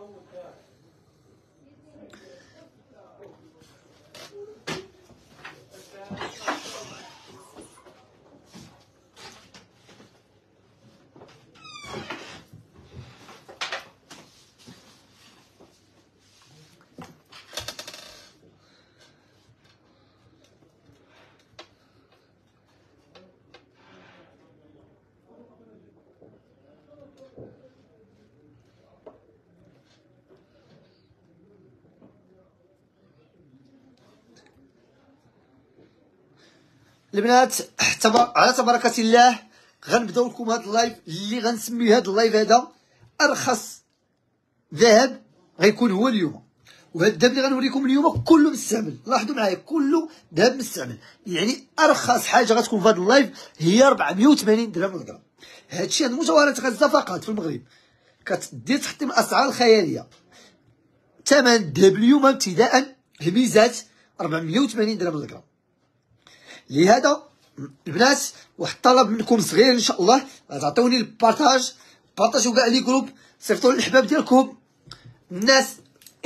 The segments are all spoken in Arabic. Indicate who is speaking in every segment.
Speaker 1: how البنات. على تبارك الله غنبداو لكم هذا ال live اللي غنسمي هذا ال live هذا أرخص ذهب غيكون هو اليوم. وهذا الذهب اللي غنوريكم اليوم كله مستعمل. لاحظوا معايا كله ذهب مستعمل. يعني أرخص حاجة غتكون في هذا ال live هي 480 درهم للغرام هادشي هاد المجوهرات غزة فقط في المغرب. كتدي تحط الاسعار الخياليه ثمن الذهب اليوم ابتداء الهميزات 480 درهم للغرام لهذا البنات واحد الطلب منكم صغير إن شاء الله. تعطوني ال partage بارطاجوا كاع les groupes صيفطوا للاحباب ديالكم. الناس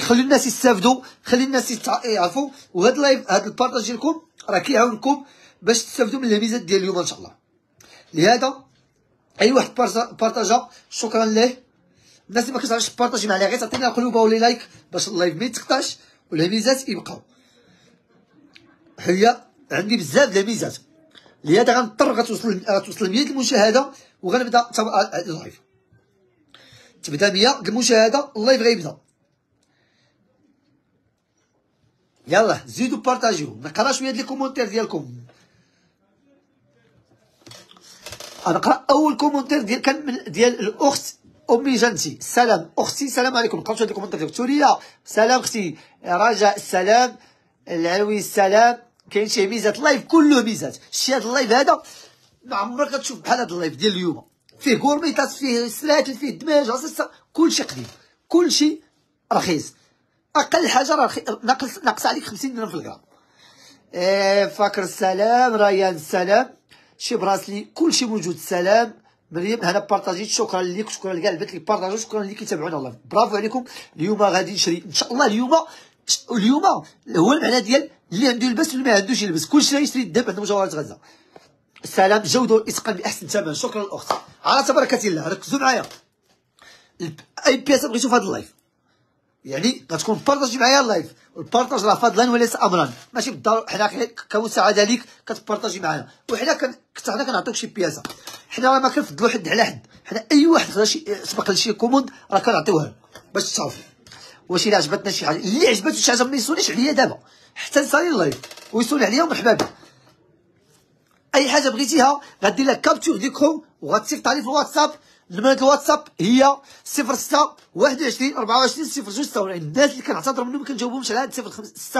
Speaker 1: خلي الناس يستافدوا. خلي الناس يعرفوا. وهذا ال live هذا ال partage ديالكم راه كيعاونكم باش تستافدوا من الهميزات ديال اليوم إن شاء الله. لهذا أي واحد بارطاجا شكرا ليه الناس اللي ما كتعرفش تبارطاجي معايا غير تعطينا قلوبة ولا like باش ال live ما يتقطعش والهميزات يبقاو. هي عندي بزاف ديال الميزات. لهذا غنضطر غتوصل غتوصل 100 المشاهدة وغنبدأ ال live تبدأ 100 المشاهدة ال live غيبدأ. يلا زيدوا بارطاجيو. نقرأ شوية ديال ال commentaires ديالكم. غنقرا أول commentaire ديال كان من ديال الأخت أمي جنتي سلام. أختي السلام عليكم. قرأت هذه الكومنتات ديال سلام أختي. رجاء السلام. العلوي السلام. كاين شي هميزات ال live كله هميزات شتي هذا ال live هذا ما عمرك غتشوف بحال هذا ال live ديال اليوم. فيه gourmettes فيه سلاسل فيه دمالج كلشي قديم. كلشي رخيص. أقل حاجة راه ناقص ناقص عليك 50 درهم في الغرام. إيه فاكر السلام ريان السلام. شي bracelet كلشي موجود. السلام مريم أنا بارطاجيت. شكرا ليك شكرا لكاع البنات اللي بارطاجيو شكرا اللي كيتابعونا الله برافو عليكم. اليوم غادي نشري. إن شاء الله اليوم اليوم هو المعنى ديال اللي عنده يلبس واللي ما عندوش يلبس. كلشي يشري الذهب عند مجوهرات غزة. السلام الجودة والاتقان بأحسن ثمن. شكرا الاخت على تبارك الله ركزوا معايا. أي pièce بغيتو في هذا ال live. يعني غتكون بارطاجي معايا ال live. وال partage راه فضلا وليس امرا. ماشي بالضرورة. حنا كمساعدة ليك كتبارطاجي معايا وحنا كن حنا كنعطيوك شي pièce حنا راه ما كنفضلوا حد على حد. حنا أي واحد خدا شي سبق لشي commande راه كنعطيوها باش تصافي واش إلا عجبتنا شي حاجة. اللي عجبته شي حاجة ما يسوليش عليا دابا. حتى نسالي ال live ويسول عليا ومرحبا بك أي حاجة بغيتيها غدير لك capture d'écran وغتصيفط لي في الواتساب. نمرة الواتساب هي 06 21 24 02 الناس اللي كنعتذر منهم ما كنجاوبهمش على هاد 06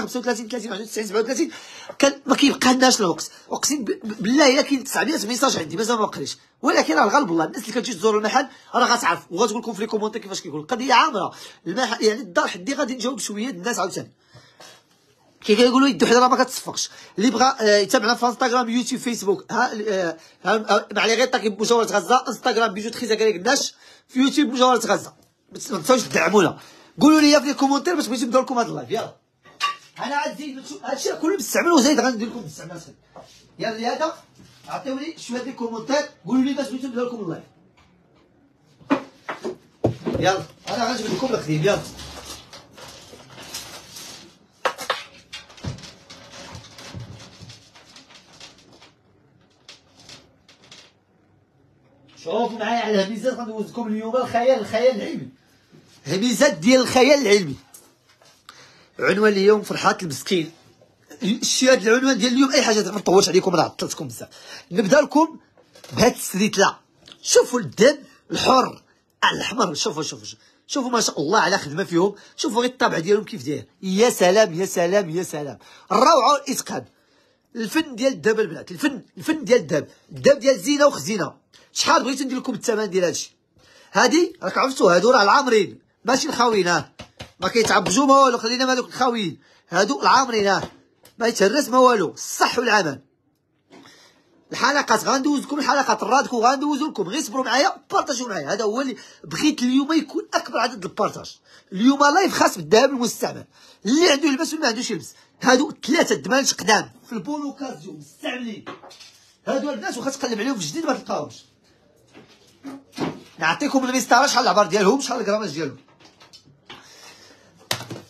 Speaker 1: 35 30 91 37 كان ما كيبقالناش الوقت أقسم بالله إلا كاين 900 message عندي مازال ما تقراش ولكن راه الغالب والله الناس اللي كتجي تزور المحل راه غتعرف. وغتقول لكم في les commentaires كيفاش كيقول القضية عامرة. المحل يعني الدار حدي غادي نجاوب شوية الناس عاوتاني. كي كيقولوا يد وحده راه ما كتصفقش. اللي بغى آه، يتابعنا في انستغرام يوتيوب فيسبوك ها آه، ها مع لي غير طاكي مجاورة غزة. انستغرام بيجو تخي زكريا قداش في يوتيوب مجاورة غزة. ما تنساوش تدعمونا. قولوا لي في الكومونتير باش بغيت نبداو لكم هذا اللايف. يلا. أنا غنزيد هادشي كله مستعمل وزايد غندير لكم مستعمل. يلا لهذا عطيوني شوية ديال الكومونتير قولوا لي باش بغيتو نبداو لكم اللايف. يلا. أنا غنجبد لكم الخديم يلا. شوفوا معايا على الهميزات غندوز لكم اليوم الخيال الخيال العلمي. هميزات ديال الخيال العلمي. عنوان اليوم فرحات المسكين. شتي هذا العنوان ديال اليوم أي حاجة ما نطولش عليكم راه عطلتكم بزاف. نبدأ لكم بهاد السريتله شوفوا الدم الحر الأحمر. شوفوا شوفوا شوفوا. ما شاء الله على خدمة فيهم. شوفوا غير الطابع ديالهم كيف داير. يا سلام يا سلام يا سلام. الروعه والاتقان الفن ديال الدب البنات الفن الفن ديال الدب الدب ديال زينة وخزينة. شحال بغيت ندير لكم الثمن ديال هادشي؟ هادي راك عرفتو هادو راه العامرين. ماشي الخاويين ها ما كيتعبجو ما والو خلينا هذوك الخاويين. هادو العامرين. ها ما يتهرس ما والو. الصح والعمل. الحلقات غندوز لكم الحلقات الرادكو غندوز لكم غير صبروا معايا بارطاجيو معايا. هذا هو اللي بغيت اليوم يكون أكبر عدد البارطاج. اليوم لايف خاص بالذهب المستعمل اللي عنده يلبس واللي ما عندوش يلبس. هادو ثلاثة دمالج قدام. في البولوكازيو مستعملين. هادو الناس واخا تقلب عليهم في جديد ما تلقاهمش. نعطيكم المسطره شحال العبار ديالهم شحال ال grammage ديالهم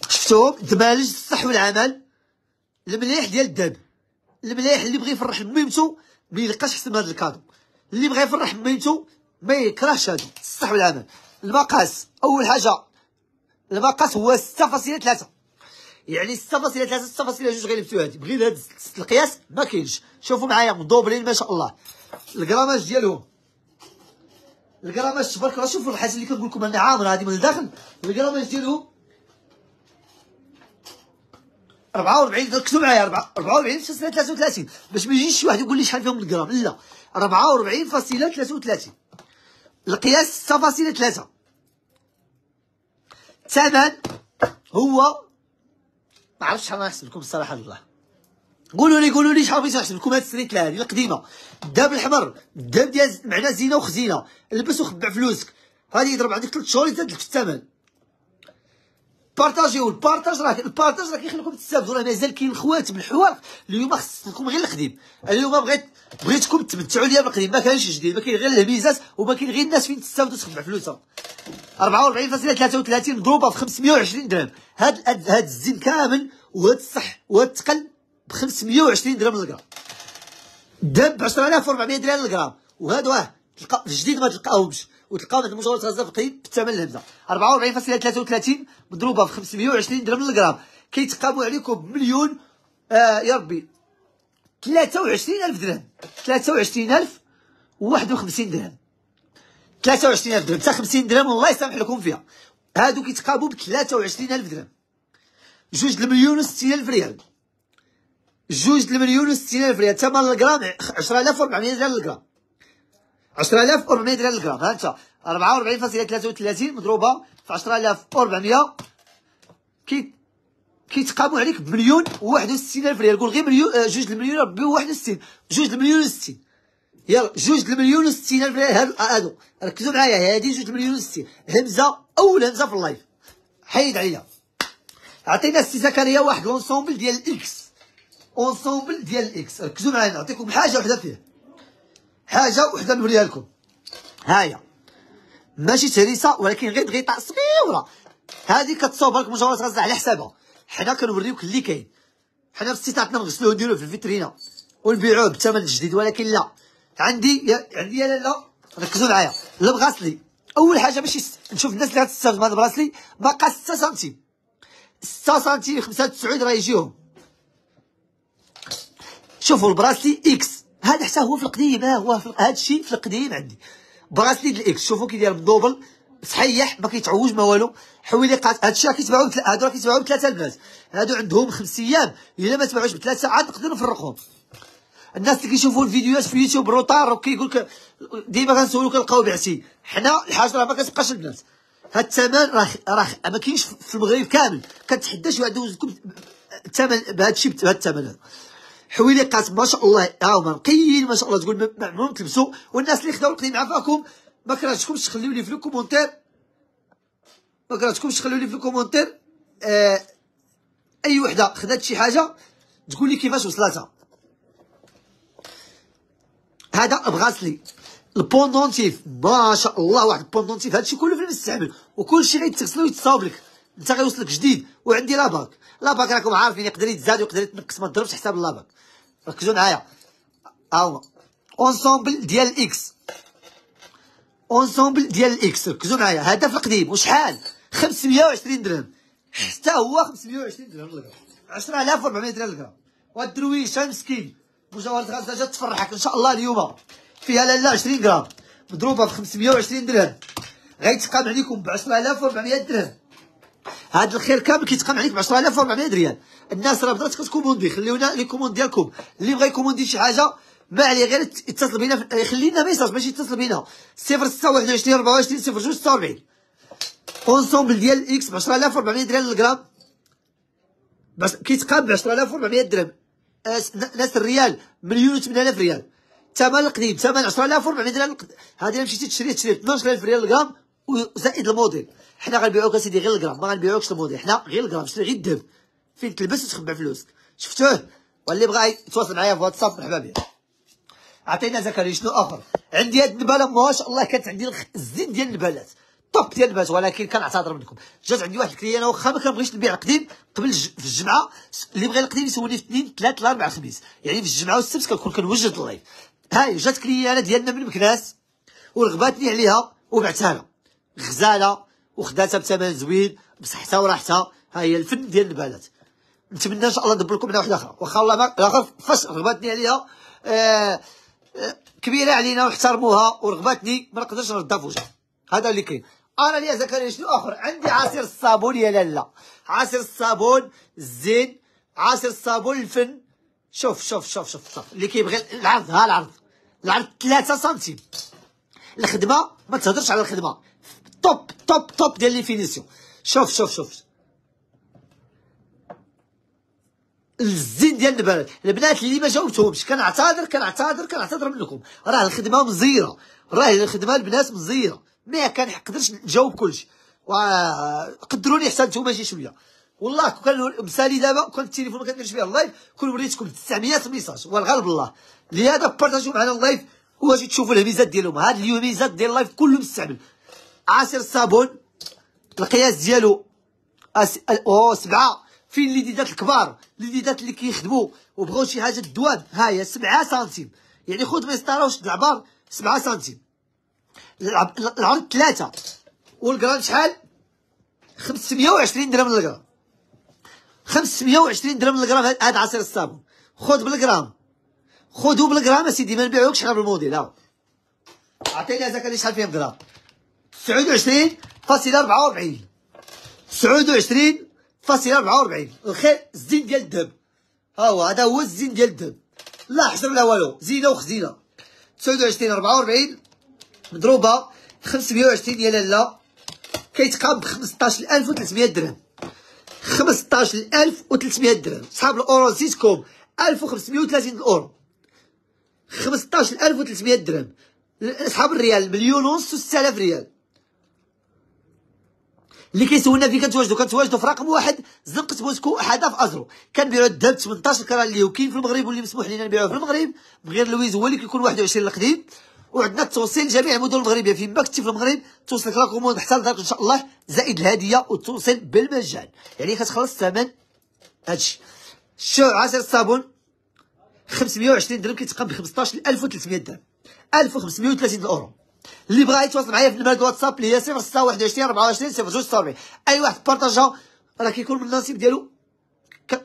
Speaker 1: شفتوهم دمالج الصح والعمل المليح ديال الذهب المليح اللي بغى يفرح ميمتو ما يلقاش احسن من هذا ال cadeau. اللي بغى يفرح ميمتو ما يكرهش هادو. الصح والعمل المقاس أول حاجة المقاس هو 6.3 يعني 6.3 6.2 غيلبسوا هادي. بغيت هاد القياس ما كاينش. شوفوا معايا مدوبلين ما شاء الله. الكراماج ديالهم. الكراماج تبارك الله شوفوا الحاجة اللي كنقول لكم أنا عامره هذه من الداخل الكراماج ديالهم 44 ركزوا معايا 44 فاصلة 33 باش ما يجيش شي واحد يقول لي شحال فيهم الجرام لا. 44 فاصلة 33 القياس 6.3 الثمن هو ما عرفتش شحال غنحسب لكم الصراحه لله قولوا لي قولوا لي شحال بغيتو نحسب لكم هاد السريت هذه القديمة. الذهب الحمر الذهب ديال معناه زينة وخزينة. لبس وخبع فلوسك. غادي يضرب عندك 3 شهور يزاد لك في الثمن. بارطاجيو البارطاج راه البارطاج راه كيخليكم تستافدوا. راه مازال كاين خواتم الحوار اليوم خص لكم غير القديم. اليوم بغيت بغيتكم تمتعوا ليا بالقديم. ما كانش جديد ما كاين غير الهميزات وما كاين غير الناس فين تستافدوا تخبع فلوسها. 44.33 مضروبه في 520 درهم. هاد هاد الزين كامل وهاد الصح وهاد الثقل ب 520 درهم للغرام الذهب ب 10400 درهم للغرام وهادو آه تلقى في الجديد ما تلقاهمش وتلقاو عند المجوهرات غزه فقير بالثمن الهمزه 44.33 مضروبة في 520 درهم للغرام كيتقاموا عليكم بمليون آه يا ربي. 23000 درهم. 23000 و51 درهم. 23000 درهم. حتى 50 درهم الله يسامح لكم فيها. هادو كيتقابوا ب 23000 درهم. جوج المليون و 60000 ريال. جوج المليون و 60000 ريال ثمن الغرام 10400 درهم للغرام 10400 درهم للغرام ها انت 44.33 مضروبة في 10400 كي كيتقاموا عليك بمليون و61 الف ريال. قول غير مليون آه، جوج المليون ربي و61 جوج المليون و60 يلا جوج المليون و60 الف ريال. هادو هادو ركزوا معايا هادي جوج المليون و60 همزة أول همزة في ال live. حيد عليا عطينا السي زكريا واحد l'ensemble ديال ال X. ensemble ديال ال X ركزوا معايا نعطيكم حاجة وحدة فيه حاجة وحدة نوريها لكم. هاهي ماشي تهريسه ولكن غير غيطاء صغيرة. هذه كتصوب لك مجوهرات غزه على حسابها. حنا كنوريوك اللي كاين. حنا في استطاعتنا نغسلوه ونديروه في الفيترينا. ونبيعوه بثمن جديد ولكن لا. عندي يا عندي يا لالا. ركزوا معايا. البغاسلي أول حاجة باش نشوف الناس اللي غتستافد من هذا البغاسلي باقا 6 سنتيم. 6 سنتيم 95 راه يجيهم. شوفوا ال bracelet X. هذا حتى هو في القديم ها هو هذا الشيء في القديم عندي. bracelet ديال ال X شوفوا كي داير مدوبل صحيح ما كيتعوج ما والو. حويليقات هادشي راه كيتباعو هادو راه كيتباعو بثلاثة البنات هادو عندهم خمس أيام. إلا ما تباعوش بثلاث ساعات نقدروا نفرقهم. الناس اللي كيشوفوا الفيديوهات في يوتيوب retard وكيقول لك ديما كنسولو كنلقاو بعتي حنا الحاجة راه ما كتبقاش البنات هاد الثمن راه راه ما كاينش في المغرب كامل. كنتحدى شي واحد يدوز لكم الثمن بهذا الشيء بهذا الثمن هذا. حويليقات ما شاء الله ها هما نقيين ما شاء الله تقول عمرهم تلبسوا والناس اللي خداو القديم عفاكم ما كرهتكمش تخليو لي في ال commentaire؟ ما كرهتكمش تخليو لي في ال commentaire؟ آه أي وحدة خدات شي حاجة؟ تقول لي كيفاش وصلاتها هذا bracelet ال pendentif ما شاء الله واحد ال pendentif هادشي كله في المستعمل وكلشي غيتغسل ويتصاوب لك. انت غيوصلك جديد وعندي la bague la bague راكم عارفين يقدر يتزاد ويقدر يتنقص ما تضربش حساب la bague ركزوا معايا. ها هو ensemble ديال X ensemble ديال ال X ركزوا معايا. هذا في القديم وشحال؟ 520 درهم. حتى هو 520 درهم للغرام 10400 درهم للغرام والدرويش مسكين. مجوهرات غزة جات تفرحك إن شاء الله اليوم. فيها لالا 20 غرام. مضروبة في 520 درهم. غيتقام عليكم ب 10400 درهم. هاد الخير كامل كيتقام عليك ب 10400 ريال الناس راه بدات كتكوموندي خليونا les commandes ديالكم. اللي بغى يكوموندي شي حاجة ما عليه غير يتصل بينا خلينا message ماشي يتصل بينا. 0621 24 02 46 ensemble ديال X ب 10400 درهم للغرام بس كيتقام ب 10400 درهم. ناس الريال مليون و 8000 ريال. ثمن القديم ثمن 10400 درهم هذه مشيتي تشري تشري 12000 ريال الغرام وزائد الموديل. حنا غنبيعوك اسيدي غير الغرام ما غنبيعوكش الموديل. حنا غير الغرام شري غير الذهب فين تلبس وتخبع فلوسك. شفتوه؟ واللي بغى يتواصل معايا في واتساب مرحبا به عطينا زكريا شنو آخر؟ عندي هاد النباله ما شاء الله كانت عندي الزين ديال النبالات top ديال النبالات ولكن كنعتذر منكم. جات عندي واحد ال client واخا ما كنبغيش نبيع القديم قبل في الجمعة اللي بغى القديم يسولني في اثنين ثلاث الاربع الخميس يعني في الجمعة والسبت كنكون كنوجد اللايف. هاي جات كليانه ديالنا من مكناس ورغباتني عليها وبعتها لها. غزالة وخداتها بثمن زوين بصحتها وراحتها. ها هي الفن ديال النبالات نتمنى إن شاء الله ندبر لكم منها واحدة أخرى واخا الله ما فاش رغبتني عليها آه آه كبيرة علينا ونحترموها ورغبتني ما نقدرش نردها في وجهها هذا اللي كاين. أنا ليا زكريا شنو آخر؟ عندي عصير الصابون يا لالا. عصير الصابون الزين عصير الصابون الفن. شوف شوف شوف شوف شوف. اللي كيبغي العرض ها العرض. العرض 3 سنتيم. الخدمة ما تهضرش على الخدمة. top top top ديال les finitions شوف شوف شوف الزين ديال البنات البنات اللي ما جاوبتهمش كنعتذر كنعتذر كنعتذر منكم. راه الخدمة مزيرة. راه الخدمة البنات مزيرة. ما كنقدرش نجاوب كلشي وقدروني حتى نتوما شي شوية. والله كان مثالي دابا كنت التليفون ما كنديرش فيه ال live كون وريتكم 900 message. والغالب الله. لهذا بارطاجيو معنا اللايف واجي تشوفوا الهميزات ديالهم. هاد الهميزات ديال ال live كله مستعمل. عصير الصابون القياس ديالو أس... أو سبعة. فين اليديدات الكبار اليديدات اللي كيخدموا وبغاو شي حاجة الدواب. ها هي 7 سنتيم. يعني خذ مسطره وشد العبار 7 سنتيم. العرض ثلاثة. والجرام شحال؟ 520 درهم للجرام 520 درهم للجرام هاد عصير الصابون. خذ بالجرام خذو بالجرام اسيدي ما نبيعوكش غير بالموديل. ها. عطيني هذاك اللي شحال فيه الجرام 29 فاصلة 44 29 فاصلة 44 الخير الزين ديال الذهب ها هو هذا هو الزين ديال الذهب لا حجر لا والو زينة وخزينة. 29 44 مضروبة 520 يا لاله كيتقام ب 15300 درهم. 15300 درهم. صحاب الأورو زيدكم 1530 اورو 15300 درهم. صحاب الريال مليون ونص و 6000 ريال. اللي كيسولنا فين كنتواجدوا كنتواجدوا في رقم واحد زنقة موسكو حدا في ازرو كنبيعوا الذهب 18 carats اللي كاين في المغرب واللي مسموح لنا نبيعوه في المغرب. غير لويز هو اللي كيكون 21 القديم. وعندنا التوصيل جميع المدن المغربية فين ما كنتي في المغرب. توصلك la commande حتى لدارك إن شاء الله زائد الهدية والتوصيل بالمجان. يعني كتخلص الثمن هادشي. شو عصير الصابون 520 درهم كيتقام ب 15300 درهم. 1530 اورو اللي بغا يتواصل معايا في نمره الواتساب اللي هي 0621 24 02 أي واحد بارطاجا راه كيكون من النصيب ديالو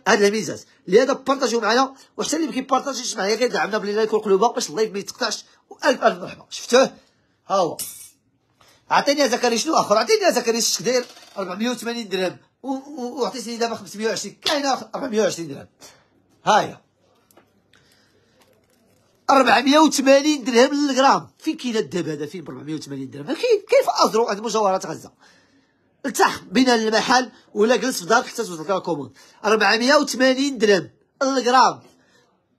Speaker 1: هاد الهميزات. لهذا بارطاجيو معنا وحتى اللي ما كيبارطاجيش معايا كيدعمنا بال like والقلوبة باش ال live ما يتقطعش وألف ألف مرحبا. شفتوه؟ ها هو. عطيني يا زكريا شنو آخر؟ عطيني يا زكريا اش داير 480 درهم. وعطيتني دابا 520 كاينة 420 درهم. ها هي 480 درهم للغرام. فين كاين الذهب هذا؟ فين ب 480 درهم؟ كاين في ازرو عند مجوهرات غزة. التح بين المحل ولا جلس في دارك حتى توصل لك commande. 480 درهم الغرام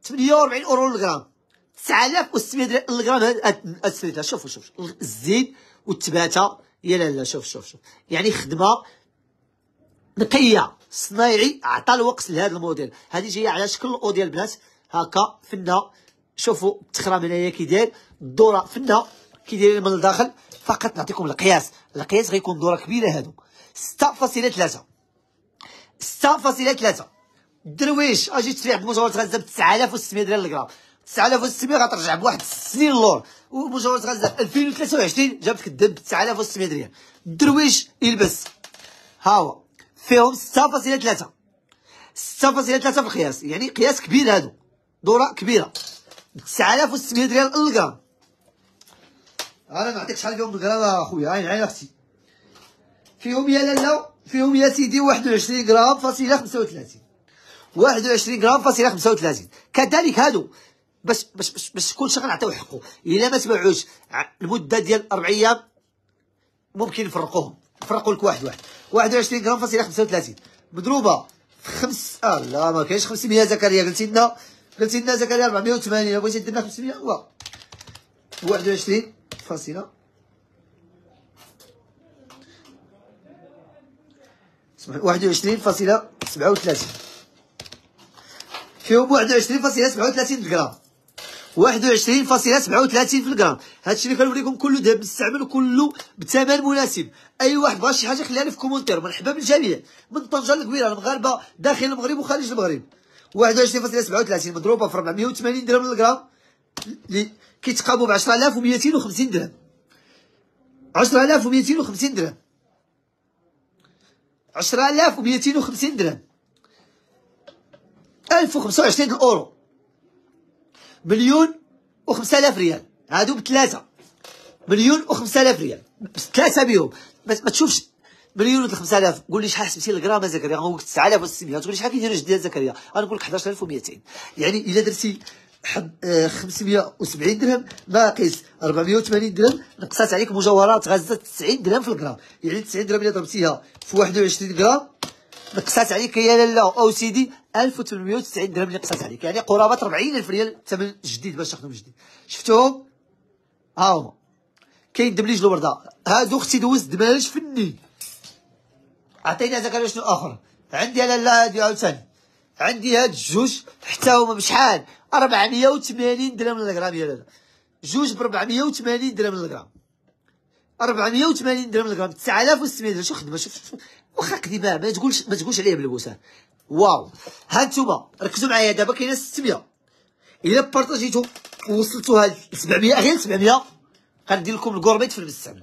Speaker 1: 48 أورو للغرام. 9600 درهم الغرام هاد شوفوا شوف الزين والتباتة. يا لا لا شوف شوف شوف. يعني خدمة نقية. صنايعي عطى الوقت لهذا الموديل. هذه جاية على شكل الاو ديال البنات هكا فنة. شوفوا التخرام هنايا كي داير الدوره فنه كي داير من الداخل فقط نعطيكم القياس. القياس غيكون دورة كبيرة هادو. 6.3 6.3 درويش أجي تبيع بمجوهرة غزة ب 9600 درهم للغرام 9600 غترجع بواحد السنين اللور ومجوهرة غزة 2023 جابتك الدهب ب 9600 درهم. درويش يلبس. ها هو. فيهم 6.3 6.3 في القياس. يعني قياس كبير هادو. دورة كبيرة. 9600 درهم للغرام أنا نعطيك شحال فيهم بالغرام أخويا عين عين أختي. فيهم يا لالا فيهم يا سيدي 21 غرام فاصلة 35 21 غرام فاصلة 35 كذلك هادو. باش باش باش, باش كل شيء غنعطيو حقه. إلا ما تباعوش المدة ديال 4 أيام ممكن نفرقوهم. نفرقوا لك واحد واحد. 21 غرام فاصلة 35 مضروبة. في خمس آه لا ما كاينش 500 زكريا قلتي لنا. قلتي لنا زكريا 480 بغيتي دير لنا 500 هو 21 فاصلة. واحد وعشرين فاصلة سبعة وثلاثين. فيهم واحد وعشرين فاصلة سبعة وثلاثين في واحد وعشرين فاصلة سبعة وثلاثين في الجرام. هادشي اللي كنوريكم كله ذهب مستعمل وكله بثمن مناسب. أي واحد بغى شي حاجة خليها لي في commentaire. مرحبا بالجميع. من طنجة للكويرة المغاربه داخل المغرب وخارج المغرب. واحد وعشرين فاصلة سبعة وثلاثين مضروبة في 480 درهم للجرام اللي كيتقاموا ب 10250 درهم. 10250 درهم. 10250 درهم. 1025 أورو. مليون و5000 ريال. هادو بثلاثة. مليون و5000 ريال. ثلاثة بهم ما تشوفش. مليون و 5000 قول لي شحال حسبتي الغرام زكريا؟ غنقول لك 9600 تقول لي شحال كيديروا جديد زكريا؟ غنقول لك 11200 يعني إلا درتي 570 درهم ناقص 480 درهم نقصات عليك مجوهرات غازه 90 درهم في الغرام. يعني 90 درهم إلا ضربتيها في 21 غرام نقصات عليك يا لالا أو سيدي 1890 درهم اللي نقصات عليك. يعني قرابة 40000 ريال ثمن جديد باش تاخذهم جديد. شفتوهم؟ ها هما. كاين دبليج الوردة. هادو أختي دوز دمالج فني. عطينا زكريا شنو آخر؟ عندي لالا هادي عاوتاني. عندي هاد الجوج حتى هما بشحال؟ 480 درهم للغرام يا لالا. جوج ب 480 درهم للغرام. 480 درهم للغرام. 9600 درهم. شو خدمة شوف واخا قديمه ما تقولش ما تقولش عليها بالبوسان واو. ها نتوما ركزوا معايا دابا كاينة 600 إلا بارطاجيتو ووصلتوها ل 700 غير 700 غندير لكم ال gourmette في المستعمل.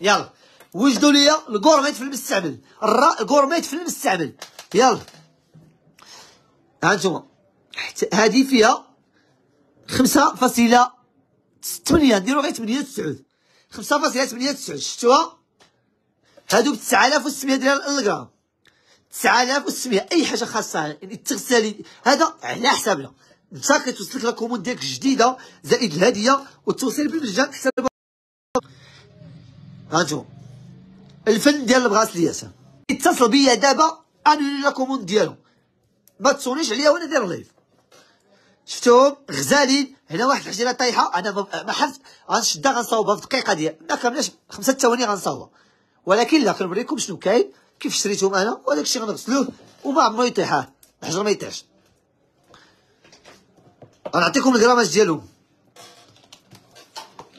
Speaker 1: يلا. وجدوا لي ال gourmette في المستعمل. الرا ال gourmette في المستعمل. يلا. ها نتوما. هذه فيها خمسة فاصلة ثمانية نديرو غير ثمانية تسعود. خمسة فاصلة ثمانية تسعود شفتوها؟ هادو ب 9600 درهم الغرام 9600 أي حاجة خاصة. يعني تغسلي هذا على حسابنا. انت كتوصلك la commande ديالك جديدة زائد الهدية والتوصيل بالمجان حساب. هانتوما الفن ديال البراسليات اتصل بيا دابا انولي la commande ديالو ما تصونيش عليا وأنا داير live شفتوهم؟ غزالين. هنا واحد الحجيره طايحة. أنا ما حرت غنشدها غنصاوبها في دقيقه ديال ما كاملاش خمسة ثواني غنصاوبها. ولكن لا كنوريكم شنو كاين كيف شريتهم أنا وداك الشيء غنغسلوه وما عمرو يطيح الحجر ما يطيحش. غنعطيكم الكراماج ديالهم.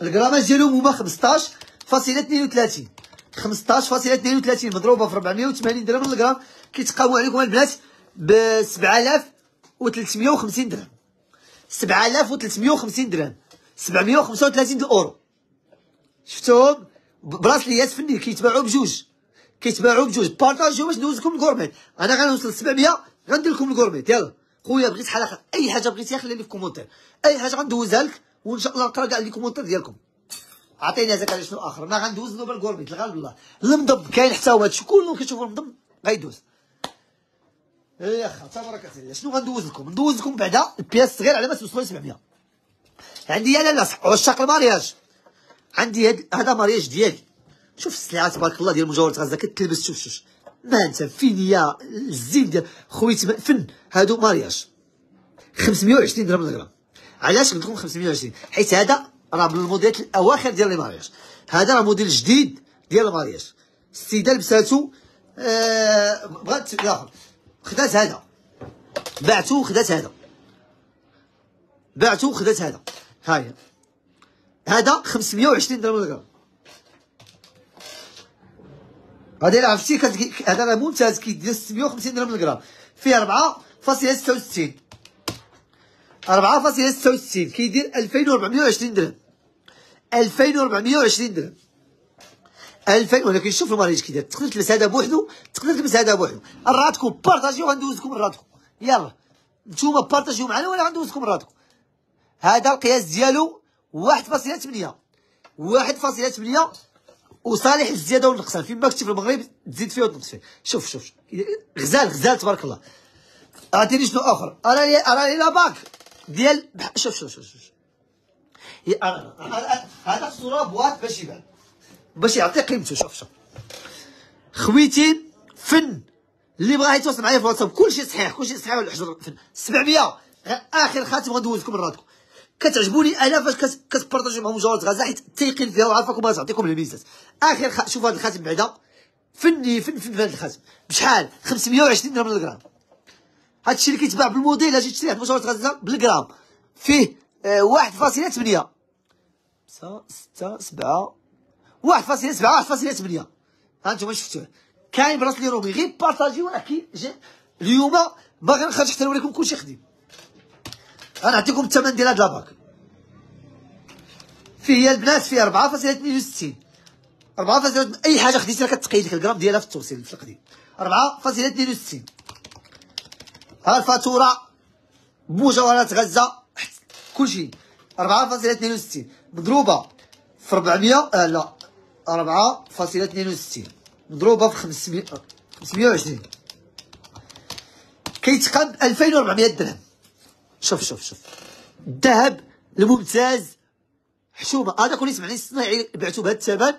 Speaker 1: الكراماج ديالهم هما 15 فاصلة 32 15 فاصلة 32 مضروبة في 480 درهم للغرام كيتقاوموا عليكم البنات ب 7350 درهم. 7350 درهم. 735 أورو. شفتوهم؟ براسليات فني كيتباعوا بجوج. كيتباعوا بجوج. بارطاجيو باش ندوز لكم ال gourmette أنا غنوصل 700 غندير لكم ال gourmette يلا. خويا بغيت حلقة. أي حاجة بغيتيها خلي لي في commentaire أي حاجة غندوزها لك وإن شاء الله نقرا كاع les commentaires ديالكم. عطيني هذاك شنو آخر. ما غندوز نوبل ال gourmette الغالب الله. المضب كاين حتى هو هادشي كله كتشوفوا المضب غيدوز. يا اخا تبارك الله شنو غندوز لكم ندوز لكم بعدا ال pièces صغير على ما توصلوا ل 700 عندي أنا لعشاق ال mariage. عندي هذا mariage ديالي. شوف السلعه تبارك الله ديال مجوهرات غزة كتلبس شوف شوف ما أنت فينيا الزين ديال خويت فن هادو mariage؟ 520 درهم للغرام. علاش قلت لكم 520 حيت هذا راه من الموديلات الأواخر ديال ال mariage هذا راه موديل جديد ديال ال mariage السيدة لبساتو آه بغات الآخر خدات هذا. بعتو وخدات هذا. بعتو وخدات هذا. هاهي هذا 520 درهم للغرام غادي عرفتي هذا راه ممتاز كيدير 650 درهم للغرام فيه 4.66 4.66 كيدير 2420 درهم. 2420 درهم. 2000 ولكن شوف ال mariage كيدير. تقدر تلبس هذا بوحدو تقدر تلبس هذا بوحدو. راتكم بارطاجيو غندوز لكم راتكم يلا. نتوما بارطاجيو معنا ولا غندوز لكم راتكم هذا القياس ديالو 1.8 1.8 وصالح الزيادة والنقصان. فين ما كنتي في المغرب تزيد فيه وتنقص فيه. شوف شوف غزال غزال تبارك الله. عطيني شنو آخر؟ أراني أراني la bague ديال شوف شوف شوف شوف. هذا الصورة بواط باش يبان. باش يعطي قيمته. شوف شوف. خويتي فن. اللي بغا يتواصل معايا في الواتساب كلشي صحيح كلشي صحيح والحجر فن 700 آخر خاتم غندوز لكم راتكم كتعجبوني أنا فاش كتبارطاجيو معهم جوهرات غزة حيت تيقين فيها وعارفاكم بغات تعطيكم الميزات. آخر خ... شوف هذا الخاتم بعدا. فني فن فن في هذا الخاتم. بشحال؟ 520 درهم للغرام. هذا الشيء اللي كيتباع بالموديل أجي تشريه مجوهرات غزة بالغرام. فيه آه واحد فاصلة ثمانية. خمسة ستة سبعة. واحد فاصلة سبعة واحد فاصلة ثمانية ها أنتم شفتوه؟ كاين bracelet رومي غير بارطاجيو ولكن اليوم باغي نخرج حتى نوريكم كلشي خديم. غنعطيكم الثمن ديال هاد la bague. فيه البنات فيه 4.62 4 أي حاجة خديتيها كتقيد لك الغرام ديالها في التوصيل في القديم. 4.62 ها الفاتورة مجوهرات غزة كلشي. 4.62 مضروبة في 400 آه لا 4.62 مضروبة في 500 520 كيتقام 2400 درهم. شوف شوف شوف. الذهب الممتاز. حشومة. هذا كون يسمعني الصناعي بعتو بهذا الثمن.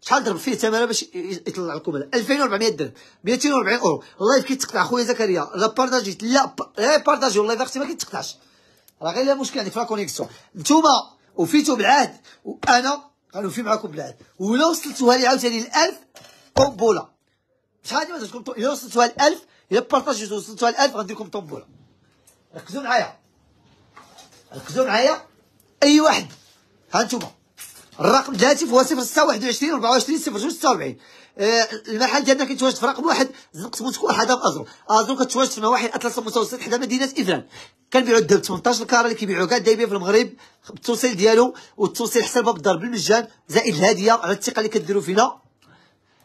Speaker 1: شحال ضرب فيه ثمنه باش يطلع لكم 2400 درهم. 240 أورو. ال live كيتقطع خويا زكريا لا بارطاجيت لا لا بارطاجي والله أختي ما كيتقطعش راه غير مشكل عندك في la connexion نتوما وفيتو بالعهد. وأنا غنوفي معاكم بالعهد. ولا وصلتوها لي عاوتاني ل 1000 tombola شحال ما تكون الا وصلتوها ل 1000 إلا بارطاجيتو وصلتوها ل 1000 غندير لكم tombola ركزوا معايا. ركزوا معايا. أي واحد؟ ها انتوما الرقم الهاتف هو 0621 24 02 46 المحل ديالنا كيتواجد في رقم واحد زنقة موسكو حدا في ازرو ازرو كتواجد في نواحي الاطلس المتوسط حدا مدينة افران كنبيعوا الذهب 18 ال carat اللي كيبيعوا كاع دايبين في المغرب بالتوصيل ديالو والتوصيل حتى الباب الدار بالمجان زائد الهدية على الثقة اللي كديروا فينا.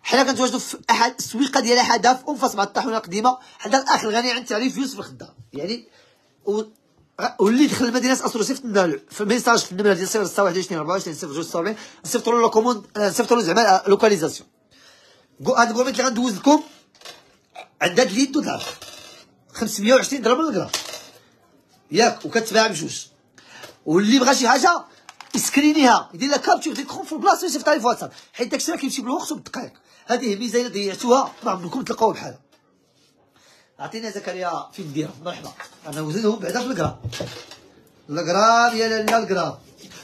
Speaker 1: حنا كنتواجدوا في أحد السويقة ديال احدها في أنفاس مع الطاحونة القديمة حدا الاخ الغني عن التعريف يوسف الخدام. يعني واللي دخل المدينة ازرو صيفط لنا في ال message في النمره ديال 021 24 0 نصيفطوا له commande نصيفطوا له زعما localisation. هاد ال gourmette اللي غندوز لكم عندها ليد دولار 520 درهم للغرام ياك وكتباع بجوج. واللي بغى شي حاجة يسكرينيها يدير لها capture ديكون في البلاصة ويصيفطها لي في واتساب حيت داكشي راه كيمشي بالوقت وبالدقائق. هذه ميزة الا ضيعتوها ما عمركم تلقاوها بحالها عطينا زكريا فين نديرها مرحبا. أنا وزنهم بعدا في الكرام الكرام يا لالا الكرام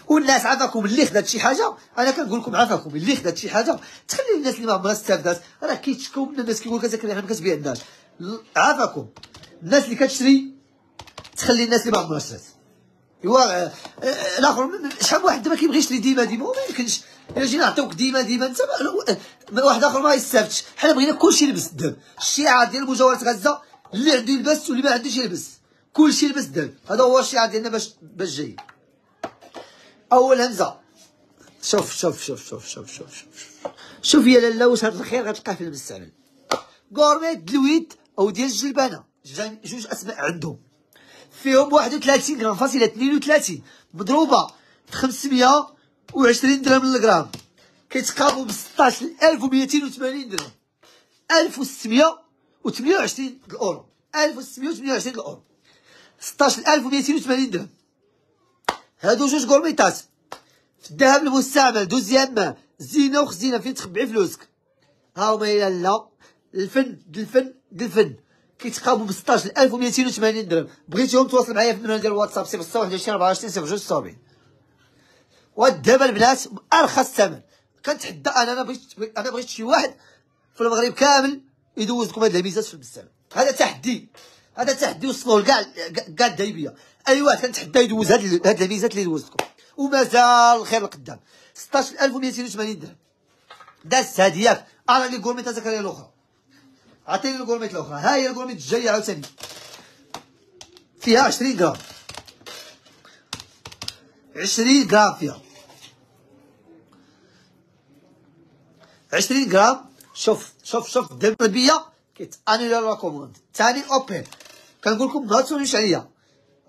Speaker 1: والناس عافاكم اللي خدات شي حاجة؟ أنا كنقول لكم عافاكم اللي خدات شي حاجة. تخلي الناس اللي ما عمرها استافدات راه كيتشكاو من الناس كيقول لك أنا كتبيع الناس. عافاكم. الناس اللي كتشري تخلي الناس اللي ما عمرها شرات ايوا آه، آه، الآخر شحال واحد ما كيبغي يشري ديما ديما؟ وما يمكنش. الا جينا نعطيوك ديما ديما انت واحد آخر ما يستافدش. حنا بغينا كلشي يلبس الدم. الشيعة ديال مجاورات غزة اللي عنده يلبس واللي ما عندوش يلبس. كلشي يلبس الدم. هذا هو الشيعة ديالنا باش باش جاي اول همزه شوف شوف شوف شوف شوف شوف شوف. شوف يا لالا واش هذا الخير غتلقاه في المستعمل كورميت دلويت أو ديال الجلبانة. جوج أسماء عندهم. فيهم 31 غرام فاصلة 32 مضروبة ب 520 درهم للغرام. كيتقابلوا ب 16280 درهم. 1628 الأورو. 1628 الأورو. 16280 درهم. هادو جوج كورميطات في الذهب المستعمل دوزيام ما زينة وخزينة فين تخبعي فلوسك. ها هما يا لا الفن الفن الفن. كيتقابلوا ب 16280 درهم. بغيتيهم تواصل معايا في النمرة ديال الواتساب 026 24 072 ودابا البنات بارخص ثمن. كنتحدى أنا أنا بغيت أنا بغيت شي واحد في المغرب كامل يدوز لكم هاد الهميزات في المستعمل. هذا تحدي. هذا تحدي وصلوا لكاع كاع الدايبيه اي واحد كنتحدى يدوز هاد هاد الهميزات اللي دوزت لكم ومازال الخير القدام. 16280 درهم. دازت هادي ياك ارى لي gourmette زكريا الأخرى. عطيني ال gourmette الأخرى. ها هي ال gourmette الجاية عاوتاني. فيها 20 غرام. 20 غرام فيها. 20 غرام. شوف شوف شوف الدبيه كيتانيلا la commande. ثاني أوبن. كنقول لكم تسوليش عليا.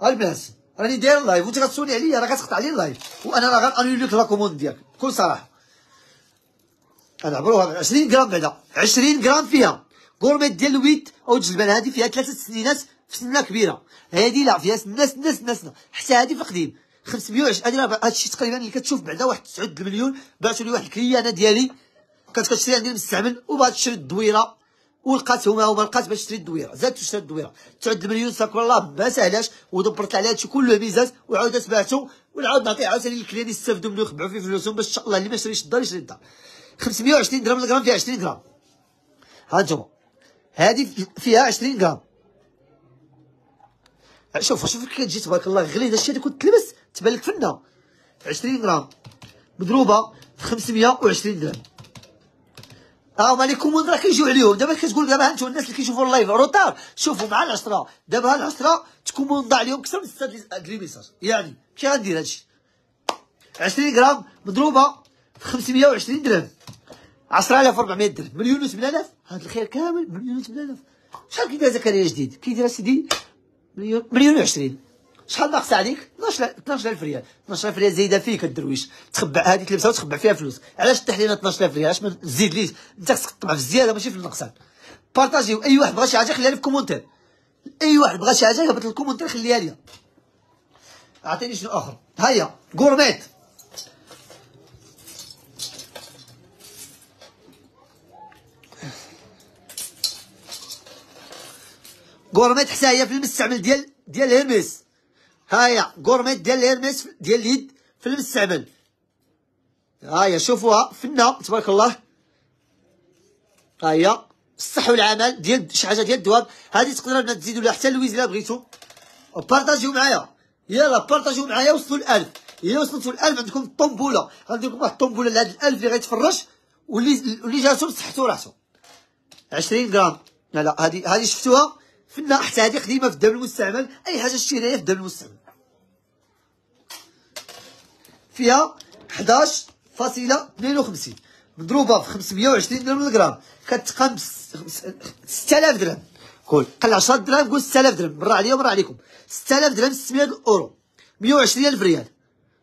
Speaker 1: البنات راني داير ال live وانت غتسولي عليا راه كتقطع لي ال live. وأنا راه غنانيلي لك la commande ديالك بكل صراحة. غنعبروها 20 غرام بعدا 20 غرام فيها. كورميت ديال الويت أو الجلبان هذه فيها ثلاثة سنينات في سنة كبيرة. هذه لا فيها سنة سنة سنة سنة. حتى هذه في القديم 520 هذه هذا تقريبا اللي كتشوف بعدا واحد 9 المليون بعثوا لي واحد الكليانه ديالي. كانت كتشري عندي المستعمل وبغات تشري الدويرة. ولقات هما لقات باش تشري الدويره زادت تشري الدويره 9 المليون ساك الله ما سهلاش ودبرت على هادشي كله ميزات وعاودت بعتو ونعاود نعطيه عاوتاني للكليان يستافدوا منه يخبعوا فيه فلوسهم باش إن شاء الله اللي ما شريش الدار يشري الدار. 520 درهم الغرام فيها 20 غرام. ها أنتم. هذه فيها 20 غرام. شوف شوف كي كتجي تبارك الله غلي هذا الشيء اللي كنت تلبس تبان لك فنة. 20 غرام. مضروبة في 520 درهم. les commandes راه كيجيو عليهم؟ دابا كتقول دابا أنتم الناس اللي كيشوفوا ال live. retard شوفوا مع العشرة. دابا العشرة تكوموندا عليهم أكثر من 6 les messages. يعني كي غندير هادشي؟ 20 غرام مضروبة في 520 درهم. 10400 درهم. مليون و8000 هذا الخير كامل مليون و8000 شحال كيدير زكريا جديد؟ كيدير أسيدي مليون مليون و20 شحال ناقص عليك؟ 12000 ريال 12000 ريال زايدة فيك الدرويش. تخبع هذه تلبسها وتخبع فيها فلوس. علاش طاحت لينا 12000 ريال علاش ما تزيد ليش؟ انت خصك تطبع في الزيادة ماشي في النقصان. بارطاجيو. أي واحد بغى شي حاجة خليها لي في commentaire أي واحد بغى شي حاجة يهبط ال commentaire خليها لي. عطيني شنو آخر. هيا gourmette gourmette حتى في المستعمل ديال ديال Hermès هايا gourmette ديال Hermès ديال اليد في المستعمل هايا شوفوها فنة تبارك الله. هايا الصح والعمل ديال شي حاجة ديال الدواب. هذه تقدروا تزيدوا لها حتى لويز الا بغيتو. وبارطاجيو معايا. يلا بارطاجيو معايا وصلوا ل1000 إلا وصلتوا ل1000 عندكم الطومبوله غندير لكم واحد الطومبوله لهاد ال1000 اللي غيتفرج واللي جاتو صحتو راحتو 20 غرام. لا لا هذه هذه شفتوها؟ فينا حتى هذه قديمه في الدم المستعمل. أي حاجة شتيها في الدم المستعمل. فيها 11.52 مضروبة في 520 درهم للغرام. كتقام 6000 درهم. قول. قل 10 درهم قول 6000 درهم. مرة عليا ومرة عليكم. 6000 درهم 600 أورو. 120 ألف ريال.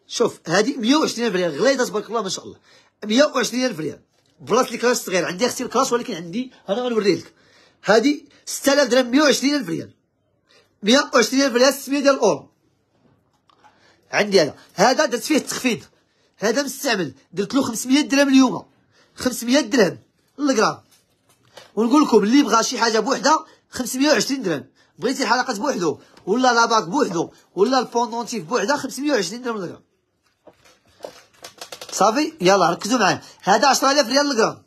Speaker 1: شوف هذه 120 ألف ريال. غليظه تبارك الله ما شاء الله. 120 ألف ريال. بلاصه الكلاش صغير. عندي أختي الكلاش ولكن عندي أنا غنوريه لك. هذه 6000 درهم 120 ألف ريال. 120 ألف ريال 600 ديال الاورو عندي أنا هذا درت فيه التخفيض. هذا مستعمل. درت له 500 درهم اليوم. 500 درهم. للغرام ونقول لكم اللي بغى شي حاجة بوحده 520 درهم. بغيتي الحلقات بوحدو ولا la bague بوحدو ولا ال pendentif بوحده 520 درهم للغرام صافي؟ يلا ركزوا معايا. هذا 10000 ريال للغرام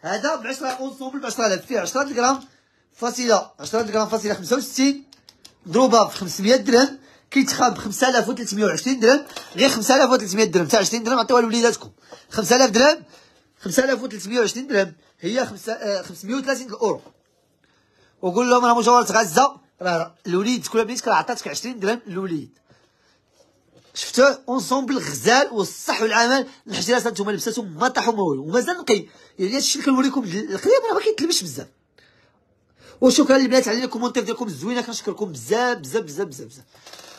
Speaker 1: هذا ب 10 ensemble ب 10000 فيه 10 غرام فاصله 10 غرام فاصله 65 مضروبه في 500 درهم كيتخاب ب 5320 درهم غير 5300 درهم. تاع 20 درهم عطيوها لوليداتكم. 5000 درهم 5320 درهم. هي 530 أورو. وقول لهم راه مجوهرة غزة راه الوليد كل بنيت راه عطاتك 20 درهم الوليد شفتوه ensemble غزال والصح والعمل. الحجرات هانتوما لبساتهم ما طاحوا ما والو ومازال نقي. يعني هادشي اللي كنوريكم القريب راه ما كيتلبس بزاف. وشكرا للبنات على ال commentaires ديالكم الزوينة كنشكركم بزاف بزاف بزاف بزاف بزاف.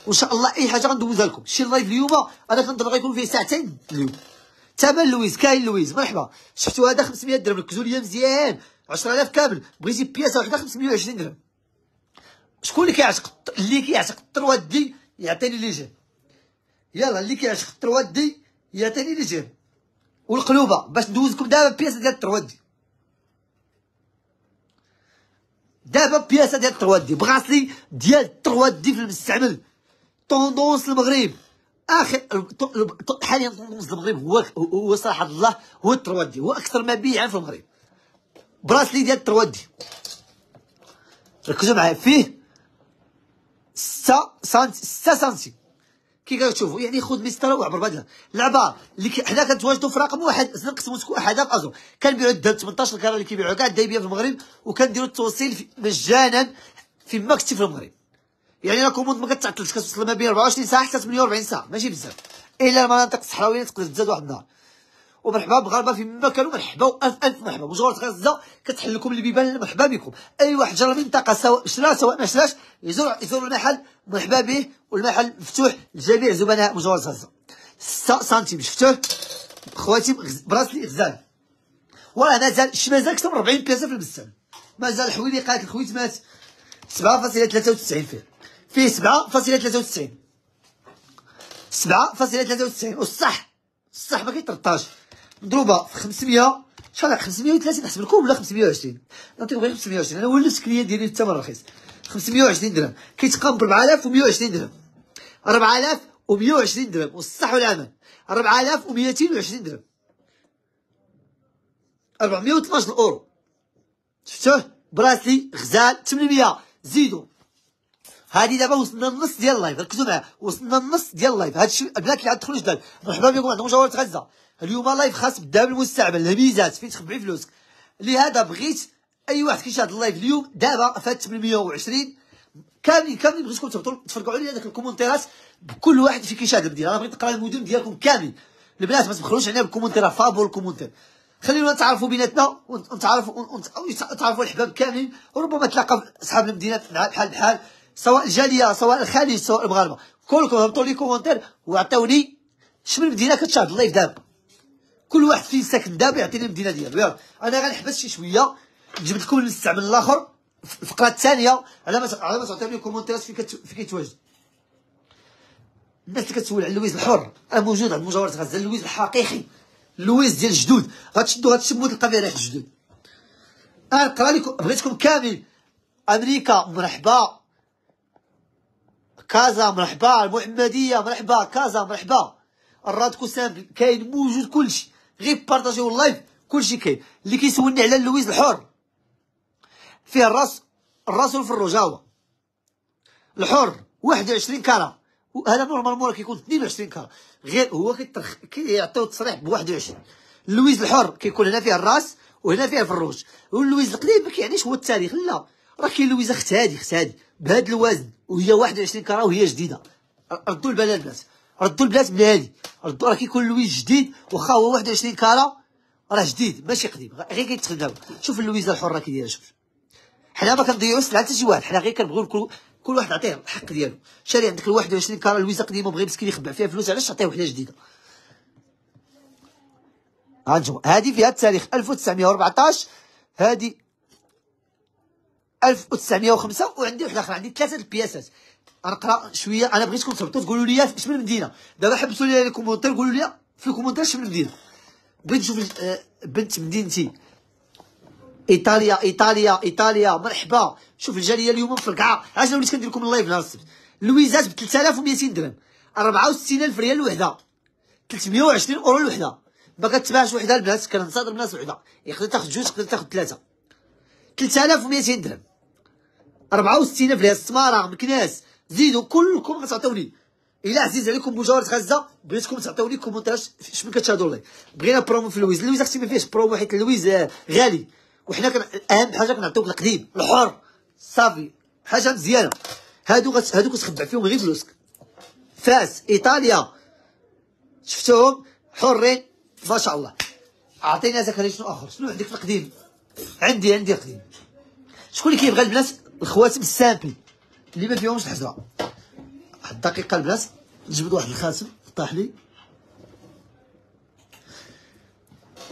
Speaker 1: وإن شاء الله أي حاجة غندوزها لكم. شي live اليوم أنا كنظن غيكون فيه ساعتين اليوم. ثمن لويز كاين لويز. مرحبا. شفتوا هذا 500 درهم. ركزوا ليا مزيان 10000 كامل. بغيتي بياسة وحده 520 درهم. شكون اللي كيعشق اللي كيعشق ال trois D يعطيني les j'aime. يلا اللي كيعشق ال trois D يعطيني les j'aime. والقلوبة باش ندوزكم دابا بياسة ديال ال trois D دابا بياسة ديال الطروات دي بغاسلي ديال الطروات دي في المستعمل. طوندونس المغرب. اخر حاليا طوندونس المغرب هو هو صراحة الله هو الطروات دي هو أكثر مبيعا في المغرب. براسلي ديال الطروات دي. ركزوا معايا فيه 6 سنتي 6 سنتي. كي كتشوفوا يعني خذ مسطره وعبر بهذا اللعبه اللي حنا كنتواجدوا في رقم واحد نقسموا سكو احد في ازرو كنبيعوا الذهب 18 كره اللي كيبيعوا كاع الدايبيه في المغرب وكنديروا التوصيل مجانا في مكتب في المغرب. يعني لا ما كتعطلش كتوصل ما بين 24 ساعة حتى 48 ساعة. ماشي بزاف. إلا المناطق الصحراويه تقدر تزاد واحد النهار. ومرحبا بغربة في ما كانوا مرحبا ألف مرحبا. مجرد غزة كتحل لكم البيبان مرحبا بكم. أي واحد جرى منطقه سواء شرا سواء ما شراش يزور يزور المحل مرحبا به والمحل مفتوح لجميع زبناء مجرد غزة. 6 سنتيم شفتوه؟ خواتي براسلي غزال. وراه مازال شي مازال أكثر من 40 بياسه في المستعمل مازال حويلي قالت الخويت مات. 7.93 فيه. فيه 7.93 7.93 والصح الصح ما كيترطاش. مضروبة في 500 شحال 530 نحسب لكم ولا 520 نعطيكم غير 520 أنا ولفت كليان ديالي الثمن رخيص. 520 درهم. كيتقام ب 4120 درهم. 4120 درهم والصح والعمل. 4220 درهم. 412 أورو. شفتوه؟ bracelet غزال 800 زيدوا هذه دابا وصلنا النص ديال ال live ركزوا معايا. وصلنا النص ديال ال live. هذا الشيء البنات اللي عاد دخلوا جداد مرحبا بكم عندكم جوهرة غزة. اليوم live خاص بالذهب المستعمل الهميزات فين تخبعي فلوسك؟ لهذا بغيت أي واحد كيشاهد ال live اليوم دابا فات 820 كاملين كاملين بغيتكم تهبطوا تفرقوا عليا داك الكومونتيرات بكل واحد فين كيشاهد المدينة أنا بغيت نقرأ المدن ديالكم كاملين البنات ما تبخلوش علينا بالكومونتيرات فابور ال commentaire خلينا نتعرفوا بيناتنا ونتعرفوا ونتعرفوا الحباب كاملين وربما تلاقى أصحاب المدينة بحال بحال سواء الجالية سواء الخليج سواء المغاربة. كلكم هبطوا لي commentaire وعطوني شمن مدينة كتشاهد ال live دابا. كل واحد فين ساكن دابا يعطيني المدينة ديالو. يلا. أنا غنحبس شي شوية. جبت لكم المستعمل الآخر الفقره الثانية. على ما على ما تعطيوني كومونتيرات فين فين كيتواجد. الناس اللي كتسول على اللويز الحر راه موجود عند مجوهرات غزة اللويز الحقيقي. اللويز ديال الجدود. غتشدو غتشمو تلقى فيه ريحه الجدود. أنا نقرأ لكم بغيتكم كامل. أمريكا مرحبا. كازا مرحبا. المحمدية مرحبا. كازا مرحبا. الرادكو simple كاين موجود كلشي. غير بارطاجيو ال live كلشي كاين. اللي كيسولني على اللويز الحر. فيه الراس الراس والفروجاوا الحر 21 carats هذا normalement كيكون 22 carats غير هو كيطرخ كيعطيو التصريح ب 21 اللويز الحر كيكون هنا فيه الراس وهنا فيه الفروج. واللويز القديم ما كيعنيش هو التاريخ. لا. راه كاين لويزه اخت هادي اخت هادي بهذا الوزن وهي 21 carats وهي جديدة. ردوا البال البنات ردوا البنات من هادي. ردوا راه كيكون لويز جديد واخا هو 21 carats راه جديد ماشي قديم غير كيتخدم. شوف اللويزه الحره كي دايره شوف. حنا ما كنضيعوش سلعه حتى شي واحد حنا غير كنبغيو كل كل واحد نعطيه الحق ديالو. شاري عندك ال 21 carats لويزه قديمة بغى مسكين يخبع فيها فلوس علاش تعطيه وحدة جديدة؟ هانتوما هادي فيها التاريخ 1914 هادي 1905 وعندي واحدة أخرى عندي ثلاثة البياسات. غنقرا شوية. أنا بغيتكم تهبطوا تقولوا لي اش من المدينة. دابا حبسوا لي ال commentaire قولوا لي في ال commentaire اش من المدينة. بغيت نشوف آه، بنت مدينتي. إيطاليا إيطاليا إيطاليا مرحبا. شوف الجالية اليوم مفرقعه علاش وليت كندير لكم ال live نهار السبت لويزات ب 3200 درهم. 64000 ريال الوحده 320 أورو الوحده ما كتباعش وحدة البنات كنصادر الناس وحدة. يقدر تاخذ جوج يقدر تاخذ ثلاثة. 3200 درهم. 64000 ريال. السماره مكناس. زيدوا كلكم غتعطيوني إلا عزيز عليكم مجوهرات غزة بغيتكم تعطيوني commentaire شمن كتشاهدوا live بغينا برومو في اللويز اللويز أختي ما فيهش برومو حيت اللويز غالي. وحنا كن أهم حاجة كنعطيوك القديم الحر. صافي. حاجة مزيانة. هادو غت... هادو كتخبع فيهم غير فلوسك. فاس إيطاليا. شفتوهم؟ حرين ما شاء الله. اعطيني زكريا شنو آخر؟ شنو عندك في القديم؟ عندي عندي القديم شكون اللي كيبغي البنات الخواتم ال simple. اللي ما فيهمش الحجره واحد الدقيقه البنات نجبد واحد الخاتم طاح لي.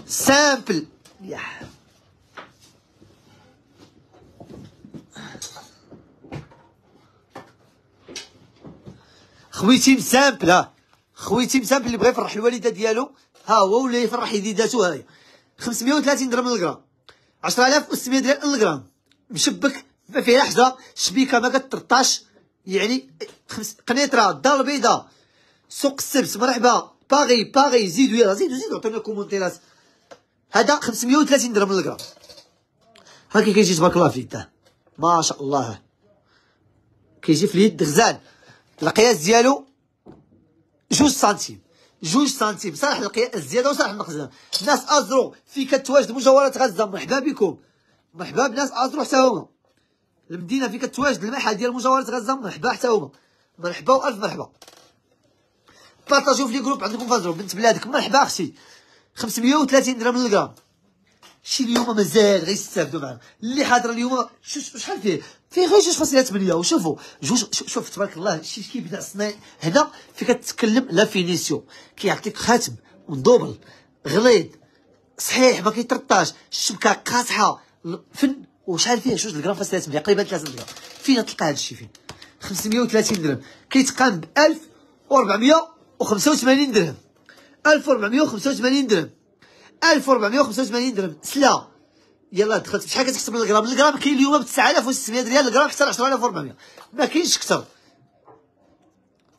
Speaker 1: simple. يا. خويتم simple ها خويتم simple اللي بغى يفرح الوالدة ديالو. ها هو ولا يفرح يديداتو هاهي 530 درهم للغرام. 10600 ريال للغرام. مشبك. ما فيه حاجة شبيكه ما 13 يعني خمس قنيطرة الدار البيضاء سوق السبت مرحبا باغي باغي زيدوا يلا زيدوا زيدوا عطونا commentaire ات هذا 530 درهم للغرام هاكي كيجي تبارك الله في يده. ما شاء الله. كيجي في اليد غزال. القياس ديالو جوج سنتيم. جوج سنتيم. صالح القياس الزياده وصالح المخزن. الناس أزرو في كتواجد مجوهرات غزة. مرحبا بكم. مرحبا بناس أزرو حتى هما. المدينة في كتواجد؟ المحل ديال مجوهرات غزة مرحبا حتى هما. مرحبا وألف مرحبا. بارطاجيو في les groupes عندكم فازرو بنت بلادك. مرحبا أختي. 530 درهم للغرام شي اليوم مازال غيستافدوا معنا اللي حاضر اليوم شحال فيه. فيه غير جوج فاصلة ثمانية. وشوفوا جوج شوف تبارك الله شي كيبدا الصناعي هنا في كتكلم لا فينيسيو. كيعطيك خاتم مدوبل غليظ. صحيح ما كيطرطاش الشبكة قاصحة. فن وشحال فيه جوج الغرام فاصلة ثمانية قريبا ثلاثة الغرام فين تلقى هذا الشيء فين. 530 درهم. كيتقام ب 1485 درهم. 1485 درهم. 1485 درهم. سلا. يلا دخلت شحال كتحسب الغرام الغرام كاين اليوم ب 9600 ريال. الغرام حتى ل 10400 ما كاينش كثر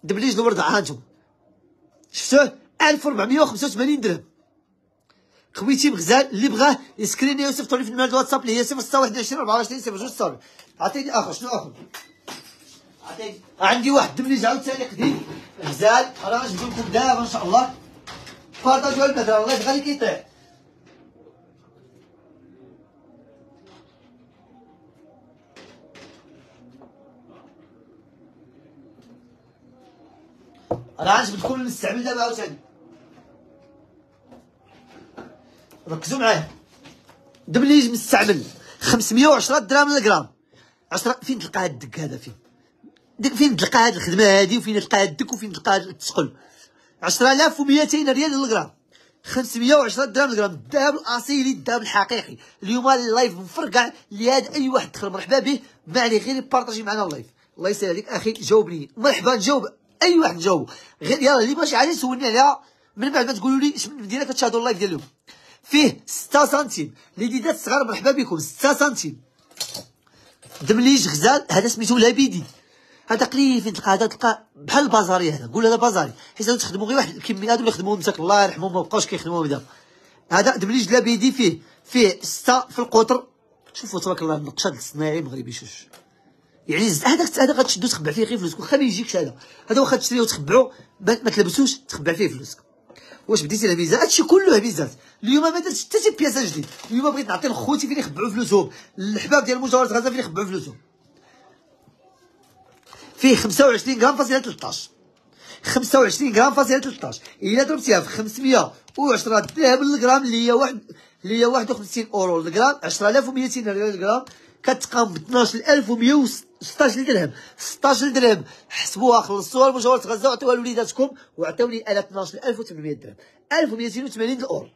Speaker 1: دبليج الورد ها أنتم شفتوه 1485 درهم. خويتم غزال اللي بغاه يسكريني يوسف لي في المال الواتساب اللي هي 021 24 02 صافي عطيني اخر شنو اخر عطيني عندي واحد دبليج عاوتاني قديم غزال راه نجيب لكم دابا ان شاء الله بارطاجوا المثل الله يبغى كيطيح راه عجبتكم نستعمل دابا عاوتاني ركزوا معايا. دبليج مستعمل. 510 درهم للغرام 10 فين تلقى هاد الدك هذا فين؟ فين تلقى هاد الخدمة هادي؟ وفين تلقى هادك وفين تلقى هاد الثقل 10200 ريال للغرام 510 درهم للغرام الذهب الاصيلي الذهب الحقيقي. اليوم ال live مفرقع لهذا أي واحد دخل مرحبا به. ما عليه غير يبارطاجي معنا ال live. الله يسهل عليك أخي جاوبني. مرحبا نجاوب أي واحد نجاوب غير يلا اللي ماشي عارف سولني عليها. من بعد ما تقولوا لي اش من مدينه كتشاهدوا ال live ديالهم. فيه 6 سنتيم. ليديدات الصغار مرحبا بكم 6 سنتيم. دمليج غزال هذا سميتو لابيدي. هذا قليل فين تلقى هذا تلقى بحال البازاري هذا قول هذا بازاري. حيت هادو تخدموا غير واحد الكمية هادو اللي خدموهم مساك الله يرحمهم ما بقاوش كيخدموهم دابا هذا دمليج لابيدي فيه فيه ستة في القطر. شوفوا تبارك الله النقشات الصناعي مغربي شوف يعني هذاك هذا غتشدو تخبع فيه غير فلوسك واخا ما يجيكش هذا. هذا واخا تشريه وتخبعو ما تلبسوش تخبع فيه فلوسك. واش بديتي الهميزه هادشي كله هميزات اليوم ما درتش حتى شي بياسه جديد. اليوم بغيت نعطي لخوتي فين يخبعوا فلوسهم. الحباب ديال مجاورة غزه فين يخبعوا فلوسهم. فيه 25 غرام فاصلة 13 25 غرام فاصلة 13 إلا ضربتيها في 510 درهم للغرام اللي هي واحد اللي هي 51 أورو للغرام 10200 ريال للغرام كتقام ب 12116 درهم 16 درهم حسبوها خلصوها لمجاورة غزة وعطيوها لوليداتكم وعطيوني أنا 12800 درهم. 1280 الاورو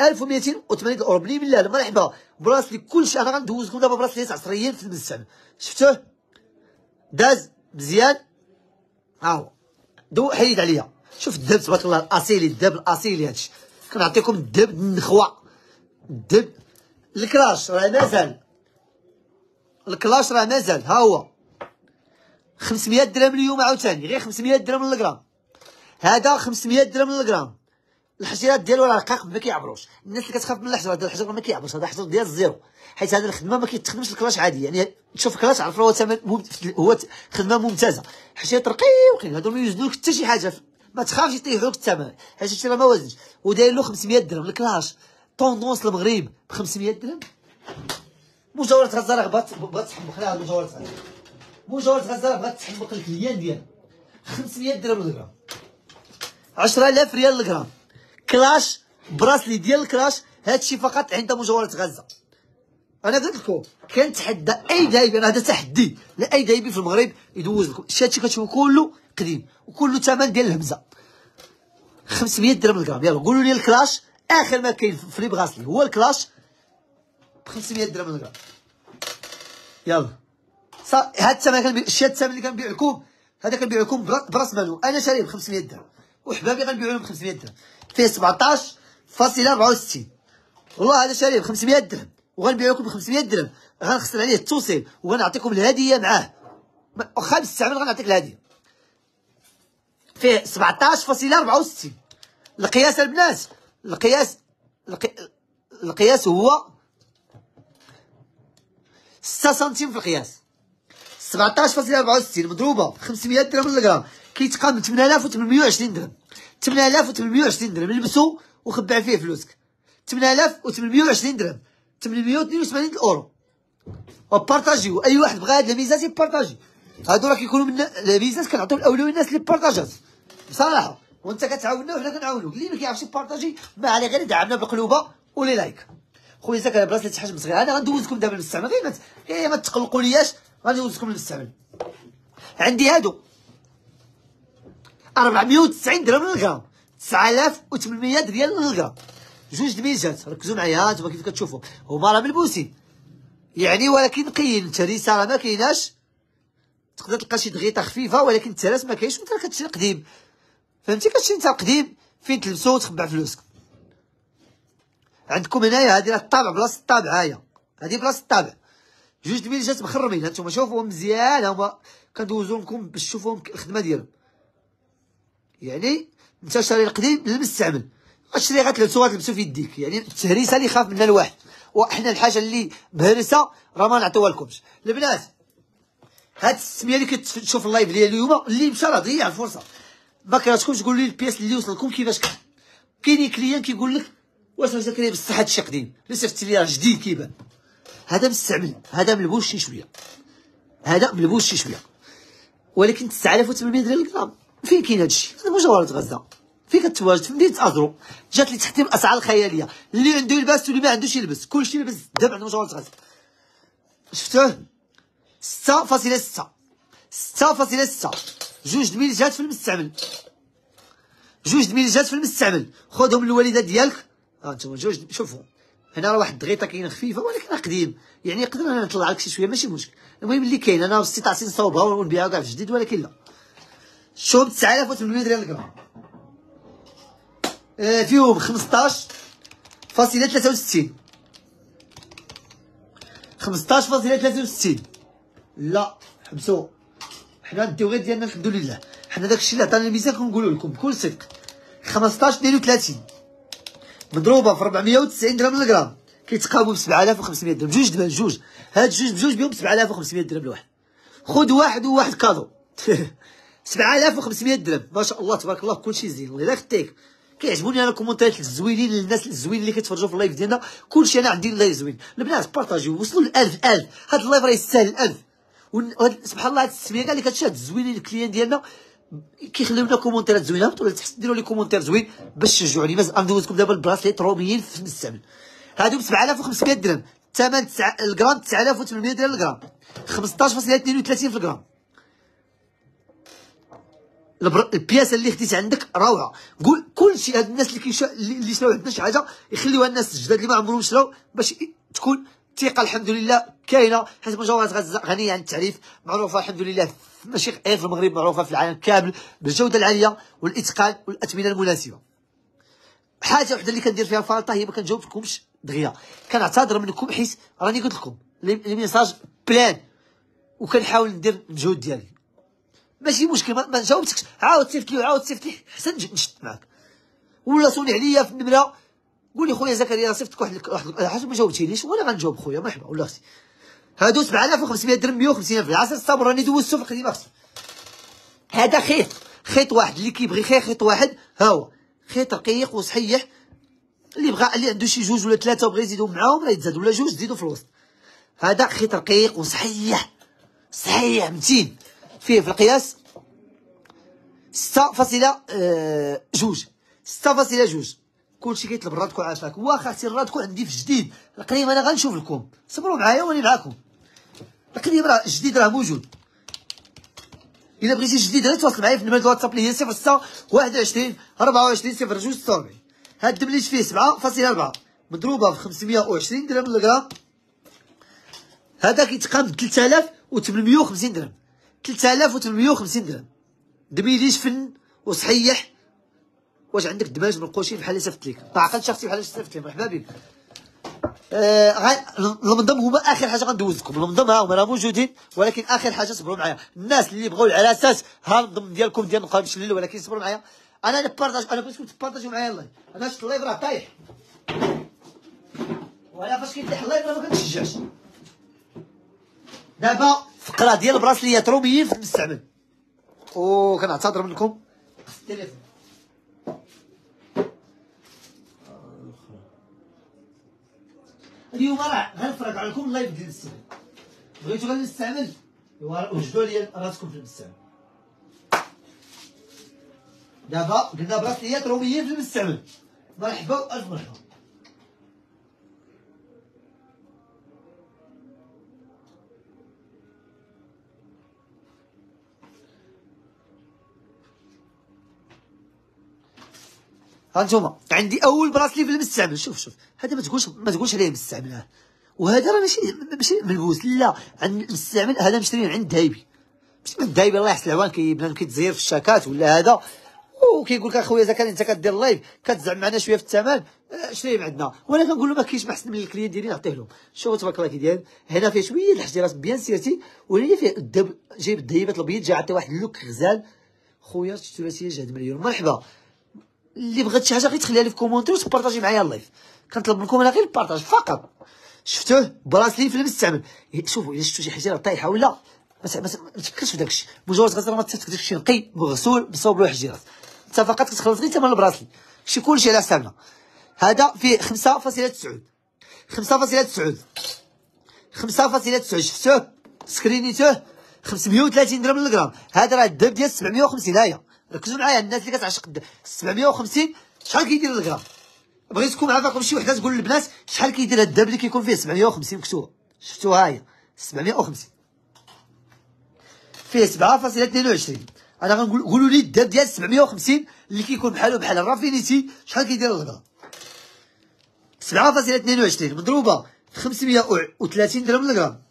Speaker 1: 1280 الاورو بلي بالله؟ مرحبا bracelet كلشي أنا غندوزكم دابا bracelet ات عصريين في المستعمل شفتوه؟ داز مزيان. ها هو. دو حيد عليا. شوف الذهب تبارك الله الاصيلي الذهب الاصيلي هادشي. كنعطيكم الذهب النخوة. الذهب الكلاش راه مازال. الكلاش راه مازال ها هو. 500 درهم اليوم عاوتاني غير 500 درهم للغرام هذا 500 درهم للغرام الحشيرات ديالو راه رقاق ما كيعبروش. الناس اللي كتخاف من الحجر هذا الحجر ما كيعبرش هذا حجر ديال الزيرو. حيت هذه الخدمة ما كيتخدمش الكلاش عادي يعني تشوف كلاش عرف هو ثمن هو خدمة ممتازة. حشيات رقيقين هادو ما يوزنوك حتى شي حاجة. ما تخافش يطيحوا لك الثمن حيت راه ما وزنش. وداير له 500 درهم الكلاش. tendance المغرب ب 500 درهم. مجوهرات غزة راه بغات بغات تحمق لها مجوهرات غزة. مجوهرات غزة راه بغات تحمق ال client ديالها 500 درهم للغرام. 10000 ريال للغرام. كلاش bracelet ديال الكلاش هادشي فقط عند مجوهرات غزة. أنا قلت لكم كنتحدى أي دهايبي أنا هذا تحدي لأي دهايبي في المغرب يدوز لكم. هادشي كتشوفوا كله قديم وكله ثمن ديال الهمزة. 500 درهم للغرام. يلا قولوا لي الكلاش آخر ما كاين في لي bracelet هو الكلاش ب 500 درهم للغرام يلا. صا هاد الثمن كنبيع الشيء الثمن اللي كنبيع لكم هذا كنبيع لكم براس مالو. أنا شاريه ب 500 درهم. وحبابي غنبيعو لهم ب 500 درهم. فيه 17.64 والله هذا شاريه ب 500 درهم. وغنبيع لكم ب 500 درهم. غنخسر عليه التوصيل. وغنعطيكم الهدية معاه. واخا نستعمل غنعطيك الهدية. فيه 17.64 القياس البنات القياس القياس هو 6 سنتيم في القياس. 17.64 مضروبة 500 درهم للغرام. كيتقام ب 8820 درهم. 8820 درهم. لبسو وخبع فيه فلوسك. 8820 درهم. 882 الأورو. وبارطاجيو. أي واحد بغى هاد الميزات يبارطاجي. هادو راه كيكونوا من الميزات كنعطيو الاولويه للناس اللي بارطاجات. بصراحة وانت كتعاوننا وحنا كنعاونوك. اللي ما كيعرفش يبارطاجي؟ ما عليه غير يدعمنا بالقلوبه ولي لايك. خويا زاك أنا بلاصه حجم صغير. أنا غندوزكم دابا للمستعمل غير ما ما تقلقونياش غندوزكم للمستعمل عندي هادو. 490 درهم للغرام 9800 ريال للغرام جوج دميجات. ركزوا معايا. ها انتما كيف كتشوفوا. هما راه ملبوسين. يعني ولكن نقيين التريسة. راه ما كايناش. تقدر تلقى شي دغيطة خفيفة ولكن التهراس ما كاينش. وانت كتشري قديم. فهمتي؟ كتشري انت قديم فين تلبسو وتخبع فلوسك. عندكم هنايا هذه راه الطابع بلاصة الطابع هاهي هذه بلاصة الطابع. جوج دبيلجات مخرمين هانتوما شوفوهم مزيان هما كندوزو لكم باش تشوفوهم الخدمة ديالهم. يعني انت شاري القديم للمستعمل. غتشري غتلبسو غتلبسو في يديك. يعني التهريسه اللي خاف منها الواحد. وحنا الحاجة اللي مهرسة راه ما نعطيوها لكمش البنات هاد السمية اللي كتشوف ال live ديال اليوم اللي مشى راه ضيع الفرصة. ما كرهتكمش تقول لي ال pièce اللي وصل لكم كيفاش كان. كاين client كيقول لك واش هذا كريم بصح هادشي قديم؟ اللي صيفط لي راه جديد كيبان. هذا مستعمل هذا ملبوس شي شوية. هذا ملبوس شي شوية. ولكن 9800 درهم الغرام فين كاين هادشي؟ هذا مجوهرات غزة. فين كتواجد؟ في مدينه ازرو جات لي تحت الاسعار الخياليه اللي عنده يلبس واللي ما عندوش يلبس. كلشي لبس دابا عنده مجوهرات غزة. شفتوه؟ 6.6 ستة. فاصلة ستة. جوج دميلجات في المستعمل. جوج دميلجات في المستعمل. خذهم الوالدة ديالك. ها أنتم جوج شوفوا هنا راه واحد الدغيطة كاينة خفيفة ولكن قديم. يعني يقدر أنا نطلع لك شي شوية ماشي مشكل. المهم اللي كاين أنا استطاعتي نصاوبها ونبيعها كاع في جديد ولكن لا. شوف 9800 ريال الغرام آه فيهم 15 فاصلة 63 15 فاصلة 63 لا حبسوا حنا نديو غير ديالنا الحمد لله. حنا داكشي اللي عطانا الميزان كنقولوا لكم بكل صدق. 15 32 مضروبة في 490 درهم للغرام. كيتقاوموا ب 7500 درهم. جوج دبال جوج. هاد جوج بجوج بهم 7500 درهم الواحد خذ واحد وواحد كادو. 7500 درهم. ما شاء الله تبارك الله كلشي زين. الله يخليك كيعجبوني أنا ال comment ات الزوينين للناس الزوينين اللي كيتفرجوا في ال live ديالنا. كلشي أنا عندي ال live زوين. البنات بارطاجيو. وصلوا ل 1000 1000 هاد ال live راه يستاهل 1000 سبحان الله هاد السميه كاع اللي كتشاهد الزوينين ال client ديالنا. كيخليو لنا commentaire ات زوينه هبطوا لتحت ديروا لي commentaire زوين باش تشجعوني مازال غندوزكم دابا ال bracelet ات روميين في المستعمل هادو ب 7500 درهم. الثمن الجرام 9800 درهم الجرام 15.32 في الجرام البياسه اللي خديت عندك روعة. قول كلشي هاد الناس اللي كيشا اللي شراو عندنا شي حاجة يخليوها الناس الجداد اللي ما عمرهم شراو باش تكون الثقة الحمد لله كاينة. حيت مجوهرات غنية عن التعريف معروفة الحمد لله ماشي غير في المغرب معروفة في العالم كامل بالجودة العالية والإتقان والاثمنه المناسبة. حاجة وحدة اللي كندير فيها ال faute هي ما كنجاوبكمش دغيا. كنعتذر منكم حيت راني قلت لكم message plein وكنحاول ندير المجهود ديالي. ماشي مشكل ما, جاوبتكش عاود صيفط لي وعاود صيفط لي حسن نشد معاك. ولا صوني عليا في النمرة قول لي خويا زكريا صيفطك واحد واحد حسب ما جاوبتينيش وأنا غنجاوب خويا مرحبا ولا أختي هادو 7500 درهم 150 في العصر الصبر راني دوزتو في القديمه أختي هذا خيط. خيط واحد. اللي كيبغي خير خيط واحد. ها هو. خيط رقيق وصحيح. اللي بغى اللي عنده شي جوج ولا ثلاثة وبغى يزيدهم معاهم راه يتزاد. ولا جوج زيدو في الوسط. هذا خيط رقيق وصحيح. صحيح متين. فيه في القياس 6.2 6.2 كلشي كيطلب رادكو عافاك واخا أختي الرادكو عندي في جديد. القريب أنا غنشوف لكم. صبروا معايا واني معاكم. القريب راه جديد راه موجود. إلا بغيتي جديد غير تواصل معايا في نمرة الواتساب اللي هي 06 21 24 02 46 هاد الدبليج فيه 7.4 مضروبة في 520 درهم للغرام هذا كيتقام ب 3850 درهم. 3850 درهم. دبيليش فن وصحيح؟ واش عندك دماج منقوشين بحال اللي صيفط لك عقلتش أختي بحال اللي صيفط لك مرحبا بك. آه المنظم هما آخر حاجة غندوز لكم المنظم ها هما راه موجودين ولكن آخر حاجة صبروا معايا. الناس اللي بغاو على أساس ها المنظم ديالكم ديال نقاب الليل ولكن صبروا معايا. أنا نبارطاج أنا بغيتكم تبارطاجيو معايا ال live أنا شفت ال live راه طايح. ولا فاش كيطيح ال live راه ما كنتشجعش. دابا فقرة ديال ال bracelet ات روميين في المستعمل. أو كنعتذر منكم. التليفون. اليوم راه غنفرض عليكم اللايف ديال السبت. بغيتو غنستعمل وجدوا لي راسكم في المستعمل. دابا قلنا براسليات روميين في المستعمل. مرحبا وألف مرحبا. هانتوما عندي أول bracelet في المستعمل. شوف شوف هذا ما تقولش ما تقولش عليه مستعمل وهذا راه ماشي ماشي ملبوس لا عند المستعمل هذا مشتري عند دايبي. ماشي من دايبي الله يحسن العوان كيبان كيتزير في الشاكات ولا هذا. وكيقول لك أخويا إذا كان أنت كدير live كتزعم معنا شوية في الثمن آه، شريه من عندنا. وأنا كنقول له ما كاينش أحسن من ال clients ديالي نعطيه لهم. شوفوا تبارك الله كي داير هنا فيه شوية الحجيرات bien serti وهنا فيه الدب جايب الدهيبات الأبيض جا عطي واحد look غزال. خويا الثلاثيه جهد مليون. مرحبا. اللي بغات شي حاجة غير تخليها لي في commentaire وتبارطاجي معايا ال live. كنطلب منكم أنا غير ال partage فقط. شفتوه؟ bracelet في المستعمل شوفوا إلا شفتوا شي حجيره طايحة ولا ما تفكرش في داكشي. مجوهرات غزة ما تفكرش داكشي نقي مغسول مصوب له حجيرات انت فقط كتخلص غير ثمن ال bracelet شي كلشي على حسابنا. هذا فيه 5.9 5.9 5.9 شفتوه؟ سكرينيتوه؟ 530 درهم للغرام. هذا راه الذهب ديال 750 هايا ركزوا معايا الناس اللي كتعشق 750 شحال كيدير الغرام بغيتكم عافاكم شي وحده تقول للبنات شحال كيدير هاد الذهب اللي كيكون فيه 750 مكتوب. شفتوها هي 750 فيه 7.22 أنا غنقول قولوا لي الذهب ديال 750 اللي كيكون بحالو بحال الرافينيتي شحال كيدير الغرام 7.22 مضروبة. في 530 درهم للغرام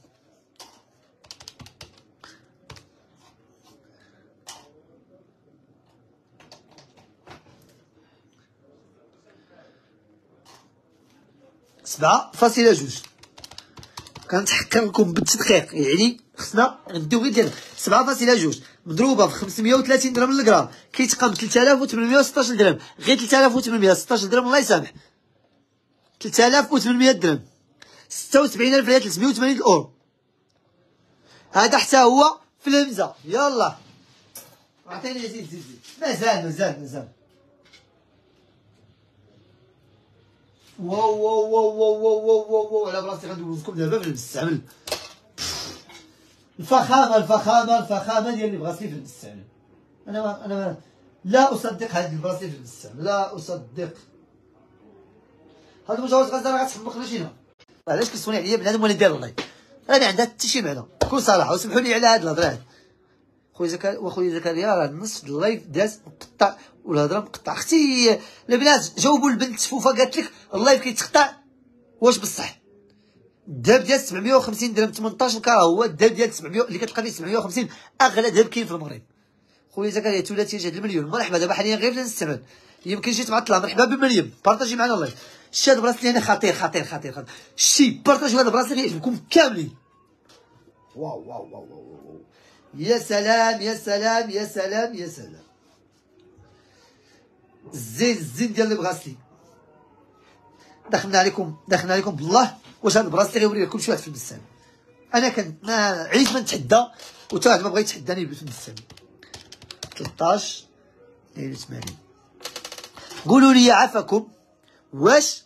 Speaker 1: سبعة فاصلة جوج. كنتحكم لكم بالتدقيق يعني خصنا نديو غير ديال سبعة فاصلة جوج. مضروبة في خمسمية وثلاثين درهم للغرام. كيتقام وثمنمية وستاش درهم. غير تلتالاف وثمنمية ستاش درهم الله يسامح. تلتالاف وثمنمية درهم. ستة وسبعين ألف ريال تلتمية وثمانين الأورو هذا حتى هو في الهمزة يلا. عطيني زيد زيد زيد مازال مازال مازال. واو واو واو واو واو واو واو على bracelet غندوزكم دابا في المستعمل. الفخامة الفخامة الفخامة ديال اللي بغاتي في المستعمل. أنا أنا لا أصدق هذه ال bracelet في المستعمل. لا أصدق. هاد المجوهرات غزة راه غتحمقنا شي علاش كتصوني عليا بنادم ولا داير الله. أنا عندها حتى شي معنى. كون صراحة وسمحوا لي على هاد الهضرة هادي. خويا زكريا وخويا زكريا راه نص ال live داز مقطع والهضره مقطع أختي البنات جاوبوا البنت فوفا قالت لك ال live كيتقطع واش بصح الذهب ديال 750 درهم 18 carats هو الذهب ديال 700 اللي كتلقى فيه 750 أغلى ذهب كاين في المغرب. خويا زكريا ثلاثي جهد المليون. مرحبا دابا حاليا غير نستعمل يمكن جيت معطله مرحبا بمريم بارطاجي معنا ال live شتي هاد البلاصه هنا خطير خطير خطير خطير. شتي بارطاجيو هاد البلاصه يعجبكم كاملين. واو واو واو واو. يا سلام يا سلام يا سلام يا سلام. الزين الزين ديال ال bracelet دخلنا عليكم دخلنا عليكم بالله. واش هذا ال bracelet غيوري لكم شي واحد في البسام أنا كان ما عييت ما نتحدى وتا واحد ما بغى يتحداني في البسام 13 82 قولوا لي عافاكم واش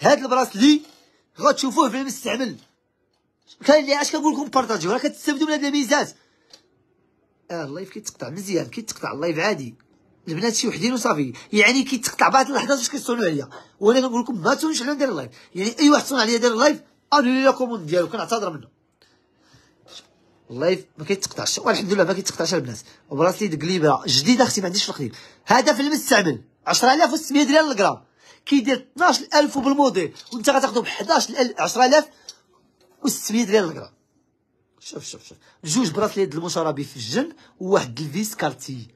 Speaker 1: هاد ال bracelet غتشوفوه في المستعمل؟ كاين اللي علاش كنقول لكم بارطاجيو راه كتستافدوا من هاد الهميزات آه ال live كيتقطع مزيان كيتقطع ال live عادي. البنات شي وحدين وصافي. يعني كيتقطع بعض اللحظات باش كيصونوا عليا. وأنا كنقول لكم ما تصونوش عليا ندير ال live. يعني أي واحد صون عليا داير ال live انولي la commande ديالو كنعتذر منه. ال live ما كيتقطعش. والحمد لله ما كيتقطعش البنات. و bracelet قليبه جديدة أختي ما عنديش في القديم هذا في المستعمل 10600 ريال الغرام كيدير 12000 بالموديل وانت غتاخذو ب 11000 10600 ريال الغرام شوف شوف شوف. جوج براسليات المشاربي في الجن وواحد ال vis Cartier.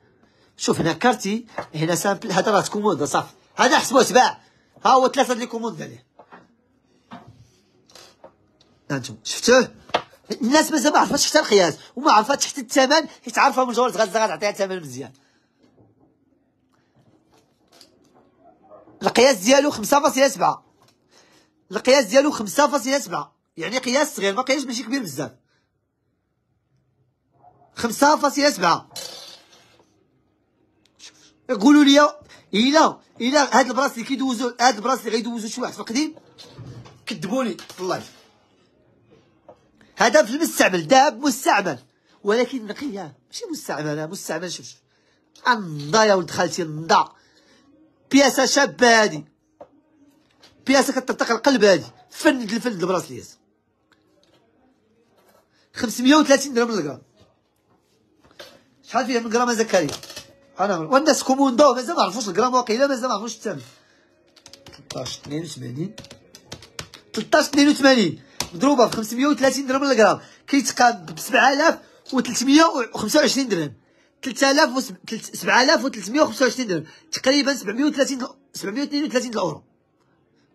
Speaker 1: شوف هنا Cartier هنا simple. هذا راه commande صافي. هذا حسبوه تباع. ها هو ثلاثة اللي كوموند عليه أنتم شفتوه؟ الناس مازال ما عرفتش حتى القياس وما عرفتش حتى الثمن حيت عارفة من جوار غزه غتعطيها الثمن مزيان. القياس ديالو 5.7 القياس ديالو 5.7 يعني قياس صغير ما قياس ماشي كبير بزاف. خمسة فاصلة سبعة. قولوا لي إلا إلا هاد ال pièces اللي كيدوزو هاد ال pièces اللي غيدوزو شي واحد في القديم؟ كذبوني في ال live هذا في المستعمل ذهب مستعمل. ولكن نقية ماشي مستعمل مستعمل شوف النضا يا ولد خالتي النضا بياسة شابة هادي. بياسة كتطرطق القلب هادي. فن الفن البراسليات 530 درهم للغرام. شحال فيها من غرام زكريا. أنا والناس كوموندو مازال ما عرفوش الغرام واقيلا مازال ما عرفوش الثمن 13 82 13 82 مضروبة في 530 درهم للغرام كيتقام ب 7325 درهم. 3000 7325 درهم. تقريبا 730 732 الأورو.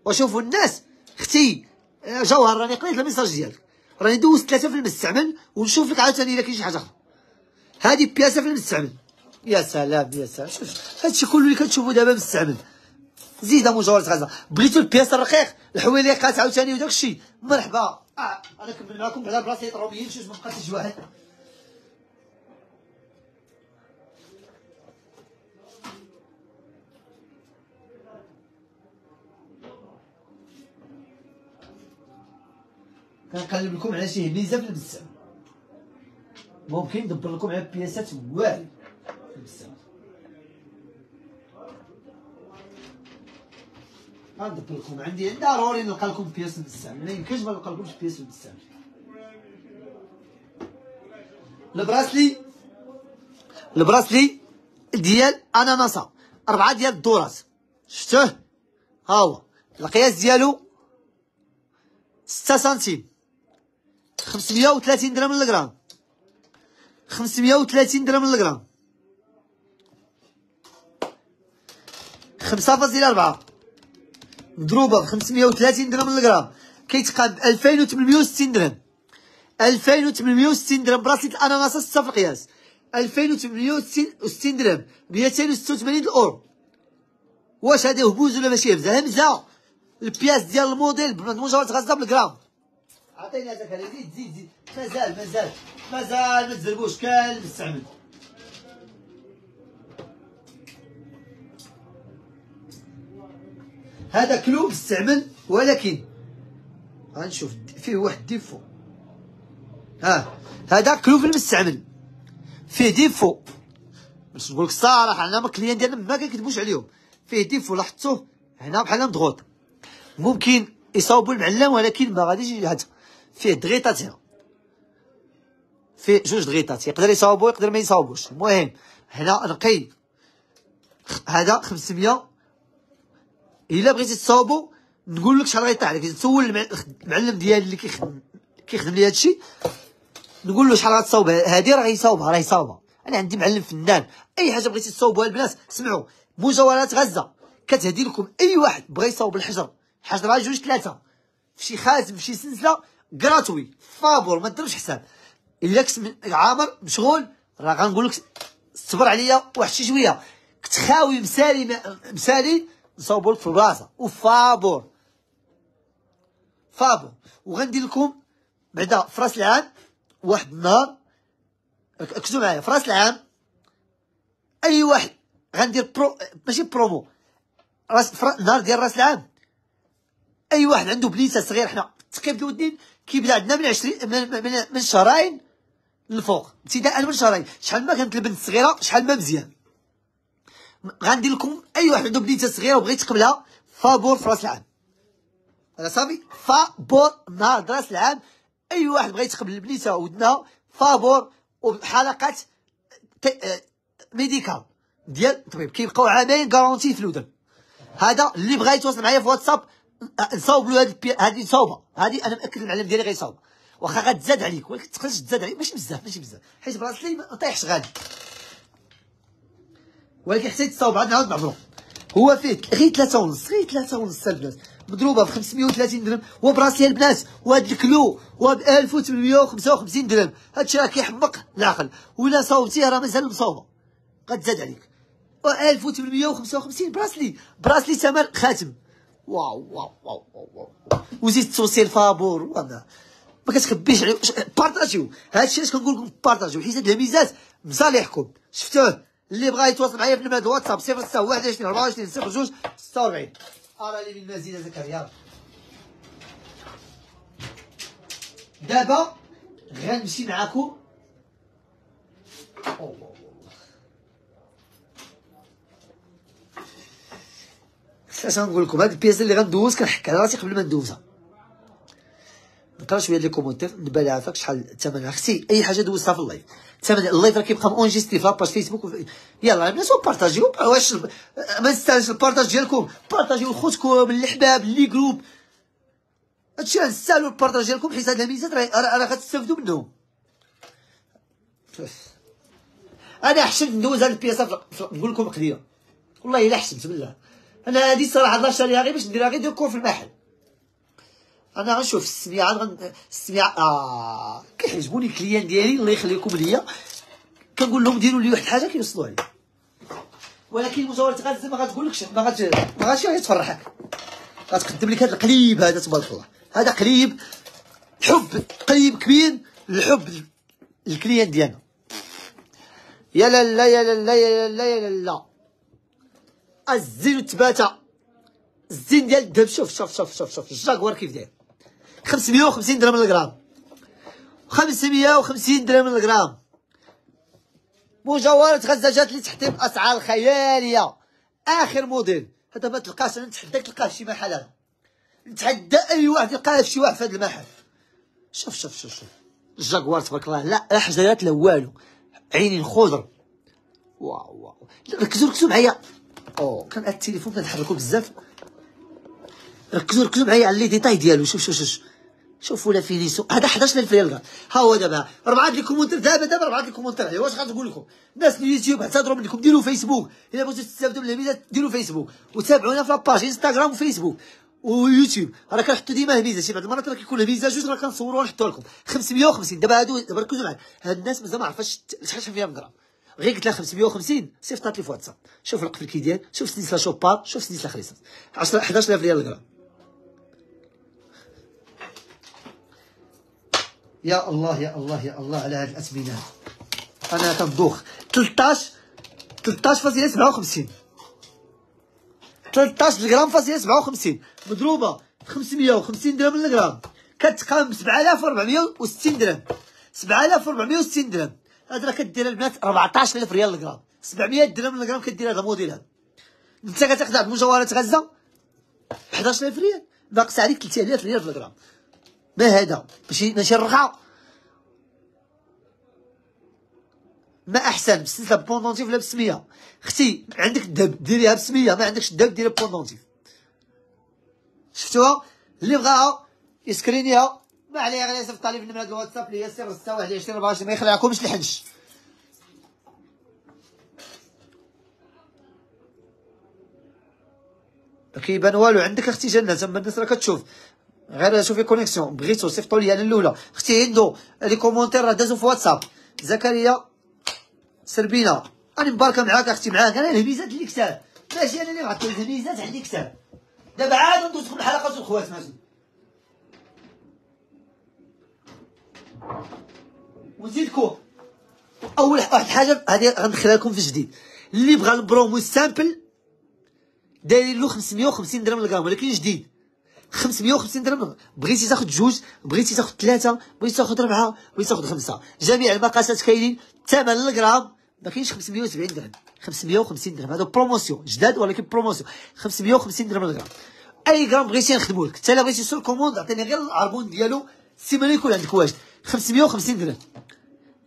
Speaker 1: وشوفوا الناس أختي جوهر راني قريت ال message ديالك. راني دوزت ثلاثة في المستعمل ونشوف لك عاوتاني إلا كاين شي حاجة أخرى. هذه بياسة في المستعمل. يا سلام يا سلام. شوف هادشي كله اللي كتشوفو دابا مستعمل. زيد مجاورة غزة. بغيتو البياس الرقيق الحويليقات عاوتاني وداك الشيء مرحبا. آه أنا كمل معكم على بلاصة روميين شوف ما بقاش واحد. كنقلب لكم على شي ميزه في المستعمل. ممكن ندبر لكم على بياسات واعره غندبر لكم. عندي ضروري نلقى لكم بياس المستعمل ما يمكنش ما نلقى لكمش بياس المستعمل البراسلي البراسلي ديال اناناسا أربعة ديال الدورات. شفتوه؟ ها هو. القياس ديالو ستة سنتيم. خمسمية وثلاثين درهم للغرام. خمسمية وثلاثين درهم للغرام. خمسة فاصلة أربعة. مضروبة بخمسمية وثلاثين درهم للغرام. بألفين وثمنمية وستين درهم. ألفين وثمنمية وستين درهم براسلة الأناناس ستة في القياس ألفين وثمنمية وستين درهم ميتين وستة وثمانين الأورو. واش هادي هبوز ولا ماشي؟ همزة همزة ال pièces ديال الموديل بمجوهرات غزة بالغرام. عطيني هذاك زيد زيد زيد. مازال مازال. مازال ما تزربوش. كان مستعمل. هذا كلوب استعمل ولكن غنشوف فيه واحد défaut. ها هذا كلوب المستعمل. فيه défaut. باش نقول لك الصراحة أنا ما ال clients ديالنا ما كنكذبوش عليهم. فيه défaut لاحظتوه؟ هنا بحال مضغوط ممكن يصاوبوا المعلم ولكن ما غاديش هذا فيه دغيطات هنا فيه جوج دغيطات يقدر يصاوبو يقدر ما يصاوبوش. المهم هنا نقي هذا 500 إلا بغيتي تصاوبو نقول لك شحال غيطيح عليك تسول المعلم ديالي اللي كيخدم كيخدم لي هادشي نقول له شحال غتصاوب هادي راه غيصاوبها راه يصاوبها. أنا عندي معلم فنان. أي حاجة بغيتي تصاوبوها البنات سمعوا. مجوهرات غزة. كتهدي لكم أي واحد بغى يصاوب الحجر. حجره جوج ثلاثة. فشي خاتم فشي سلسلة كراتوي فابور ما ديروش حساب. إلا كنت عامر مشغول راه غنقول لك صبر عليا واحد شي شوية. كنت خاوي مسالي مسالي نصاوبو لك في البلاصة. وفابور. فابور. وغندير لكم بعدا في راس العام واحد النهار ركزوا معايا. في راس العام أي واحد غندير pro ماشي برومو. راس فر... نهار ديال راس العام. أي واحد عنده بنيتة صغيرة حنا تقيب الودين كيبدا عندنا من 20 من, من, من شهرين للفوق. ابتداء من شهرين شحال ما كانت البنت صغيرة شحال ما مزيان. غندير لكم أي واحد عنده بنيتة صغيرة وبغى يثقبلها فابور في رأس العام. هذا صافي؟ فابور نهار رأس العام. أي واحد بغى يثقب ل البنيتة ودنها فابور وحلقات آه، médical ديال الطبيب. كيبقاو عامين garantie في الودن. هذا اللي بغى يتواصل معايا في واتساب نصاوب له هذه هذه صوبة. هذه أنا مأكد المعلم ديالي غيصاوب واخا غتزاد عليك. ولكن تقدرش تزاد عليك. ماشي بزاف ماشي بزاف. حيت براسلي ما طيحش غادي. ولكن حتى تصاوب عاد نعاود نعبرو هو فيه غير ثلاثة ونص غير ثلاثة ونص البنات مضروبة ب 530 درهم. وبراسي البنات وهاد الكلو وب 1855 درهم. هادشي راه كيحمق العقل. ولا صوبتيه راه مازال مصوبة. غتزاد عليك. و 1855 براسلي براسلي ثمن خاتم. واو واو واو واو وزيد توصيل فابور وما ما كتخبيش عليه بارطاجيو. هادشي علاش كنقول لكم بارطاجيو حيت هاد الهميزات مصالحكم شفتوه؟ اللي بغا يتواصل معايا في نمرة الواتساب 06 21 24 02 46 أرى لي من مزيد زكريا دابا غنمشي معاكم اش غنقول لكم هاد ال pièces اللي غندوز كنحك على راسي قبل ما ندوزها. نقرا شوية les commentaires نبالي عافاك شحال ثمنها أختي أي حاجة دوزتها في ال live. ثمن ال live راه كيبقى enregistré في la page فيسبوك يلا الناس بارطاجيو. واش ما نستاهلش ال partage ديالكم. بارطاجيو لخوتكم الحباب les groupes. هادشي نستاهلو ال partage ديالكم حيت هاد الهميزات راه غتستافدوا منهم. أنا حشمت ندوز هاد البياسه نقول لكم قضية. والله إلا حشمت بالله أنا هادي صراحة الله شاريها غير باش نديرها غير دوكور في المحل أنا غنشوف السميعه غن... السميعه آه كيعجبوني الكليان ديالي الله يخليكم ليا. كنقول لهم ديروا لي واحد الحاجة كيوصلوا عليا ولكن مجاورة غزه ما غتقولكش ما غات ما غاتش تفرحك غتقدم لك هذا القليب هذا تبارك الله. هذا قليب حب قليب كبير الحب الكليان ديالنا. يا لا لا يا لا لا يا لا يا لا. الزين تباتا. الزين ديال الذهب شوف شوف شوف شوف شوف الجاكوار كيف داير. 550 درهم للغرام. 550 درهم للغرام. مجوهرات غزة جات لي تحت باسعار خيالية. آخر موديل. هذا ما تلقاش أنا نتحداك تلقاه في شي محل هذا. نتحدى أي واحد يلقاه في شي واحد في هذا المحل شوف شوف شوف شوف. الجاكوار تبارك الله لا حجرات لا والو. عينين خضر واو واو. ركزوا ركزوا معايا. أو كان التليفون كنتحركوا بزاف. ركزوا ركزوا معايا على les détails ديالو. شوف شوف شوف شوفوا la finition هذا 11000 ريال ها هو دابا. ربعه les commentaires دابا دابا ربعه les commentaires واش غنقول لكم؟ الناس اليوتيوب اعتذروا منكم. ديروا فيسبوك إلا بغيتوا تستافدوا من الهميزات ديروا فيسبوك وتابعونا في la page انستغرام وفيسبوك ويوتيوب راه كنحطوا ديما هميزة. شي بعض المرات راه كيكون هميزه جوج راه كنصوروا ونحطوا لكم. 550 دابا هادو دابا ركزوا معايا هاد الناس مازال ما عرفاش شحال فيها مقرا غير قلت لها 550 صيفطات لي في واتساب. شوف القفل كي داير شوف سنيسلا شوبار شوف سنيسلا خريصات 10 11000 ريال الغرام. يا الله يا الله يا الله على هاد الاثمنه أنا كندوخ 13 13.57 13 غرام فاصله 57 مضروبة. ب 550 درهم للغرام كتقام ب 7460 درهم. 7460 درهم. هاد راه كدير البنات 14000 ريال للغرام 700 درهم للغرام كدير هذا الموديل هذا. أنت كتاخذ عند مجوهرات غزة؟ 11000 ريال؟ ناقص عليك 3000 ريال في الغرام. ما هذا؟ ماشي ماشي الرخا ما أحسن؟ بسلسله pendentif ولا بسمية. أختي عندك الذهب ديريها بسمية ما عندكش الذهب ديريها pendentif. شفتوها؟ اللي بغاها يسكرينيها. ما عليها غير يصيفط لي في النمره الواتساب هي 021 24 ما يخلعكمش الحنش كيبان والو عندك أختي جنة تما الناس راه كتشوف غير شوفي connexion بغيتو صيفطوا لي أنا الأولى. أختي هندو les commentaires راه دازو في واتساب. زكريا سربينا راني مباركة معاك أختي معاك. أنا الهميزات اللي كتاب ماشي أنا اللي غطي الهميزات عندي كتاب دابا عاد ندوزكم الحلقات الخوات ماشي؟ ونزيدكم أول واحد الحاجة هذه غندخلها لكم في جديد. اللي بغى ال promo simple داير له 550 درهم للغرام ولكن جديد. 550 درهم بغيتي تاخذ جوج بغيتي تاخذ ثلاثة بغيتي تاخذ أربعة بغيتي تاخذ خمسة. جميع المقاسات كاينين الثمن للغرام ما كاينش 570 درهم. 550 درهم. هذا promotion جداد ولكن promotion. 550 درهم للغرام. أي غرام بغيتي نخدمو لك حتى إلا بغيتي sur commande عطيني غير العربون ديالو السيمانه يكون عندك واجد. 550 درهم.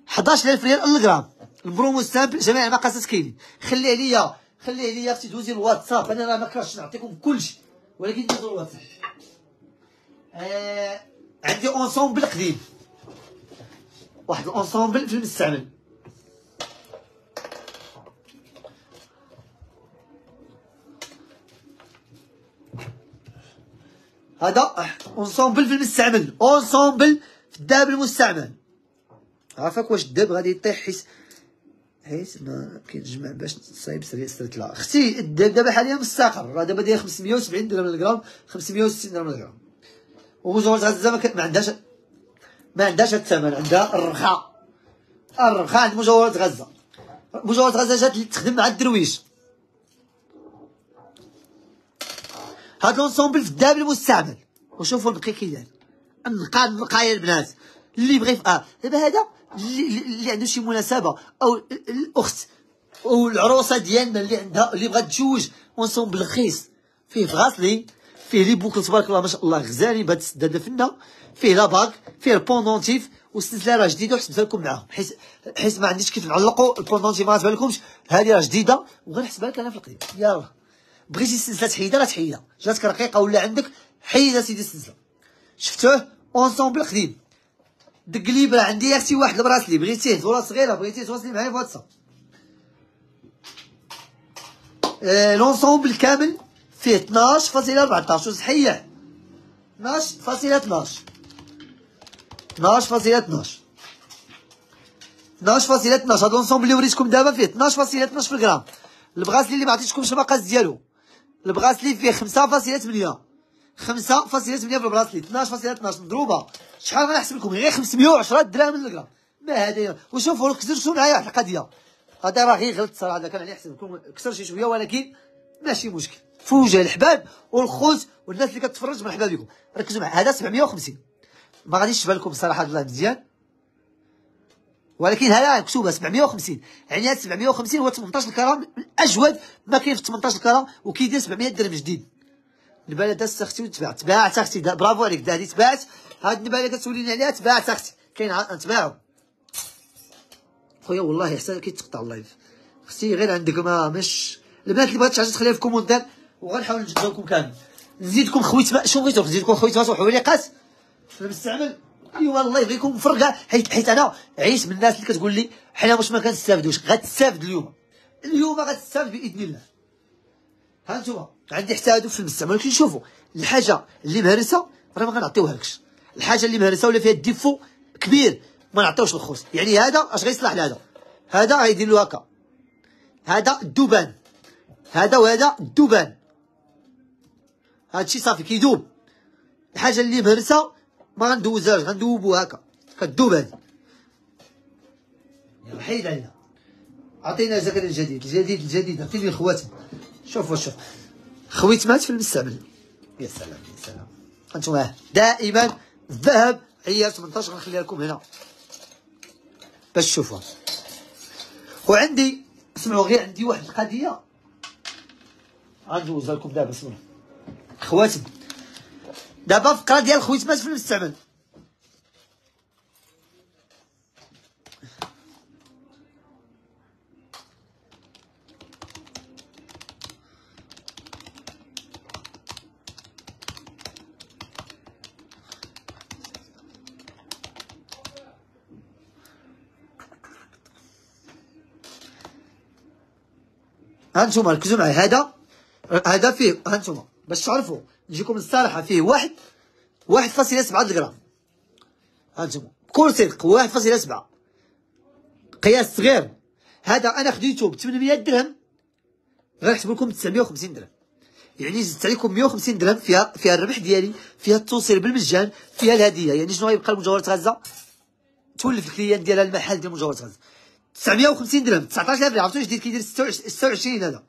Speaker 1: 11000 ريال الغرام ال promo simple جميع المقاسات كاينين خلي عليا خلي عليا أختي دوزي الواتساب. أنا راه ما كرهتش نعطيكم كلشي ولكن دوزو الواتساب. آه عندي ensemble قديم. واحد ال ensemble في المستعمل. هذا ensemble في المستعمل. ensemble الذهب المستعمل. عافاك واش الذهب غادي يطيح حيت حيت ما كيتجمع باش تصايب سري سرت لا أختي الذهب دابا حاليا مستقر. راه دابا داير 570 درهم للغرام 560 درهم للغرام. ومجوهرة غزة ما عندهاش ما عندهاش الثمن عندها الرخاء. الرخاء عند مجوهرة غزة. مجوهرة غزة جات تخدم مع الدرويش. هاد لونسومبل في الذهب المستعمل. وشوفوا البقي كيداير النقاء النقايا البنات اللي بغى آه. دابا هذا اللي, اللي عنده شي مناسبة. أو الأخت أو العروسة ديالنا اللي عندها اللي بغات تجوج اونسومبل رخيص فيه فغاسلي فيه لي بوكل تبارك الله ما شاء الله غزالين بهاد السداده فينا فيه لا باك. فيه البوندونتيف والسلسله راه جديدة وحسبتها لكم معاهم. حيت حيت ما عنديش كيف نعلقوا البوندونتيف ما لكمش هذه راه جديدة. وغنحسبها لك أنا في القديم. يلا بغيتي السلسله تحيدها راه تحيدها جاتك رقيقة ولا عندك حيد سيدي السلسله شفتوه؟ اونسومبل قديم دق لي راه عندي أختي واحد البراسلي بغيتيه زوره صغيره بغيتيه تواصلي معايا في واتساب l'ensemble كامل فيه 12.14 صحيح 12.12 12.12 12.12 هاد l'ensemble اللي وريتكم دابا فيه 12.12 في الغرام ال bracelet اللي ما عطيتكمش المقاس ديالو ال bracelet فيه 5.8 5.8 في ال bracelet 12.12 مضروبه شحال غنحسب لكم؟ غير 510 دراهم للغرام ما هذا وشوفوا كسرتوا معايا واحد القضية هذا راه غير غلط هذا كان عليه يحسب لكم. كسر شي شوية ولكن ماشي مشكل. في وجه الحباب والخوت والناس اللي كتفرج مرحبا بكم ركزوا معايا هذا 750 ما غاديش تبان لكم الصراحه الله مزيان. ولكن هذا مكتوبة 750 يعني هاد 750 هو 18 كرام الأجود ما كاين في 18 كرام وكيدير 700 درهم جديد. النباله دازت أختي وتباعت تباعت أختي برافو عليك. هذه تباعت. هاد النباله كتوليني عليها تباعت أختي كاين نتباعو خويا والله حتى كيتقطع ال live. خصني غير عندك ما مش البنات اللي بغات حاجة تخليها في commentaire وغنحاول نجاوبكم كامل. نزيدكم خويتمات شنو بغيتو نزيدكم خويتمات وحوليقات في المستعمل. ايوا الله يبغيكم مفرقه حيت حيت أنا عيش من الناس اللي كتقول لي حنا واش ما كنستافدوش غتستافد اليوم؟ اليوم غتستافد بإذن الله. ها انتوما عندي حتى هادو في المستعمل ولكن شوفوا الحاجة اللي مهرسة راه ما غنعطيوهالكش الحاجة اللي مهرسة ولا فيها ديفو كبير ما نعطيوش الخوص. يعني هذا اش غيصلح لهذا؟ هذا غيدير له هكا. هذا الدبان هذا وهذا الدبان هادشي صافي كيدوب. الحاجة اللي مهرسة ما غندوزهاش غندوبو هكا. كدوب هادي حيد علينا عطينا زكريا الجديد الجديد الجديد عطيني الخواتم؟ شوفوا شوف خويتمات في المستعمل يا سلام يا سلام. أنتم دائما الذهب عيار 18 غنخليها لكم هنا. باش تشوفوها. وعندي اسمعوا غير عندي واحد القضية. غندوزها لكم دابا اسمعوا. خواتم دابا فقره ديال خويتمات في المستعمل هانتوما ركزوا معايا هذا هذا فيه هانتوما. باش تعرفوا نجيكم الصراحه فيه واحد واحد فاصلة سبعة الغرام. هانتوما. بكل صدق واحد فاصلة سبعة. قياس صغير. هذا أنا خديته ب 800 درهم. غنحسب لكم 950 درهم. يعني زدت عليكم 150 درهم فيها فيها الربح ديالي فيها التوصيل بالمجان فيها الهدية. يعني شنو غيبقى لمجوهرات غزة؟ تولف الكليان ديالها المحل ديال مجوهرات غزة. 950 درهم 19000 درهم عرفتوا جديد كيدير 26 هذا.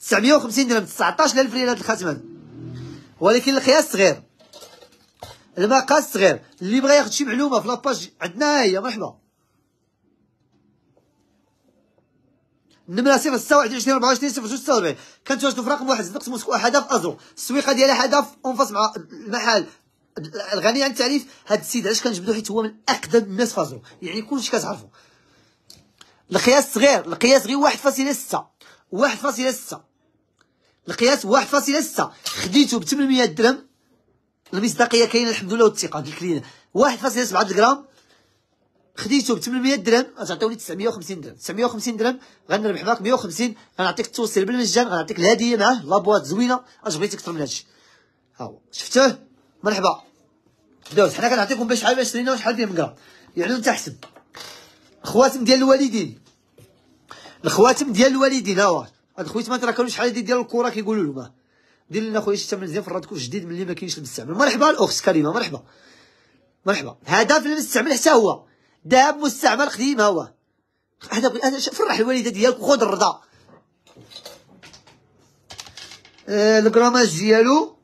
Speaker 1: تسعمية وخمسين درهم تسعطاش ألف ريال هاد الخاتم هذا. ولكن القياس صغير. المقاس صغير. اللي بغى ياخد شي معلومة في لاباج عندنا هي مرحبا. النمرة صفر ستة واحد وعشرين ربعة وعشرين صفر جوج ستة وربعين كنتواجدو في رقم واحد صدق موسكو هدف أزرو السويقة ديالها هدف أنفاس مع المحل. الغني عن التعريف هاد السيد علاش كنجبدو؟ حيت هو من أقدم الناس فازو يعني كلشي كتعرفو. القياس صغير القياس غير واحد فاصلة ستة. واحد فاصلة ستة. القياس واحد فاصلة ستة. خديتو ب 800 درهم. المصداقية كاينة الحمد لله والثقة. قلت لي واحد فاصلة سبعة الغرام خديتو ب 800 درهم غتعطيوني 950 درهم. 950 درهم. غنربح معاك 150 غنعطيك التوصيل بالمجان. غنعطيك الهدية معاه. لابواط زوينة. اش بغيتي أكثر من هادشي ها هو شفتوه؟ مرحبا. دوز حنا كنعطيكم باش شحال باش شرينا وشحال فيه مقرا يعني انت حسب. خواتم ديال الوالدين. الخواتم ديال الوالدين ها هاد الخويتمات راه كانوا شحال ديال الكره كيقولوا لهم. دير لنا خويا شي مزيان في الرادكو جديد ملي ما كاينش المستعمل. مرحبا الأخت كريمة مرحبا. مرحبا. هذا في المستعمل حتى هو. ذهب مستعمل قديم هو. هذا فرح الوالدة ديالك وخذ الرضا. آه الكراماج ديالو.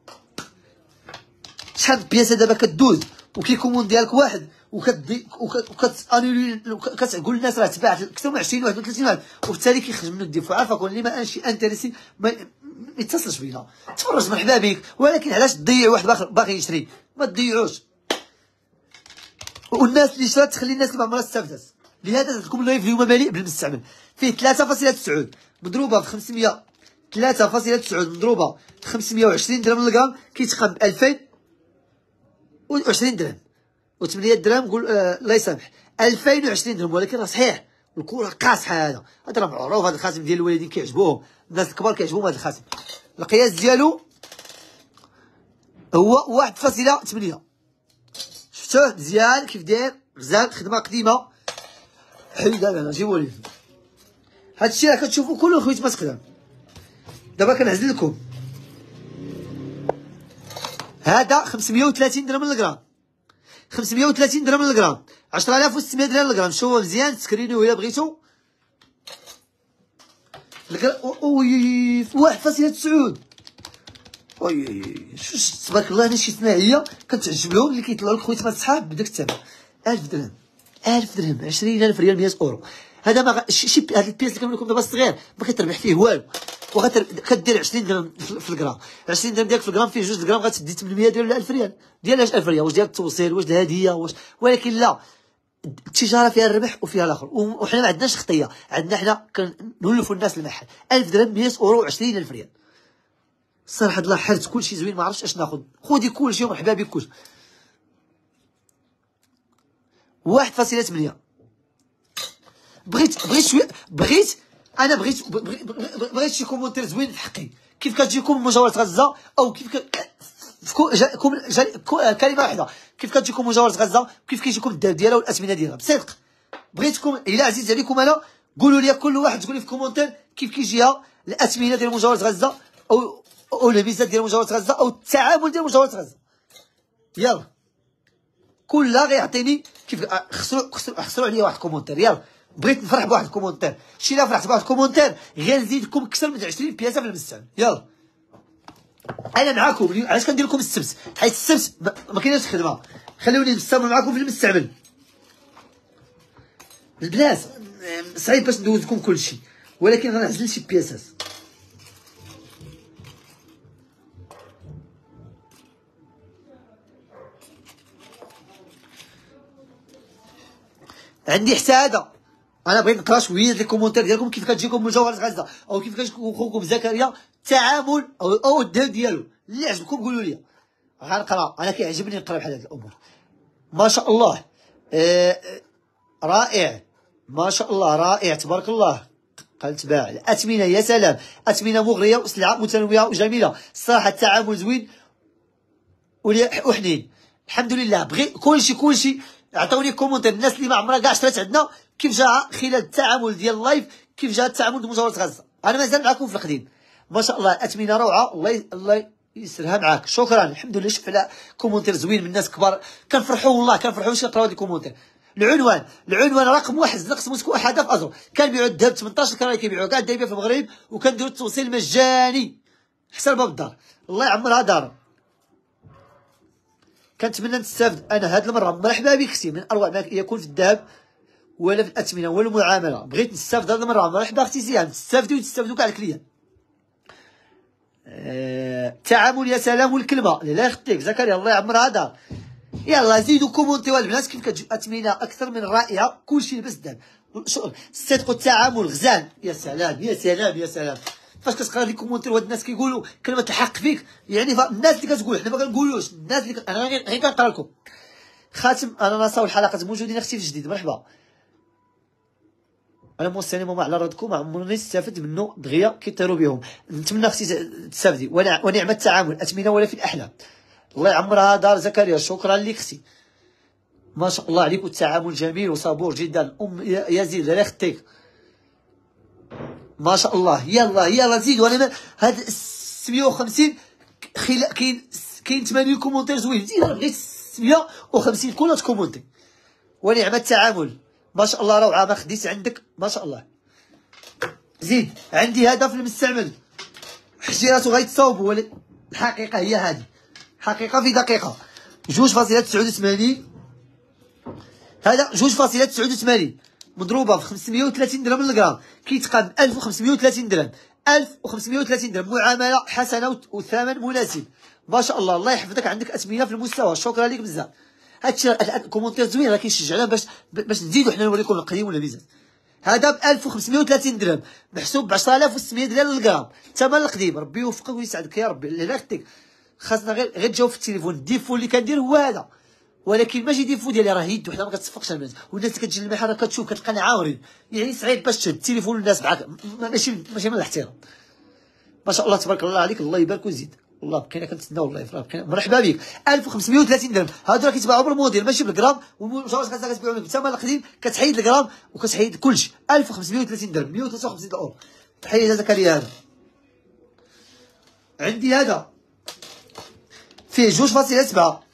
Speaker 1: شحال بياسة دابا كدوز وكيكومون ديالك واحد وكدي وكتانولي كتقول للناس راه تباعت أكثر من 20 31 الف وبالتالي كيخرج منه الدفاع عارفه كون اللي ما انشي انتريسي ما يتصلش بينا. تفرج مرحبا بك ولكن علاش تضيع واحد باغي يشري ما تضيعوش. والناس اللي شرات تخلي الناس اللي ما عمرها استافدت لهذا لكم اللايف اليوم مليء بالمستعمل. فيه 3.9 مضروبة في 500 3.9 مضروبة في 520 درهم للغرام كيتقام ب 2020 درهم. و8 درهم قول آه الله يسامح. 2020 درهم ولكن راه صحيح. الكره قاصحة هذا. هذا راه معروف هذا الخاتم ديال الوالدين كيعجبوهم. الناس الكبار كيعجبوهم هذا الخاتم القياس ديالو هو واحد فاصلة تمنية شفتوه؟ مزيان كيف داير. غزال خدمة قديمة. حيد أنا جيبو لي هادشي راه كتشوفو كله خويت ما تقدم دابا كنعزل لكم. هذا 530 درهم للغرام 530 درهم للغرام 10600 درهم للغرام شوفوا مزيان تسكرينو إلا بغيتو. وي واحد فاصلة تسعود. وي شو تبارك الله أنا شي صناعيه كتعجب لهم اللي كيطلعوا لك خويا الصحاب بداك الثمن 1000 درهم. 1000 درهم. 20000 ريال 100 أورو. هذا ما شي هاد ال pièces اللي كنقول لكم دابا صغير ما كتربح فيه والو. وكدير 20 درهم في الجرام 20 درهم ديالك في الجرام فيه جوج غرام غتدي 800 ديال 1000 ريال. ديال 1000 ريال؟ واش ديال التوصيل؟ واش الهديه واش ولكن لا. التجارة فيها الربح وفيها الآخر. وحنا ما عندناش خطية. عندنا حنا كنولفوا الناس المحل 1000 درهم 100 أورو 20000 ريال. صراحة الله حرت كلشي زوين ما عرفتش اش ناخذ. خذي كلشي ومرحبا بك فاصلة ثمانية. بغيت بغيت شوية بغيت أنا بغيت بغيت شي commentaire زوين في حقي. كيف كتجيكم مجوهرات غزة أو كيف كلمة واحدة. كيف كتجيكم مجوهرات غزة كيف كيجيكم الدار ديالها والأثمنة ديالها. بصدق. بغيتكم إلا عزيز عليكم أنا قولوا لي كل واحد تقول لي في commentaire كيف كيجيها الأثمنة ديال مجوهرات غزة أو أو الهميزات ديال مجوهرات غزة أو التعامل ديال مجوهرات غزة. يلا. كلها غيعطيني كيف خسروا خسروا عليا واحد commentaire. يلا. بغيت نفرح بواحد ال commentaire. شي لا فرحت بواحد ال commentaire غير نزيدكم أكثر من 20 بياسة في المستعمل يلا. أنا معاكم. علاش كندير لكم السبت حيت السبت ما كايناش خدمة. خلوني نستمر معاكم في المستعمل. البنات صعيب باش ندوز لكم كلشي. ولكن غنعزل شي بياسات. عندي حتى هذا أنا بغيت نقرأ شوية ديال الكومونتير ديالكم كيف كتجيكم مجوهرة غزه أو كيف كتجيكم خوكم زكريا التعامل أو, أو الذهب ديالو. اللي عجبكم قولوا لي. غنقرأ. أنا كيعجبني نقرأ بحال هاد الأمور. ما شاء الله. آه رائع. ما شاء الله. رائع. تبارك الله. قال باع الاثمنه يا سلام. اثمنه مغرية وسلعه متنوعة وجميلة. الصراحه التعامل زوين وحنين الحمد لله. بغي كلشي كلشي. عطوني كومونتير. الناس اللي ما عمرها كاع شرات عندنا كيف جا خلال التعامل ديال اللايف كيف جا التعامل ديال مجاورة غزة؟ أنا مازال معكم في القديم ما شاء الله اثمنه روعة. الله الله يسرها معاك. شكرا. الحمد لله شوف على كومونتير زوين من الناس كبار. كنفرحوا والله كنفرحوا. باش كنقراو هاد كومونتير العنوان العنوان رقم واحد. نقص مسكو أحد في أزرو. كنبيعوا الذهب 18 كان كيبيعوا كاع دايبه في المغرب وكنديروا التوصيل مجاني. حتى لباب الدار. الله يعمرها دار كنتمنى نستافد أنا هاد المرة مرحبا بك أختي من أروع ما يكون في الذهب ولا في الاثمنه ولا المعاملة. بغيت نستافد هاد المرة مرحبا أختي زيان. تستافدي وتستافدوا كاع ال clients. التعامل يا سلام والكلمة. لا يخطيك زكريا الله يعمرها دار يلا زيدوا commenterو البنات كيف كتجي اثمنه أكثر من رائعة؟ كلشي لبس الذهب الصدق والتعامل. غزال. يا سلام يا سلام يا سلام. فاش كتقرا لي كومونتير وهاد الناس كيقولوا كلمة الحق فيك؟ يعني الناس اللي كتقول حنا ما كنقولوش. الناس اللي أنا غير كنقرا لكم. خاتم اناناسه والحلقات موجودين أختي في جديد. مرحبا. أنا مو السينما على ردكم عمرني استفدت منه دغيا كيطيروا بهم نتمنى أختي تستافدي. ونعم التعامل اثمنه ولا في الأحلام. الله يعمرها دار زكريا. شكرا لك أختي. ما شاء الله عليك والتعامل جميل وصبور جدا. أم يزيد لا يختيك ما شاء الله. يلا يلا زيدوا أنا هاد 750 خلا كاين كاين 80 كومونتير زوين زيد بغيت 750 كلها تكومونتي ونعم التعامل ما شاء الله روعه ما خديت عندك ما شاء الله زيد عندي هدف المستعمل. حجيرته غيتصاوبوا الحقيقة هي هذه. حقيقة في دقيقة. جوج فاصلة تسعود وثمانين. هذا جوج فاصلة تسعود وثمانين. مضروبة في 530 درهم للغرام. كيتقام 1530 درهم. 1530 درهم. معاملة حسنة والثمن مناسب. ما شاء الله الله يحفظك عندك أثمنة في المستوى. شكرا لك بزاف. هادشي ال commentaire زوين راه كيشجعنا باش باش نزيدو حنا نوريكم القيم ولا ميزان. هذا ب 1530 درهم محسوب ب 10600 درهم للغرام. الثمن القديم ربي يوفقك ويسعدك يا ربي الله يخطيك. خاصنا غير غير تجاوب في التليفون. ال défaut اللي كندير هو هذا. ولكن ماشي défaut ديالي راه يد وحده ما كتصفقش الناس. والناس اللي كتجي للمحل راه كتشوف كتلقاني عامرين يعني صعيب باش تشد التليفون والناس معاك. ماشي ماشي من الاحترام. ما شاء الله تبارك الله عليك الله يبارك ويزيد. والله بقينا كنتسناو والله راه بقينا مرحبا بك. 1530 درهم. هادو راه كيتباعوا بالموديل ماشي بالجرام ومجوز خاصك كتبيعوا بالثمن القديم كتحيد الجرام وكتحيد كلشي. 1530 درهم 153 أورو. تحية زكريا هذا عندي هذا. فيه جوج فاصلة سبعة.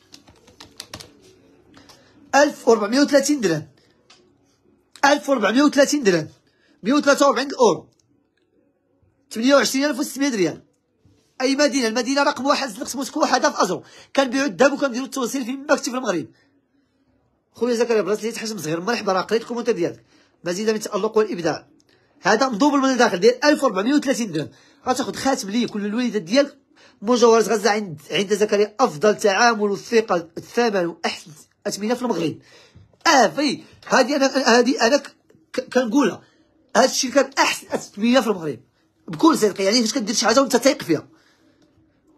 Speaker 1: 1430 درهم. 1430 درهم. 143 أورو. 28600 ريال أي مدينة المدينة رقم واحد زلقت موسكو هدف أزرو. كنبيعوا الذهب وكنديروا التوصيل في مكتب في المغرب. خويا زكريا بلاصه حجم صغير مرحبا راه قريت ال commentaire ديالك. مزيدا من التالق والابداع هذا مضوبل من الداخل ديال 1430 درهم. غتاخد خاتم لي كل الوليدات ديالك. مجوهرات غزة عند عند زكريا أفضل تعامل والثقه الثمن وأحسن اثمنه في المغرب. آه في هذه أنا هذه أنا كنقولها. هذا الشيء كان أحسن اثمنه في المغرب. بكل صدق يعني فاش كدير شي حاجة وأنت تايق فيها.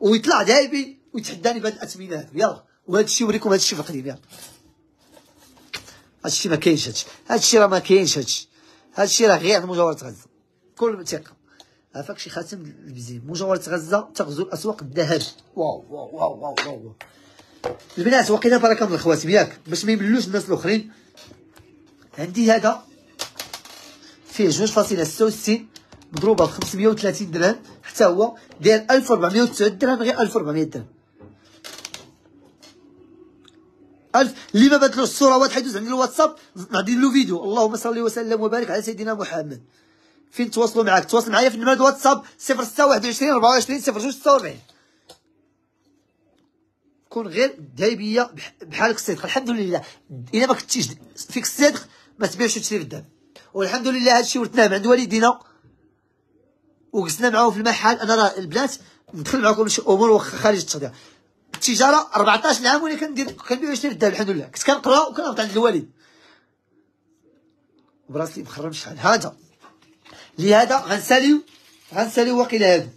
Speaker 1: ويطلع دايبي ويتحداني بهاد الأثمنة. هذو يلا وهذا الشيء وريكم هذا الشيء في القديم يلا. هذا الشيء ما كاينش هذا الشيء راه ما كاينش هذا الشيء راه غير مجوهرات غزة. كل ثقة عافاك شي خاتم البزين. مجوهرات غزة تغزو الأسواق الذهب. واو واو واو واو واو البنات وقيلا بركة من الخواتم ياك. باش ما يملوش الناس الآخرين. عندي هذا. فيه جوج فاصلة ستة وستين. مضروبة ب 530 درهم. حتى هو داير 1409 درهم غير 1400 درهم. ألف. اللي ما بدلوش الصورة؟ واحد حيدوز عندي الواتساب نعطي له فيديو. اللهم صل وسلم وبارك على سيدنا محمد. فين تواصلوا معاك؟ تواصل معايا في النمرة الواتساب 0621 24 02 كون غير دايبيه بحالك الصدق. الحمد لله إلا ما كنتيش فيك الصدق ما تبيعش وتشري في والحمد لله هادشي ورثناه من عند والدينا. وجلسنا معاهم في المحل. أنا راه البنات ندخل معاكم شي أمور خارج التقدير التجارة 14 عام وأنا كندير كنبيع ونشري الذهب الحمد لله. كنت كنقرأ وكنهبط عند الوالد. bracelet مخرم شحال. هذا. لهذا غنساليو غنساليو واقيلا هادو.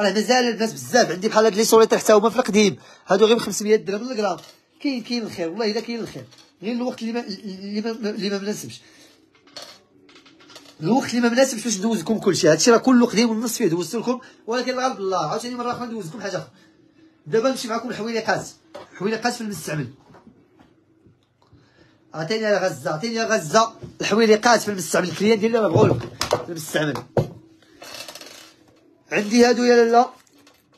Speaker 1: راه مازال الناس بزاف عندي بحال هاد les solitaires حتى هما في القديم. هادو غير ب 500 درهم الغرام كاين كاين الخير. والله إلا كاين الخير. غير الوقت اللي ما اللي ما, اللي ما مناسبش. الوقت اللي ما مناسبش باش ندوز لكم كلشي هادشي راه كله قديم والنص فيه دوزت لكم ولكن الغالب الله عاوتاني مره أخرى ندوز لكم حاجة آخرى. دابا نمشي معكم الحويلقات الحويلقات في المستعمل. عطيني غزة عطيني غزة. الحويلقات في المستعمل. الكليان راه بغولك في المستعمل. عندي هادو يا لالا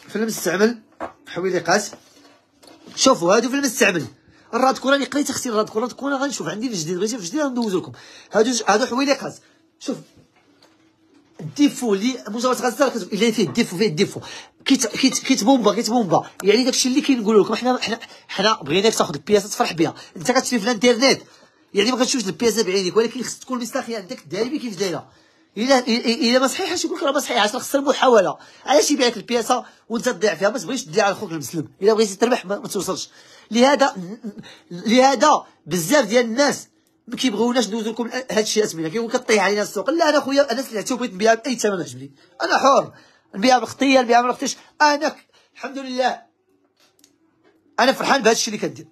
Speaker 1: في المستعمل. حويلقات شوفوا هادو في المستعمل. الراد كورة اللي قريت أختي الراد كورة كورة غنشوف. عندي في جديد بغيتي في جديد غندوز لكم. هادو هادو حويلقات شوف ال défaut اللي مجوهرات غزة إلا فيه ال défaut فيه ال défaut. كيت كيت كيت بومبا كيت بومبا. يعني داكشي اللي كينقول لكم حنا حنا حنا بغيناك تاخذ البياسة تفرح بها. أنت كتشري في الانترنت يعني ما كتشوفش البياسة بعينيك ولكن خص تكون مصداقيه عندك دايره كيف دايرة؟ إلا إلا ما صحيحاش يقول لك راه ما صحيحاش خصها المحاوله علاش يبيع لك البياسة وأنت تضيع فيها؟ ما تبغيش تديها على خوك المسلم. إلا بغيتي تربح ما توصلش. لهذا لهذا بزاف ديال الناس ما كيبغيوناش ندوز لكم هذا الشيء اسمينا كيقول كطيح علينا السوق. لا أنا خويا أنا سلعتي وبغيت نبيعها بأي ثمن عجبني. أنا حر. نبيعها بالخطيه نبيعها ما نخطيش أنا الحمد لله. أنا فرحان بهذا الشيء اللي كندير.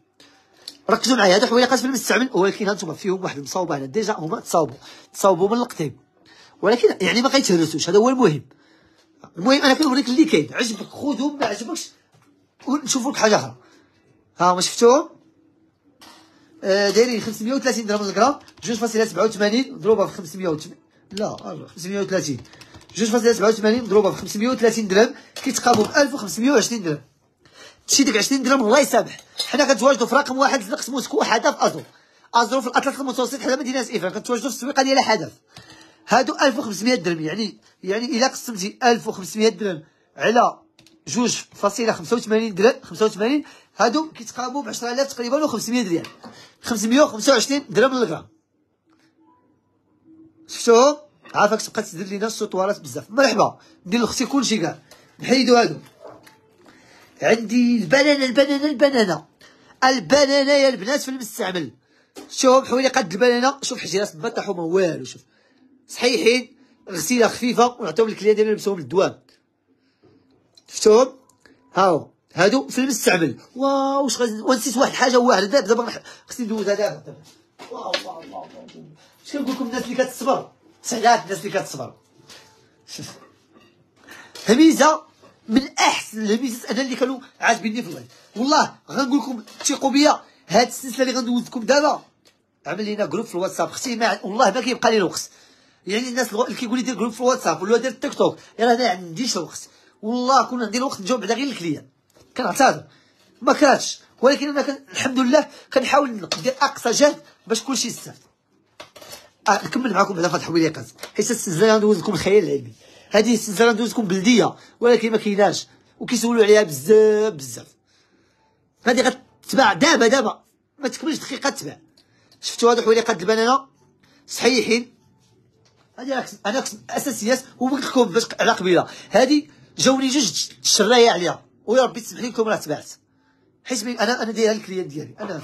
Speaker 1: ركزوا معايا. هذا حوايج في المستعمل ولكن هانتوما فيهم واحد المصاوبه هنا ديجا هما تصاوبوا. تصاوبوا من القطيب ولكن يعني ما غيتهرسوش هذا هو المهم. المهم أنا كنوريك اللي كاين. عجبك خذهم ما عجبكش ونشوفوا لك حاجة أخرى. ها ما شفتوهم؟ دايرين 530 درهم الغرام 2.87 مضروبه في 580 لا 530 2.87 مضروبه في 530 درهم كيتقابلوا ب 1520 درهم. شي ديك 20 درهم الله يسامح. حنا كنتواجدوا في رقم واحد نقص موسكو حدث ازو ازو في الأطلس المتوسط حدا مدينة افران كنتواجدوا في السويقة ديال حدث. هادو 1500 درهم يعني يعني إلا قسمتي 1500 درهم على جوج فاصلة 85 درهم 85 هادو كيتقابلوا ب 10000 تقريبا و500 ريال 525 درهم للغرام شفتوهم عافاك تبقى تدير لينا السطوارات بزاف. مرحبا. ندير لختي كلشي كاع. نحيدو هادو. عندي البنانه البنانه البنانه البنانه يا البنات في المستعمل. شوف حوالي قد البنانه شوف حجرات ما طاحوا ما والو شوف. صحيحين غسيلة خفيفة ونعطيهم لل clients ديالنا نلبسوهم للدوام. شفتوهم هاو. هادو في المستعمل واو واش ونسيت واحد الحاجة واحدة دابا دابا خصني ندوزها دابا واو واو واو اش كنقول لكم الناس اللي كتصبر؟ سعدات الناس اللي كتصبر. هميزة من احسن الهميزات أنا اللي كانوا عاجبيني في ال live والله غنقول لكم ثقوا بيا هاد السلسلة اللي غندوز لكم دابا عمل لينا groupe في الواتساب. أختي ما والله ما كيبقى لي الوقت يعني الناس اللي كيقول لي دير groupe في الواتساب ولا دير التيك توك راه ما عنديش الوقت والله كنا ندير الوقت نجاوب على غير ال clients كنعتذر. ما كانش ولكن أنا كان الحمد لله كنحاول ندير أقصى جهد باش كلشي يستافد آه نكمل معكم بعدا فهاد الحويلات حيت السلسله ندوز لكم الخيال العلمي هذه السلسله ندوز لكم بلدية ولكن ما كايناش. وكيسولوا عليها بزاف بزاف. هذه غتتباع دابا دابا. ما تكملش دقيقة تباع. شفتوا هذا حويلات البنانة؟ صحيحين. هذه أنا أساسيات وقلت لكم باش على قبيلة. هذه جاوني جوج الشرايه عليها. ويا ربي تسمح لكم راه تبعت حيت أنا أنا دايرها ال clients ديالي. أنا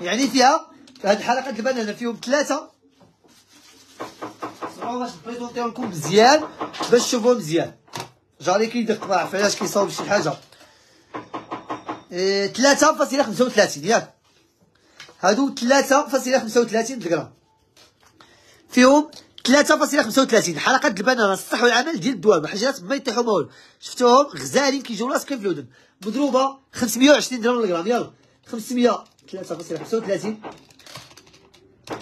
Speaker 1: يعني فيها هاد الحلقات البنانه فيهم ثلاثة. باش نبريزونتيو لكم مزيان باش تشوفوه مزيان. جاري كيدق ما عرف علاش كيصاوب شي حاجة. إيه 3.35 ياك. هادو 3.35 غرام فيهم 3.35 حلقات البنانة الصح والعمل ديال الدواب حاجات ما يطيحوا ما والو شفتوهم؟ غزالين كيجيو راسك في الودن مضروبه 520 درهم للغرام. يلا. 500 3.35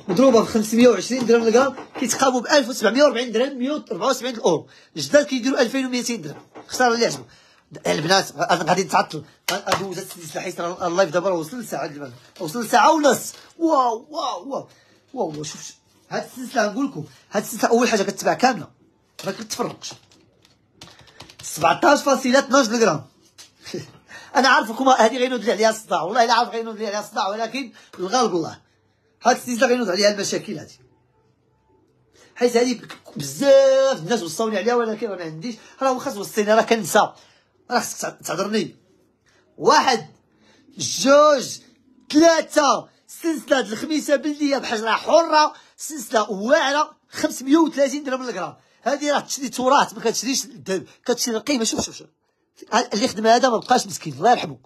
Speaker 1: مضروبة ب 520 درهم للغرام. كيتقابوا ب 1740 درهم 174 اورو الجداد كيديروا 2200 درهم. خسارة اللي عجبو. البنات غادي تعطل دوزت السلسله حيت ال live دابا وصل لساعة وصل لساعة ونص. واو واو واو. واو شوف هاد السلسلة نقول لكم هاد السلسلة أول حاجة كتباع كاملة ما كتفرقش. 17.12 غرام. أنا عارفكم هذه غينوض لي عليها الصداع والله إلا عارف غينوض لي عليها الصداع ولكن الغالب الله هاد السلسلة غينوض عليها المشاكل هذه حيت هذه بزاف الناس وصوني عليها ولكن ما عنديش. راه واخا توصيني راه كنسى. راه خصك تعذرني. واحد جوج ثلاثة. سلسلة الخميسة بلدية بحجرة حرة. سلسلة واعرة 530 درهم للغرام. هذه راه تشري تراث ما كتشريش الذهب كتشري القيمة. شوف شوف شوف. اللي خدم هذا ما بقاش مسكين الله يرحمه.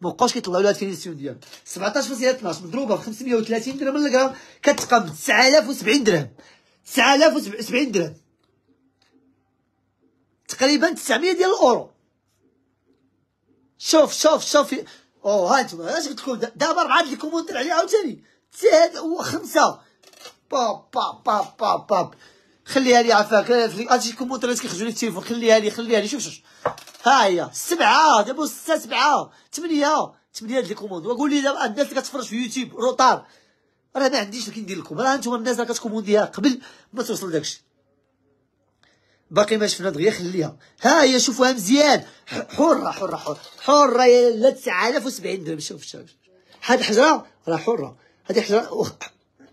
Speaker 1: ما بقاوش كيطلعوا له هاد ال finition ديالو. 17.12 مضروبة ب 530 درهم للغرام كتبقى ب 9070 درهم. 9070 درهم. تقريبا 900 ديال الأورو. شوف شوف شوف. أو ها أنتم اش قلت لكم؟ دابا ربعة les commentaires عليه عاوتاني. خمسه باب باب باب باب خليها لي عافاك هادشي commentaires كيخرجوا لي التليفون. خليها لي خليها لي شوف شوف ها هي. سبعة دابا ستة سبعة. ثمانية. ثمانية هاد les commandes. وقول لي دابا الناس اللي كتفرج في يوتيوب retard راه ما عنديش اللي كندير لكم. راه أنتم الناس اللي كتكومونديها قبل ما توصل داكشي. باقي ما شفنا دغيا خليها. ها هي شوفوها مزيان. حرة حرة حرة. حرة يا لا 9070 درهم. شوف شوف هاد الحجرة راه حرة. هذه حجره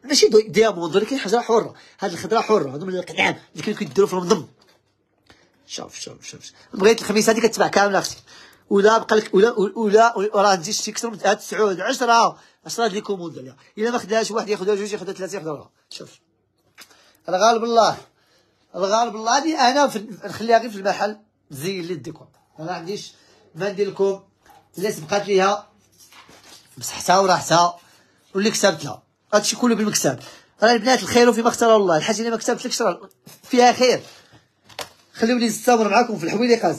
Speaker 1: ماشي diamond ولكن حجره حرة. هاد الخضرة حرة. هادو من القنعان اللي كانوا كيديروا في رمضان شوف شوف شوف بغيت الخميس هذه كتباع كاملة أختي. ولا بقى لك ولا ولا راه نجي شي كثر من هاد 9 10 10 لي كوموند عليها إلا ما خداهاش واحد ياخذها جوج ياخذها ثلاثة ياخذها شوف. الغالب الله. الغالب الله هذه أنا نخليها غير في المحل. زي اللي الديكور. ما عنديش ما ندير لكم اللي سبقات ليها. مسحتها وراحتها. واللي كسبتها. هادشي كله بالمكسب راه البنات الخير فيما اختار الله. الحاجة اللي ما كتبتلكش راه فيها خير. خليوني نستمر معاكم في الحويليقات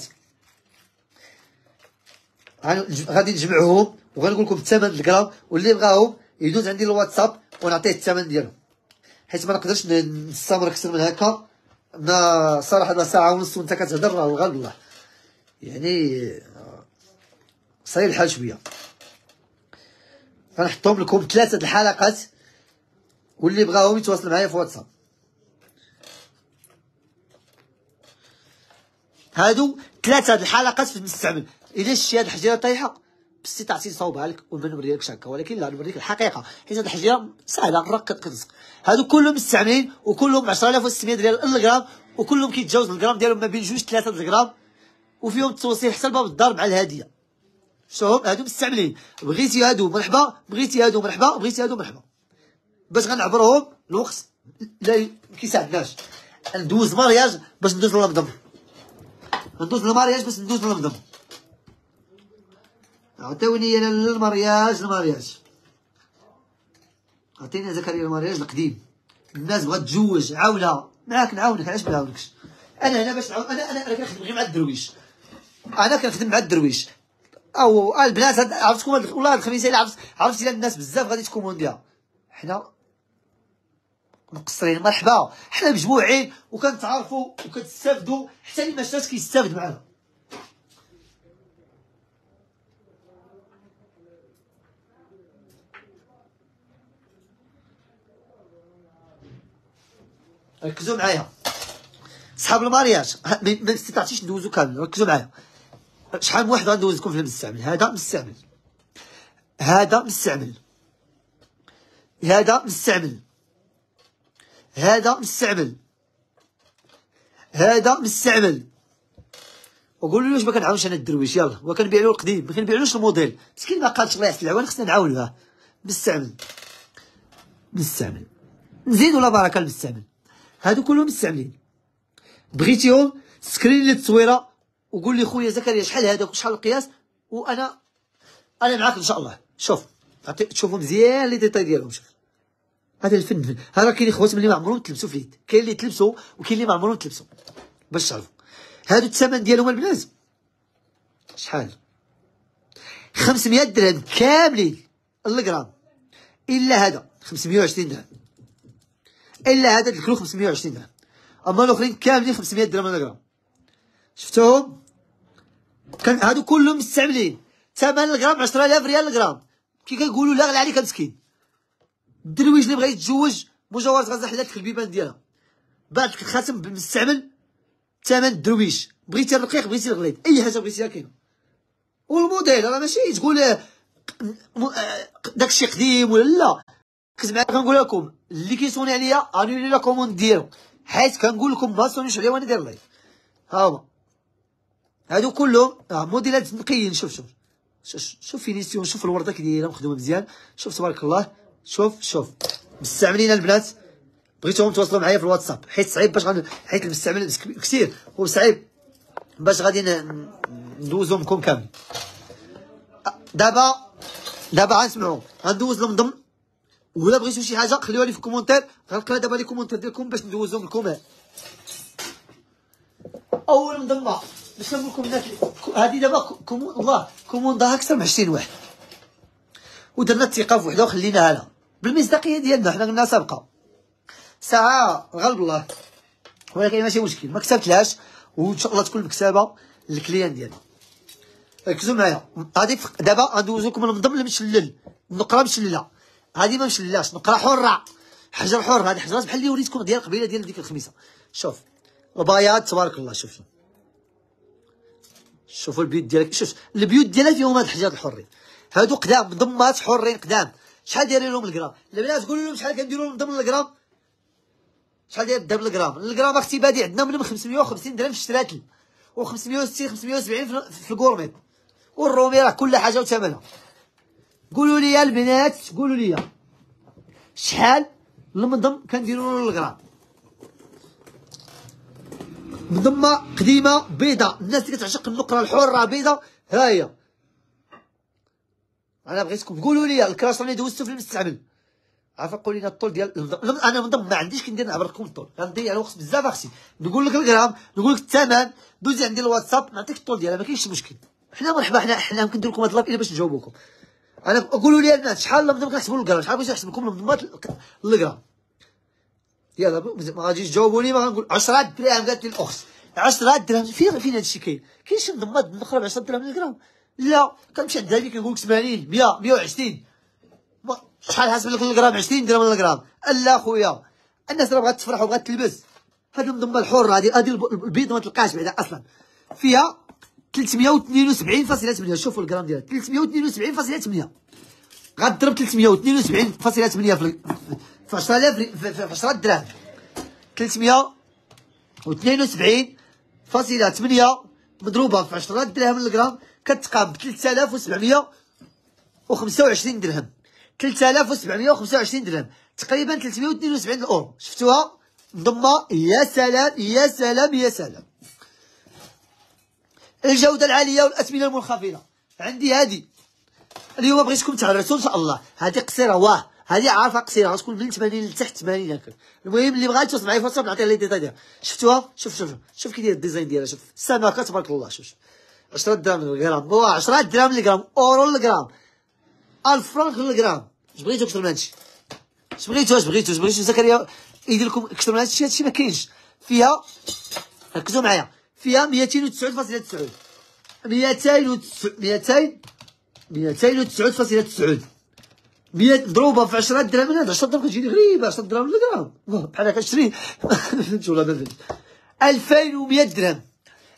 Speaker 1: غادي نجمعهم وغنقول لكم الثمن الكرام واللي بغاهم يدوز عندي الواتساب ونعطيه الثمن ديالهم حيت ما نقدرش نستمر أكثر من هكا. أنا صراحة هذا ساعة ونص وانت كتهضر راه الغالب الله. يعني صاير الحال شوية. غنحطهم لكم ثلاثة الحلقات. واللي بغاهم يتواصل معايا في واتساب. هادو ثلاثة الحلقات في المستعمل إلا شتي هاد الحجيره طايحة بس تعطي صوبها لك وما نوريلكش هكا ولكن لا نوريك الحقيقة. حيت هاد الحجيره سهلة راك كتلصق هادو كلهم مستعملين وكلهم ب 10600 ديال الغرام وكلهم كيتجاوز الغرام ديالهم ما بين جوج ثلاثة الغرام وفيهم التوصيل حتى لباب الدار مع الهدية. شوفهم هادو مستعملين. بغيتي هادو مرحبا بغيتي هادو مرحبا بغيتي هادو مرحبا. باش غنعبرهم الوقت لا كيساعدناش. ندوز مارياج باش ندوز للمضم ندوز للمارياج باش ندوز للمضم عطيوني أنا للمارياج المارياج عطيني زكريا المارياج القديم. الناس بغات تجوج عاوله معاك نعاونك علاش ما نعاونكش؟ أنا هنا باش نعاون أنا أنا كنخدم غير مع الدرويش. أنا كنخدم مع الدرويش. أو البنات عرفتكم والله الخميسه الا عرفت عرفت الناس بزاف غادي تكومونديها. حنا مقصرين مرحبا. حنا مجموعين وكنتعارفوا وكتستافدوا حتى اللي ما شاش كيستافد معنا ركزوا معايا. صحاب المارياج ما استطعتيش ندوزو كامل ركزوا معايا. شحال من واحد غندوز لكم في المستعمل؟ هذا مستعمل. هذا مستعمل. هذا مستعمل. هذا مستعمل هذا مستعمل وقولوا لي واش ما كنعاونش أنا الدرويش؟ يلا. وكنبيع له القديم ما كنبيعلوش الموديل. مسكين ما قادش الله يحسن العوان خصنا نعاونوه مستعمل مستعمل نزيد ولا بركه المستعمل هادو كلهم مستعملين بغيتيهم screen لي التصويرة وقول لي خويا زكريا شحال هذاك وشحال القياس؟ وأنا أنا معاك إن شاء الله. شوف تشوفوا مزيان les détails ديالهم. شوف. هذا الفن هذا كاين اخوات ملي ما عمرهم تلبسوا في اليد كاين اللي تلبسوا وكاين اللي ما عمرهم تلبسوا. باش تعرفوا هادو الثمن ديالهم البنات شحال؟ 500 درهم كاملين الغرام. إلا هذا 520 درهم. إلا هذا الكيلو 520 درهم. أما الأخرين كاملين 500 درهم الغرام شفتوهم؟ كان هادو كلهم مستعملين. ثمن الغرام 10000 ريال الغرام. كي كيقولوا لا غالي عليك مسكين الدرويش اللي بغى يتزوج مجوهرات غزة حلات البيبان ديالها. بعد الخاتم مستعمل ثمن الدرويش بغيتي الرقيق بغيتي الغليظ. أي حاجة بغيتيها كاينة. والموديل راه ماشي تقول آه، داكشي قديم ولا لا. كنت كنقول لكم اللي كيصوني عليا انولي la commande ديالو. حيت كنقول لكم ما صونيش عليا وأنا داير live ها هما هادو كلهم آه موديلات نقيين. شوف. شوف شوف فينيسيون شوف الوردة كي دايرة مخدومة مزيان. شوف تبارك الله. شوف شوف. مستعملين البنات. بغيتوهم تواصلوا معايا في الواتساب. حيت صعيب باش غن... حيت المستعمل كثير. وصعيب باش غادي ندوزهم لكم كامل. دابا دابا غنسمعوا غندوز لهم المضمة ولا بغيتو شي حاجة خليوها لي في ال commentaire. غنقرا دابا les commentaires ديالكم باش ندوزهم لكم. أول مضمة. باش نقول لكم الناس هذه دابا كوموندها أكثر من 20 واحد. ودرنا الثقة في وحدة وخليناها لها. بالمصداقية ديالنا حنا قلنا سابقة. ساعة غلب الله. ولكن ماشي مشكل ما كتبتلهاش. وإن شاء الله تكون مكتبة للكليان ديالنا ركزوا معايا. غادي دابا غندوزو لكم المنظم المشلل النقره مشللة. هذه ما مشللاش. نقره حرة. حجر حر. هذه حجرات بحال اللي وريتكم ديال القبيله ديال ديك الخميسة. شوف. البياض تبارك الله. شوف شوفوا البيوت ديالك. شوف. البيوت ديالها فيهم هاد الحجرات الحرين هادو قدام ضمات حرين قدام. شحال دايرين لهم الجرام؟ البنات قولوا لهم شحال كنديروا لهم ضمن الجرام؟ شحال داير الدم الجرام؟ أختي بادي عندنا من 550 درهم في الشراتل و 560 570 في الكورميط. والرومي راه كل حاجة وثمنها. قولوا لي البنات قولوا لي شحال المنظم كنديروا له الغرام مضمه قديمة بيضاء. الناس اللي كتعشق النقرة الحره بيضاء ها هي. أنا بغيتكم تقولوا لي الكراش راني دوزتو في المستعمل عارفه قول لنا الطول ديال أنا منظم ما عنديش كندير نعبر لكم الطول. غنضيع الوقت بزاف أختي نقول لك الغرام نقول لك الثمن دوزي عندي الواتساب نعطيك الطول ديالها ما كاينش مشكل. حنا مرحبا حنا حنا يمكن ندير لكم هاد ال live باش نجاوبوكم. أنا قولوا لي الناس شحال المضمة كنحسبوا الجرام شحال بغيتو نحسب لكم المضمات الجرام يلا ما غاديش تجاوبوني ما غنقول 10 دراهم قالت لي الأخت. 10 دراهم فين فين هادشي كاين؟ كاين شي منظمات نخرب 10 دراهم الجرام لا كنمشي عند هذيك كنقول لك 80 100 120 شحال حاسب لك الجرام 20 درهم الجرام لا خويا الناس راه بغات تفرح وبغات تلبس. هذه المنظمه الحره هذه هذه البيض ما تلقاش بعدا أصلا. فيها 372.8 شوفوا الجرام ديالها. 372.8 غضرب 372.8 في في 10000 في 10 دراهم. 372.8 مضروبة في 10 دراهم للغرام كتقام ب 3725 درهم. 3725 درهم. تقريبا 372 أورو. شفتوها؟ ضمه يا سلام يا سلام يا سلام. الجودة العالية والأثمنة المنخفضة. عندي هذه اليوم بغيتكم تعرسوا إن شاء الله. هذه قصيرة واه. هذه عارفة قصيرة. غتكون من 80 لتحت 80 هكا. المهم اللي بغا يتصل معايا في الواتساب نعطيه les détails ديالها شفتوها؟ شوف شوف شوف. كي داير ال design ديالها. شوف. السمكه تبارك الله. شوف. 10 درهم للغرام هو 10 درهم للغرام أورو للغرام 1000 فرانك للغرام اش بغيتو أكثر من هادشي؟ اش بغيتو؟ اش بغيتو؟ اش بغيتو؟ زكريا يدير لكم أكثر من هادشي. هادشي ما كاينش. فيها ركزوا معايا. فيها 209.9 200 200 209.9 100 مضروبة في 10 درهم. هذا 10 درهم كتجيني غريبه 10 درهم للغرام بحال هكا شري فهمت ولا ما فهمتش. 2100 درهم.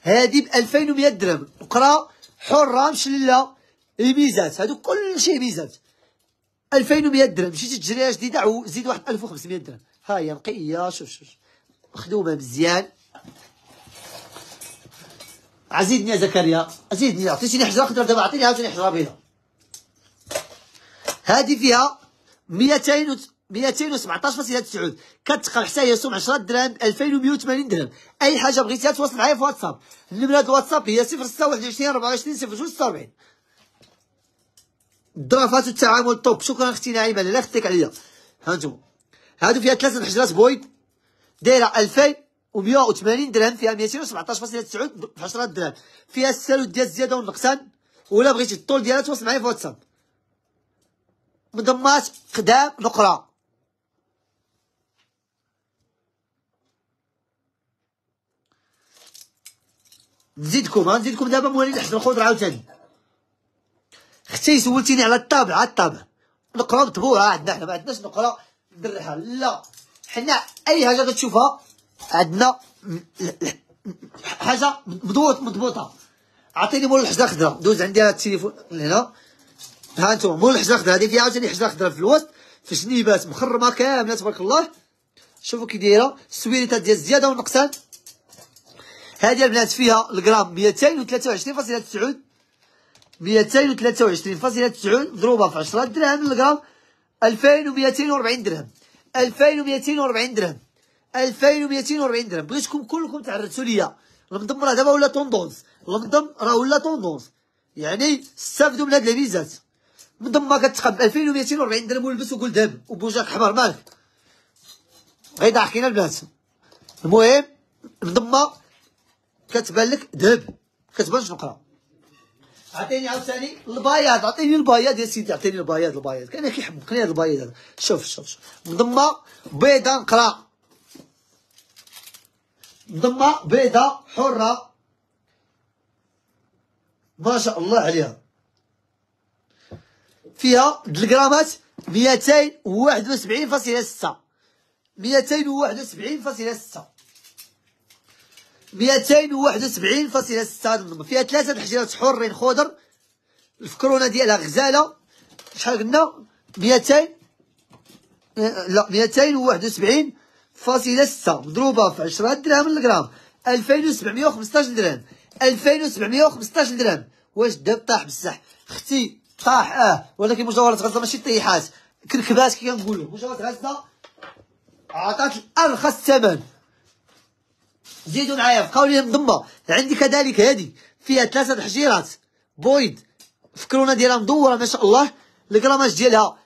Speaker 1: هادي ب 2100 درهم. اقرأ حره مشلله الميزات. هادو كل شيء ميزات. 2100 درهم. مشيتي تشريها جديدة زيد واحد 1500 درهم. ها هي نقيه شوف شوف مخدومة مزيان. عزيزني يا زكريا. عزيزني عطيتيني حجرة خضراء دابا عطيني عاوتاني حجرة بيضاء. هذه فيها 200 217.9 كتقرأ حتى هي سوم 10 دراهم 2180 درهم. أي حاجة بغيتيها تواصل معايا في واتساب. النمرة الواتساب هي 0621 24 046 الظرافات والتعامل طوب. شكرا أختي نعيمة. لا خديك عليا. ها أنتم هادو فيها ثلاثة حجرات بويض دايرة 2180 درهم فيها 217.9 في 10 درهم. فيها السالوت ديال الزيادة والنقصان. ولا بغيتي الطول ديالها تواصل معايا في واتساب. مضمات قدام نقرأ. نزيدكم نزيدكم دابا موالين الحجر الخضر عاوتاني. أختي سولتيني على الطابع على الطابع. نقرا مطبوعه عندنا حنا ما عندناش نقرا ندرحها لا. حنا أي حاجة كتشوفها عندنا حاجة مضبوط مضبوطة. عطيني مول الحجره الخضراء دوز عندي هذا التليفون هنا. ها أنتم مول الحجره الخضراء هذه فيها عاوتاني حجره خضراء في الوسط في جنيبات مخرمة كاملة تبارك الله. شوفوا كي دايرة. السويريتات ديال الزيادة والنقصان. هذه البنات فيها الغرام 223.9 223.9 مضروبة في 10 دراهم الغرام 2240 درهم 2240 درهم 2240 درهم. بغيتكم كلكم تعرضتوا ليا. المنظم راه دابا ولا طوندونس المنظم راه ولا طوندونس يعني استافدوا من هاد الميزات المنظم ما كتقب 2240 درهم ولبس وقول دهب وبوجاك حمر مالك. غير ضحكينا البنات. المهم المنظمه كتبان لك ذهب. كتبانش نقرا عطيني عاوتاني البياض عطيني البياض يا سيدي عطيني البياض البياض. كان كيحبقني هذا البياض هذا. شوف شوف شوف. مضمة بيضة نقرا. مضمة بيضة حرة. ما شاء الله عليها. فيها الجرامات 271.6 271.6 ميتين وواحد وسبعين فاصلة ستة فيها ثلاثة حجرات حرين خضر. الفكرونة ديالها غزالة. شحال قلنا؟ ميتين لا ميتين وواحد وسبعين فاصلة ستة مضروبة في عشرة دراهم للغرام ألفين وسبعمية وخمسطاش درهم. ألفين وسبعمية وخمسطاش درهم. واش الدهب طاح بصح؟ أختي طاح آه ولكن مجوهرات غزة ماشي طيحات. كركبات كي كنقولو مجوهرات غزة عطات الأرخص ثمن. زيدوا معايا بقاو لي مضمه عندي كذلك هذه. فيها ثلاثة حجيرات بويض فكرونا ديالها مدورة ما شاء الله. الكراماج ديالها.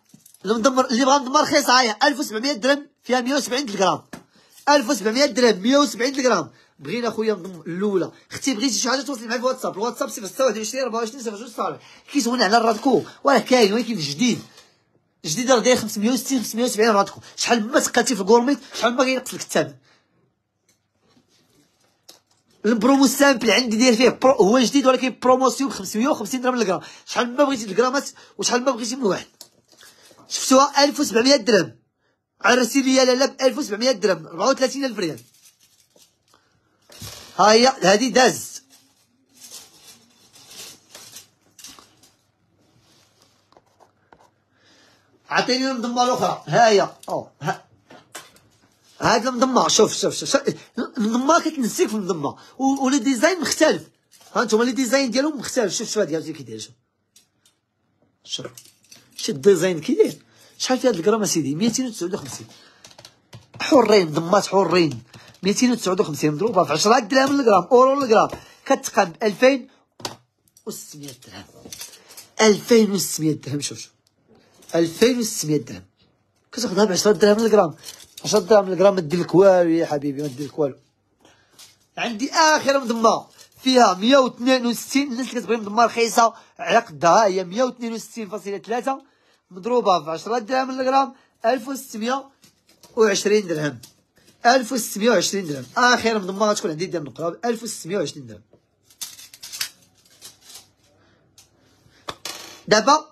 Speaker 1: المدمر اللي بغا مدمر رخيصه عايا 1700 درهم. فيها 170 غرام 1700 درهم. 170 غرام بغينا خويا الأولى. أختي بغيتي شي حاجة توصلي معايا في الواتساب الواتساب 026 24 02 صافي كيسولني على الرادكو. وراه كاين. ولكن جديد؟ جديد راه داير 560 570 رادكو. شحال ما تقاتي في الكورميت شحال ما كينقص لك الثمن. ال promo simple عندي داير فيه برو هو جديد ولكن promotion 550 درهم للغرام. شحال ما بغيتي الغرامات وشحال ما بغيتي من واحد. شفتوها؟ 1700 درهم. عرسي ليا لالا ب 1700 درهم. 34000 ريال. ها هي هذه داز. عطيني المضمة الأخرى. ها هي. هاد المضمه شوف شوف شوف المضمه كتنسيك في المضمه و les designs مختلف. ها أنتم les designs ديالهم مختلف. شوف شوف هاد كي داير شوف. شوف. شي ال design كي داير شحال في هاد الغرام أسيدي؟ 259 حرين ضمات حرين. 259 مضروبة في 10 دراهم للغرام. أورو للغرام. كتقام 2600 درهم. 2600 درهم. شوف شوف. 2600 درهم. كتاخدها ب 10 دراهم للغرام. 10 دراهم الجرام ما دير والو يا حبيبي ما دير والو عندي آخر مضمة فيها 162 الناس اللي كتبغي مضمة رخيصة على قدها هي 162.3 مضروبة في 10 دراهم الجرام 1620 درهم. 1620 درهم. آخر مضمة غتكون عندي ديال نقرا 1620 درهم. دابا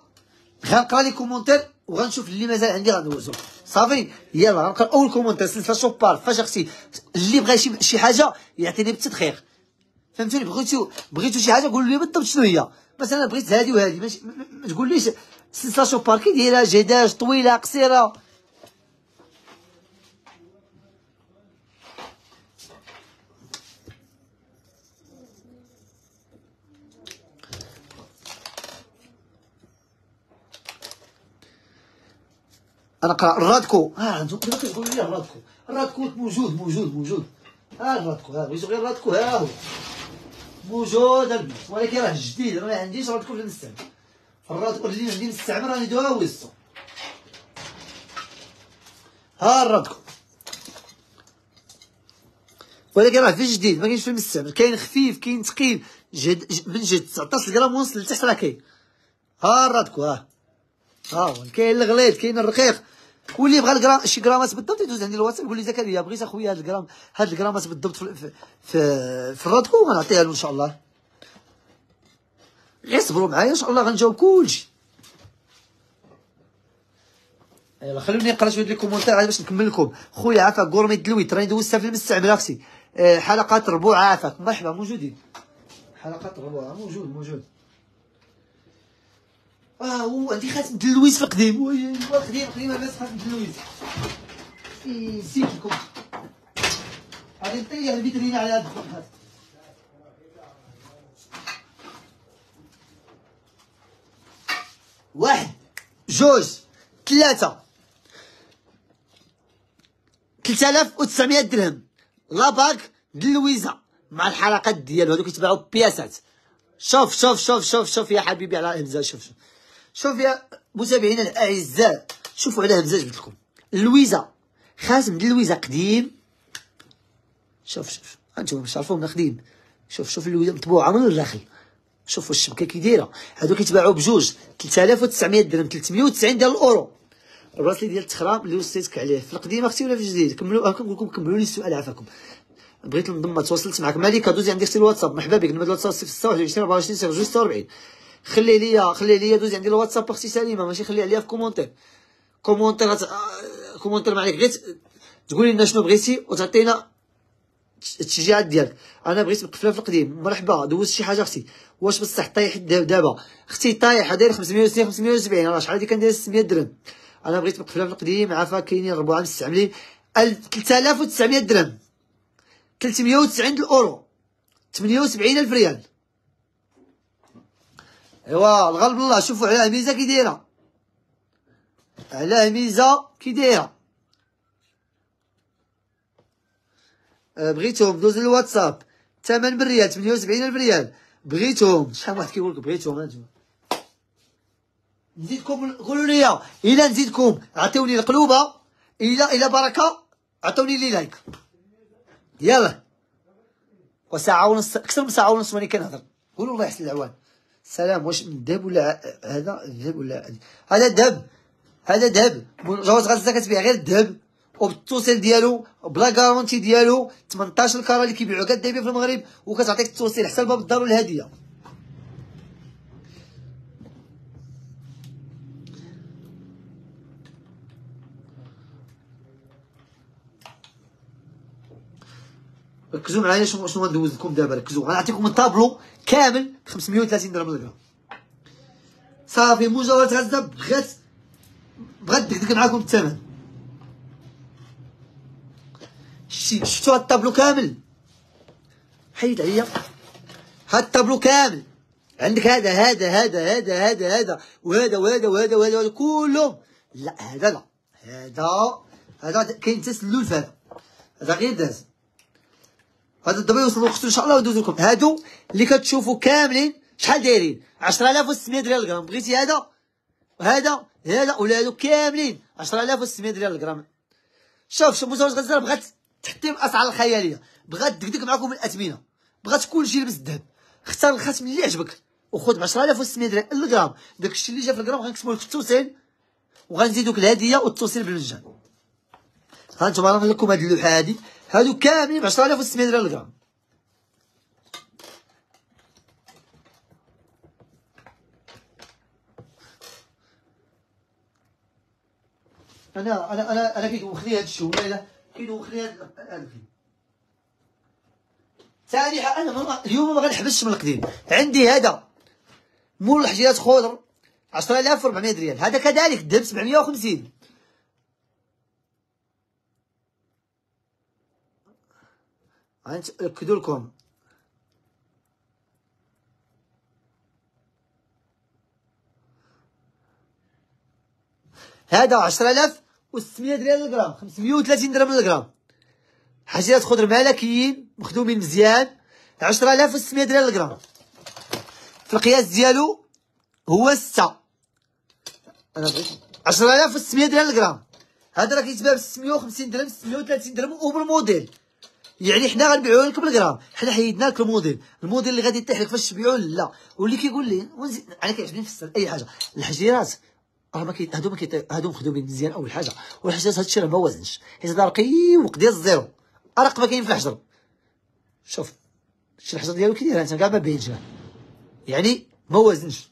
Speaker 1: غنقرا les commentaires وغنشوف اللي مازال عندي غندوزو صافي؟ يلا غنقرا أول commentaire سلسلة Chopard. فاش أختي اللي بغى شي شي حاجة يعطيني بالتدقيق فهمتوني؟ بغيتو بغيتو شي حاجة قولوا لي بالضبط شنو هي. مثلا بغيت هذه وهذه ما تقوليش سلسلة Chopard. كي دايرة جداد طويلة قصيرة. أنا قرا الرادكو آه أنتم دابا كتقولوا لي الرادكو الرادكو موجود موجود موجود. ها الرادكو ها بغيتو غير الرادكو ها هو. موجود. البيت ولكن راه جديد. راه ما عنديش الرادكو اللي نستعمل الرادكو اللي عندي نستعمل راني دواوزتو ها الرادكو. ولكن راه في جديد. ما كاينش في المستعمل كاين خفيف كاين ثقيل جد من جد 19 غرام ونص لتحت راه كاين. ها الرادكو. ها ها هو كاين الغليظ كاين الرقيق. واللي بغى الجرام شي جرامات بالضبط يدوز عندي الواتساب يقول لي زكريا بغيت أخويا هاد الجرام هاد الجرامات بالضبط في في في, في الرادكو له إن شاء الله. غير صبروا معايا إن شاء الله غنجاوب كلشي. يلا خلوني نقرأ شوية les commentaires باش نكمل لكم. خويا عافاك gourmette د لويز راني دوزتها في المستعمل أختي آه، حلقات ربوع عافاك مرحبا موجودين. حلقات ربوع موجود موجود. آه وعندي خاتم دلويز في القديم. oui القديم قديم لاباس خاتم دلويز. نسيت لكم غادي نطيح الفيترينة على هاد الخاتم واحد جوج ثلاثة 3900 درهم. la bague د لويزة. مع الحلقات ديالو هذوك يتباعوا بياسات. شوف شوف شوف شوف شوف يا حبيبي على همزه شوف شوف. شوف يا متابعينا الأعزاء. شوفوا على همزه جبت لكم لويزا. خاتم ديال لويزا قديم. شوف شوف. أنتم مش عارفين من قديم. شوف شوف اللويزا مطبوعة من الداخل. شوفوا الشبكة كي دايره هادو كيتباعوا بجوج. 3900 درهم. 390 ديال الأورو. البلاصه ديال التخرام اللي وصيتك عليه. في القديم أختي ولا في الجديد؟ كملوا كنقول لكم كملوا لي السؤال عافاكم. بغيت نضم تواصلت معك مالك دوزي عندي أختي الواتساب. مرحبا بك. نمرة الواتساب 26 24 46 خلي لي خلي لي دوزي عندي الواتساب أختي سليمة ماشي خلي عليها في commentaire commentaire commentaire ما عليك غير تقولي لنا شنو بغيتي وتعطينا التشجيعات ديالك. أنا بغيت مقفله في القديم. مرحبا دوز شي حاجة أختي؟ واش بصح طايح دابا؟ أختي طايح داير 560 570 راه شحال هادي كندير؟ 600 درهم. أنا بغيت مقفله في القديم. عافا كاينين ربعه مستعملين 3900 درهم. 390 الأورو. 78 ألف ريال. ايوا الغالب الله شوفوا على هميزه كي دايرة. على هميزه كي دايرة. أه، بغيتهم دوز الواتساب. ثمن بالريال 78 ألف ريال. بغيتهم. شحال واحد كيقول لك بغيتهم؟ أنتم نزيدكم قولوا لي إلا نزيدكم عطيوني القلوبة. الا إلا بركة عطوني لي لايك. يلا. وساعة ونص أكثر من ساعة ونص وأنا كنهضر. قولوا الله يحسن العوان. سلام واش الذهب ولا هذا؟ الذهب ولا هذا؟ الذهب هذا ذهب جواز غزة كتبيع غير الذهب وبالتوصيل ديالو بلا كارونتي ديالو 18 الكاره اللي كيبيعوا كدابين في المغرب وكتعطيك التوصيل حتى لباب الدار والهدية. ركزوا معايا شنو شنو غندوز لكم دابا ركزوا. غنعطيكم الطابلو كامل ب 530 درهم للغرام صافي مجاورة غزة بغات بغات دقدق معاكم الثمن شفتوا هاد الطابلو كامل؟ حيد عليا. هاد الطابلو كامل. عندك هذا هذا هذا هذا هذا هذا وهذا وهذا وهذا وهذا, كلهم. لا هذا لا. هذا هذا كاين تسلل في هذا. هذا غير داز. هذا دابا يوصل وقته إن شاء الله وندوز لكم. هادو اللي كتشوفوا كاملين شحال دايرين؟ 10600 ريال الغرام بغيتي هذا؟ وهذا هذا؟ ولا هادو كاملين. 10600 ريال الغرام شوف شوف مزوج غزال بغات تحطيم أسعار الخيالية. بغات تدقدق معكم الاثمنه بغات كلشي يلبس الذهب. اختار الخاتم اللي عجبك وخذ ب 10600 ريال. الغرام. داك الشيء اللي جا في الغرام غنكتبوا لك في التوصيل. وغنزيدوك الهدية والتوصيل بالمجان. ها أنتم راه لكم هاد اللوحة هادي. هادو كاملين ب 10600 ريال الغرام أنا أنا أنا أنا كيدوخ لي هاد لا كيدوخ لي هاد الفيلم. ثاني أنا اليوم ما غنحبسش من القديم. عندي هذا مول الحجيات خضر 10400 ريال. هذا كذلك دب 750 غنتاكدوا لكم هذا 10000 و600 ريال للغرام 530 درهم للغرام حاجات خضر ملكيين مخدومين مزيان 10600 ريال للغرام في القياس ديالو هو 6 أنا بغيت 10600 ريال للغرام هذا راه كيتباع ب 650 درهم 630 درهم وبالموديل. يعني حنا غنبيعوه لك بالغرام حنا حيدنا لك الموديل الموديل اللي غادي يطيح لك فاش تبيعوه لا. واللي كيقول لي أنا كيعجبني نفسر أي حاجة. الحجيرات راه ما كي هادو ما كي هادو مخدومين مزيان أول حاجة. والحجيرات هادشي راه ما وزنش. حيت هذا رقيق ديال ال zéro. أرق ما كاين في الحجر. شوف شي الحجر ديالو كي داير انت كاع ما باينش يعني ما وزنش.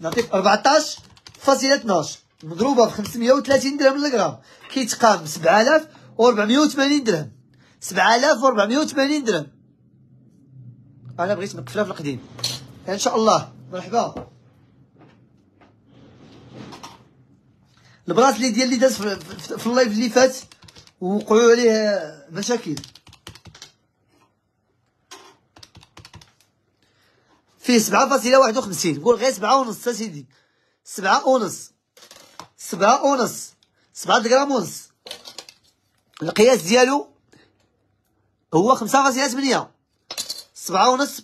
Speaker 1: نعطيك 14 فاصلة 12 مضروبة ب 530 درهم للغرام كيتقام ب 7480 درهم. 7480 درهم. أنا بغيت نقفلها في القديم. إن شاء الله. مرحبا. البراسلي ديال اللي داز في اللايف اللي فات ووقعوا عليه مشاكل. فيه سبعة فاصلة واحد وخمسين. قول غير سبعة ونص سيدي سبعة ونص سبعة ونص سبعة غرام ونص. القياس ديالو هو خمسة فاصلة ثمانية سبعة ونص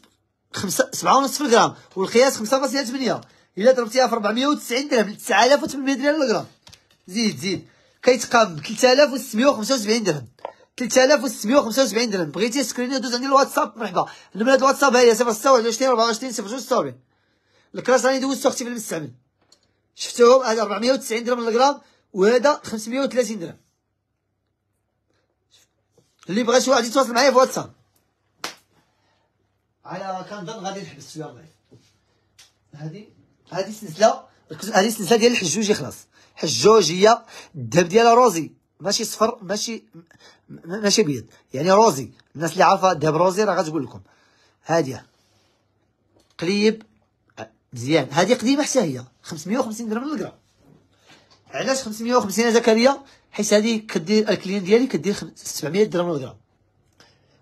Speaker 1: خمسة سبعة ونص في الغرام. والقياس خمسة فاصلة ثمانية إلا ضربتيها في ربعمية وتسعين درهم آلاف وثمانمية درهم للغرام. زيد زيد. كيتقام ب 3675 درهم. 3675 درهم. بغيتي سكريني دوز عندي الواتساب مرحبا. نمرة الواتساب هي 026 24 026 الكراس راني دوزتو أختي في المستعمل. شفتوهم؟ هذا 490 درهم للغرام وهذا 530 درهم. اللي بغى شي واحد يتواصل معايا في واتساب. على كنظن غادي نحبس شوية الله هذه هذه سلسله هذه سلسلة ديال الحجوجي خلاص. حجوجيه الذهب ديالها روزي ماشي صفر ماشي ماشي بيض. يعني روزي. الناس اللي عارفة الذهب روزي راه غتقول لكم. هادية. قليب. مزيان. هذه قديمة حتى هي. 550 درهم للغرام علاش 550 زكريا؟ حيت هذه كدير الكليان ديالي كدير 700 درهم للغرام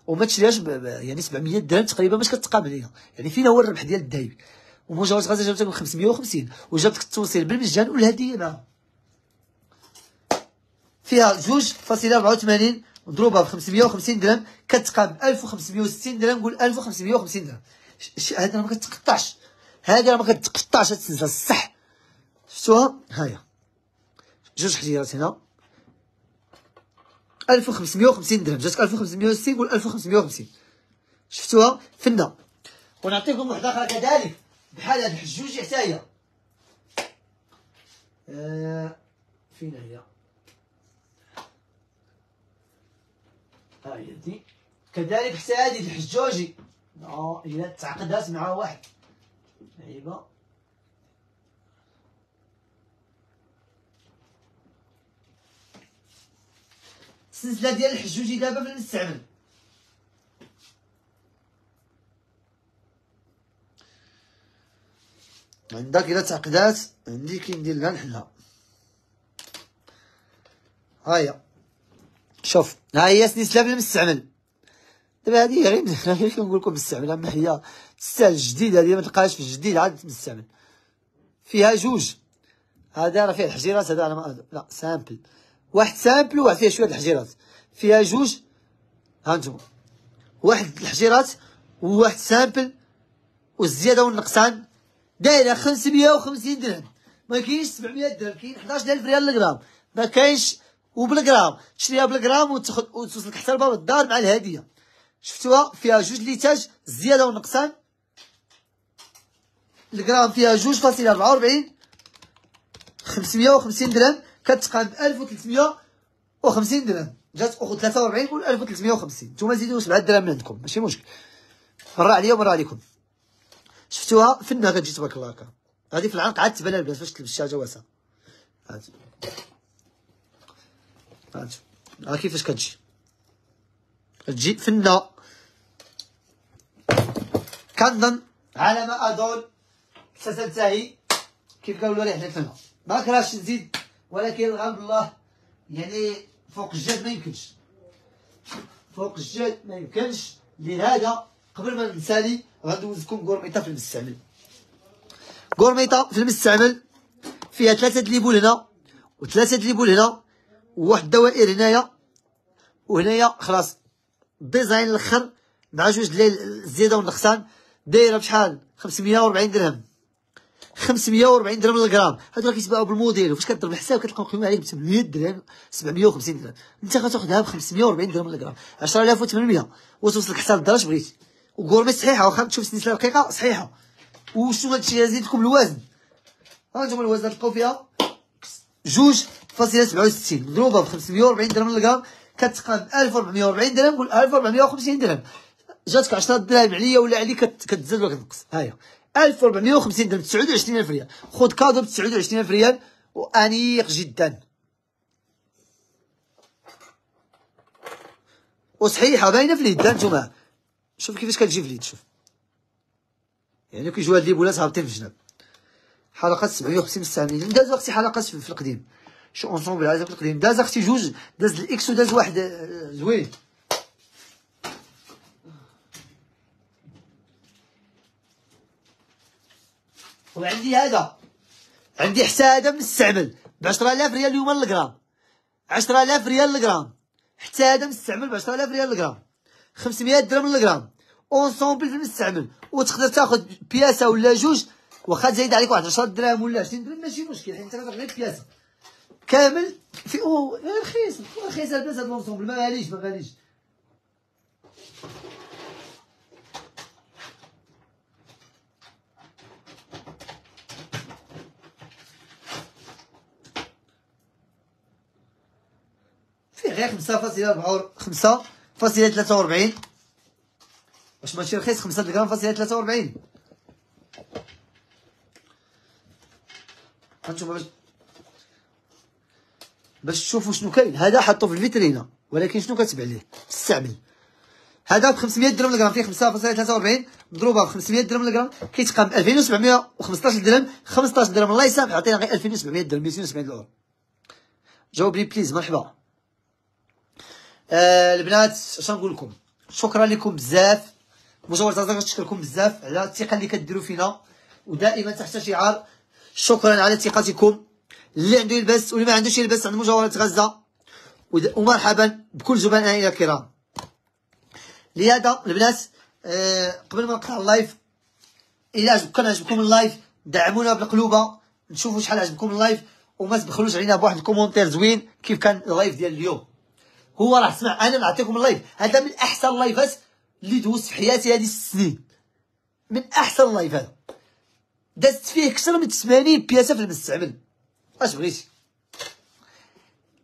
Speaker 1: وما تشريهاش يعني 700 درهم تقريبا باش كتقابل ليا يعني فين هو الربح ديال الذهب ومجاوز غازي جابتك ب 550 وجابتك التوصيل بالمجان والهديه معاها فيها جوج ربعة وثمانين مضروبة ب 550 درهم كتقام 1560 درهم نقول 1550 درهم. هذا ما كتقطعش. هذا ما كتقطعش هاد السلسلة الصح. شفتوها؟ هاهي جوج حجيرات هنا. 1550 درهم. جاتك 1560 نقول 1550 شفتوها؟ فنة. ونعطيكم واحدة أخرى كذلك بحال هاد الحجوج حتى هي آه فين هي؟ ها هي دي. كذلك حتى هادي الحجوجي آه إلا تعقدات مع واحد. عيبه السلسلة ديال الحجوجي دابا في المستعمل عندك إلا تعقدات عندي كندير لها نحلها. هاهي شوف ها هي سلسلة في المستعمل دابا هادي غير غير كنقول لكم مستعمل أما هي تستاهل الجديد هادي ما تلقاهاش في الجديد عاد مستعمل فيها جوج. هذا راه فيه الحجيرات هذا أنا ما لا simple واحد simple وواحد فيها شوية الحجيرات. فيها جوج ها أنتم واحد الحجيرات وواحد simple والزيادة والنقصان. دايرة 550 درهم. ما كاينش 700 درهم كاين 11000 ريال للغرام. ما كاينش وبالغرام. تشريها بالغرام وتاخذ وتوصلك حتى لباب الدار مع الهدية. شفتوها؟ فيها جوج ليتاج الزياده والنقصان الغرام فيها جوج فاصلة ربعة وربعين خمسمية وخمسين درهم. كتقام وثلاثمية وخمسين درهم. جات ثلاثة وربعين قول ألف وثلاثمية وخمسين. نتوما زيدو سبعة درهم من عندكم. ماشي مشكل. مرة عليا ومرة عليكم. شفتوها؟ فنة كتجي تبارك الله هكا. هادي في العنق عاد تبان البنات فاش تلبسها جواسها هادي هادي ها كيفاش كتجي؟ كتجي فنة كنظن على ما اظن ستنتهي كيف قالوا لي حنا ما كرهتش نزيد ولكن الغالب الله يعني فوق الجد ما يمكنش. فوق الجد ما يمكنش. لهذا قبل ما نسالي غندوزكم gourmette في المستعمل. gourmette في المستعمل فيها ثلاثة les boules هنا وثلاثة les boules هنا وواحد الدوائر هنايا. وهنايا خلاص design الأخر مع جوج ديال الزياده والنقصان دايرة بشحال 540 درهم. 540 درهم للغرام. هادو راه كيتباعوا بالموديل. وفاش كضرب الحساب؟ كتلقاو قيمة عليك ب 800 درهم 750 درهم. انت غتاخذها ب 540 درهم للغرام. 10800 وتوصلك حتى للدرج بغيتي وكورمي صحيحة. واخا تشوف السلسله رقيقه صحيحة. وشنو هادشي يزيدكم الوزن. ها أنتم الوزن تلقاو فيها؟ جوج سبعة وستين. مضروبة ب 540 درهم للغرام. كتقام 1440 درهم قول 1450 درهم. جاتك 10 دراهم عليا ولا عليك كتزاد ولا كتنقص. هاهي 1450 درهم 29000 ريال. خذ كادو ب 29000 ريال وأنيق جدا. وصحيحه باينه في اليد انتوما شوف كيفاش كتجي في اليد شوف. يعني كيجيو هاد ليبولات هابطين في الجناب. حلقات 750 مستعملين داز أختي حلقات في القديم. شو ensemble عايزك في القديم. داز أختي جوج داز ال X وداز واحد. آه، زوين. وعندي هذا. عندي حتى هذا مستعمل ب 10000 ريال اليوم الغرام 10000 ريال الغرام حتى هذا مستعمل ب 10000 ريال الغرام 500 درهم الغرام ensemble في المستعمل وتقدر تاخذ بياسة ولا جوج. واخا تزايد عليك واحد 10 دراهم ولا 20 درهم ماشي مشكل. حيت كتاخذ غير بياسة. كامل في أو رخيص. رخيص الباس هاد l'ensemble ما غاليش ما غاليش. غير خمسة فاصلة أربعة خمسة فاصلة ثلاثة وربعين واش ماشي رخيص خمسة غرام فاصلة ثلاثة وربعين هانتوما باش باش تشوفوا شنو كاين. هذا حطو في الفيترينا ولكن شنو كتب عليه تستعمل. هذا ب 500 درهم للغرام فيه 5.43 مضروبة ب 500 درهم للغرام كيتقام ب 2715 درهم 15 درهم الله يسامح عطينا غير 2700 درهم 270 دولار. جاوب لي please مرحبا. آه البنات اش نقول لكم؟ شكرا لكم بزاف. مجوهرات غزة كنشكركم بزاف على الثقة اللي كديروا فينا. ودائما تحت شعار شكرا على ثقتكم. اللي عنده يلبس واللي ما عندوش يلبس عند مجوهرات غزة. ومرحبا بكل زبنائنا الكرام. لهذا البنات آه قبل ما نقطع ال live إلى عجبكم كان عجبكم ال live دعمونا بالقلوبة. نشوفوا شحال عجبكم ال live. وما تبخلوش علينا بواحد ال commentaire زوين كيف كان ال live ديال اليوم. هو راه اسمع أنا نعطيكم ال live. هذا من أحسن اللايفات اللي دوزت في حياتي هذه السنين. من أحسن ال live هذا. دازت فيه أكثر من 80 بياسة في المستعمل اش بغيتي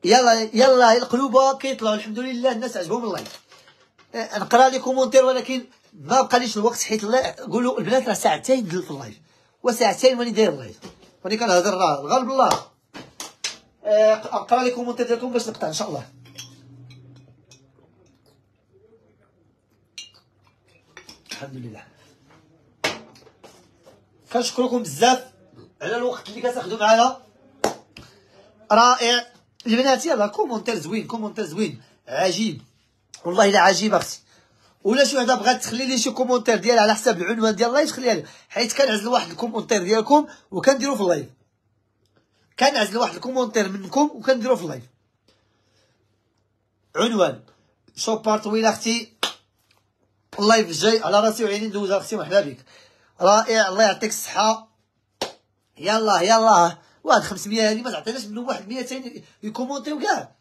Speaker 1: يلا يلا القلوبه كيطلعوا الحمد لله. الناس عجبهم ال live. أه، نقرأ لي commentaire ولكن ما بقاليش الوقت حيت قولوا البنات راه ساعتين في ال live. وساعتين ماني داير ال live. ماني كنهضر راه الغالب الله أه، نقرأ لي commentaire ديالكم باش نقطع إن شاء الله. الحمد لله كنشكركم بزاف على الوقت اللي كتاخذوا معنا رائع البنات يلاه commentaire زوين commentaire زوين عجيب والله الا عجيب أختي ولا شي وحده بغات تخلي لي شي commentaire ديالها على حساب العنوان ديال ال live خليها لي حيت كنعزل واحد ال commentaire ديالكم وكنديرو في ال live كنعزل واحد ال commentaire منكم وكنديرو في ال live عنوان شوبار طويله أختي ال live الجاي على راسي وعيني ندوز أختي مرحبا بك رائع الله يعطيك الصحة. يلا يلا. واحد 500 هذه ما تعطيناش منهم واحد 200 يكومونتيو كاع.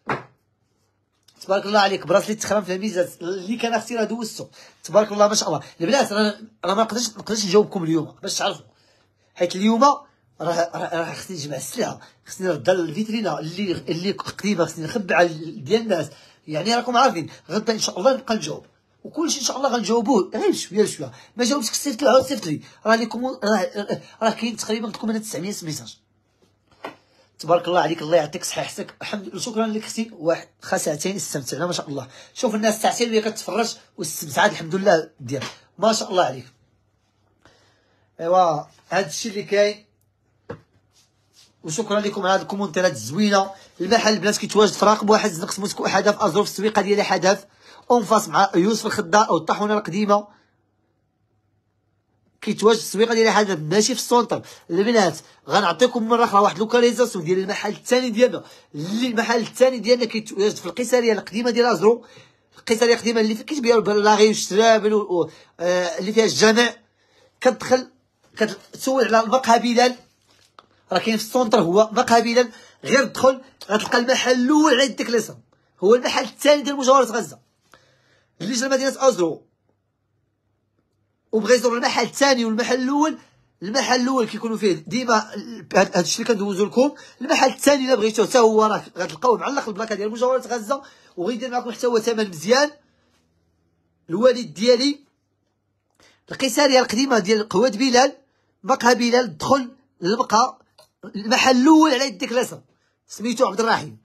Speaker 1: تبارك الله عليك براسلي تخرم في الهميزات اللي كان أختي راه دوزتو تبارك الله ما شاء الله. البنات راه ما نقدرش ما نقدرش نجاوبكم اليوم باش تعرفوا حيت اليوم راه راه خصني نجمع السلعة خصني نرد الفيترينا اللي اللي قديمة خصني نخبي على ديال الناس. يعني راكم عارفين غدا إن شاء الله نبقى نجاوب. وكلشي إن شاء الله غنجاوبوه غير بشويه بشويه ما جاوبتك صيفط لي عاود صيفط لي. راه ليكم راه راه كاين تقريبا عندكم أنا 900 message. تبارك الله عليك الله يعطيك صحتك الحمد لله. شكرا لك أختي. واحد ساعتين استمتعنا ما شاء الله. شوف الناس ساعتين وهي كتفرج واستمتعت الحمد لله. ديال. ما شاء الله عليك. إيوا هذا الشيء اللي كاين. وشكرا لكم على هذه الكومونتيرات الزوينة. المحل البنات كيتواجد في راقب واحد نقص موسكو أحداف أزرو ف السويقة ديال أحداف en face مع يوسف الخضار أو الطاحونه القديمة. كيتواجد ف السويقة ديال أحداف ماشي في ال centre. البنات غنعطيكم مرة أخرى واحد localisation ديال المحل الثاني ديالنا. اللي المحل الثاني ديالنا كيتواجد في القيصريه القديمة ديال أزرو. القيصريه القديمة اللي كيتبيعوا البلاغي والشرابل آه، اللي فيها الجامع. كتدخل كتسول على المقهى بلال. راه كاين في ال centre هو مقهى بلال. غير دخل غتلقى المحل الأول على يدك هو المحل الثاني ديال مجوهرات غزة. اللي جا مدينة أزرو. وبغى يزور المحل الثاني والمحل الأول. المحل الأول كيكونوا فيه ديما هذا الشيء اللي كندوزو لكم. المحل الثاني إلا بغيتوه حتى هو راه غتلقاوه معلق البلاكه ديال مجاورة غزة. وغيدير معكم حتى هو ثمن مزيان. الوالد ديالي القيساريه القديمة ديال قواد بلال. مقهى بلال دخل للمقهى. المحل الأول على يديك اليسار سميتو عبد الرحيم.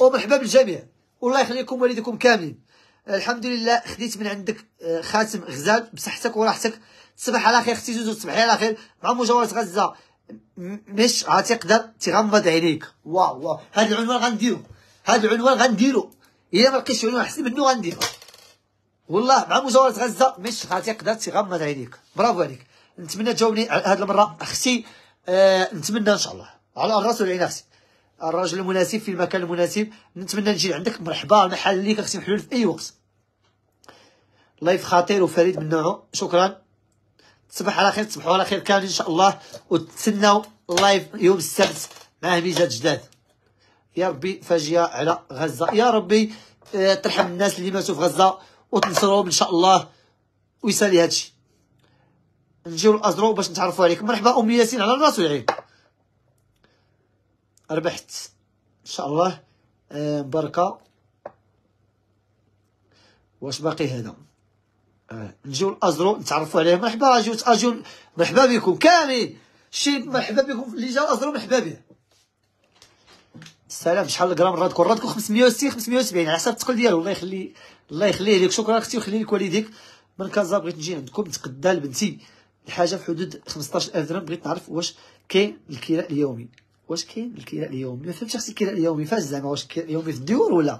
Speaker 1: ومرحبا بالجميع. والله يخليكم والديكم كاملين. الحمد لله خديت من عندك آه، خاتم غزال بصحتك وراحتك. تصبح على خير أختي زوزو تصبحي على خير. مع مجاورة غزة مش غتقدر تغمض عينيك. واو واو. هذا العنوان غنديرو. هذا العنوان غنديرو. إلا ما لقيتش عنوان احسن منه غنديرو. والله مع مجاورة غزة مش غتقدر تغمض عينيك. برافو عليك. نتمنى تجاوبني هذه المرة. أختي آه نتمنى إن شاء الله. على الراس والعين أختي الرجل المناسب في المكان المناسب نتمنى نجي عندك مرحبا المحل ليك أختي محلول في أي وقت. live خطير وفريد من نوعه. شكرا. تصبح على خير تصبحوا على خير كامل إن شاء الله. وتسناو live يوم السبت مع هميزات جداد. يا ربي فاجي على غزة. يا ربي آه، ترحم الناس اللي ماتوا في غزة. وتنصرهم إن شاء الله. ويسالي هادشي. نجيو الازرو باش نتعرفوا عليكم مرحبا أم ياسين على الراس والعين ربحت. إن شاء الله آه، بركه واش باقي هذا؟ آه، نجيو الازرو نتعرفوا عليه. مرحبا اجيو اجيو مرحبا بكم. كاملين شي مرحبا بكم اللي جا الازرو مرحبا به. السلام شحال الغرام الرادكو الرادكو 560 570 على حسب الثقل ديالو. الله يخلي الله يخليه لك شكرا أختي ويخلي لك والديك. من كازا بغيت نجي عندكم. نتقدى لبنتي. الحاجة في حدود 15000 درهم. بغيت نعرف واش كاين الكراء اليومي. واش كاين الكراء اليومي ما فهمتش أختي الكراء اليومي فاش زعما واش الكراء اليومي في الديور ولا؟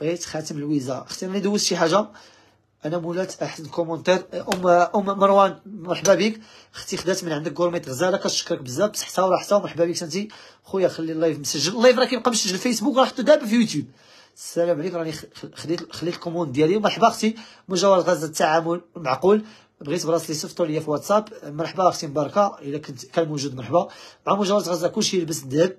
Speaker 1: بغيت خاتم اللويزة أختي أنا دوزت شي حاجة أنا مولات احسن commentaire ام أم مروان مرحبا بك. أختي خدات من عندك gourmette غزالة كنشكرك بزاف بصحتها وراحتها ومرحبا بك انت خويا خلي ال live مسجل. ال live راه كيبقى مسجل في فيسبوك راه حطو دابا في يوتيوب. السلام عليكم راني خديت خليت الكوموند ديالي. مرحبا أختي. مجاور غزة التعامل معقول؟ بغيت براسلي صيفطوا لي في واتساب مرحبا أختي مباركة إلا كنت كان موجود مرحبا. مع مجاوره غزة كلشي يلبس الذهب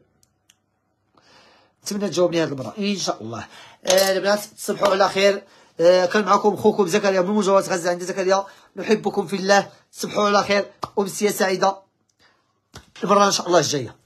Speaker 1: نتمنى تجاوبني هذه المرة. إن شاء الله. آه البنات تصبحوا على خير. آه كان معكم خوكم زكريا من مجاوره غزة عند زكريا. نحبكم في الله. تصبحوا على خير. امسيه سعيده المرة إن شاء الله الجاية.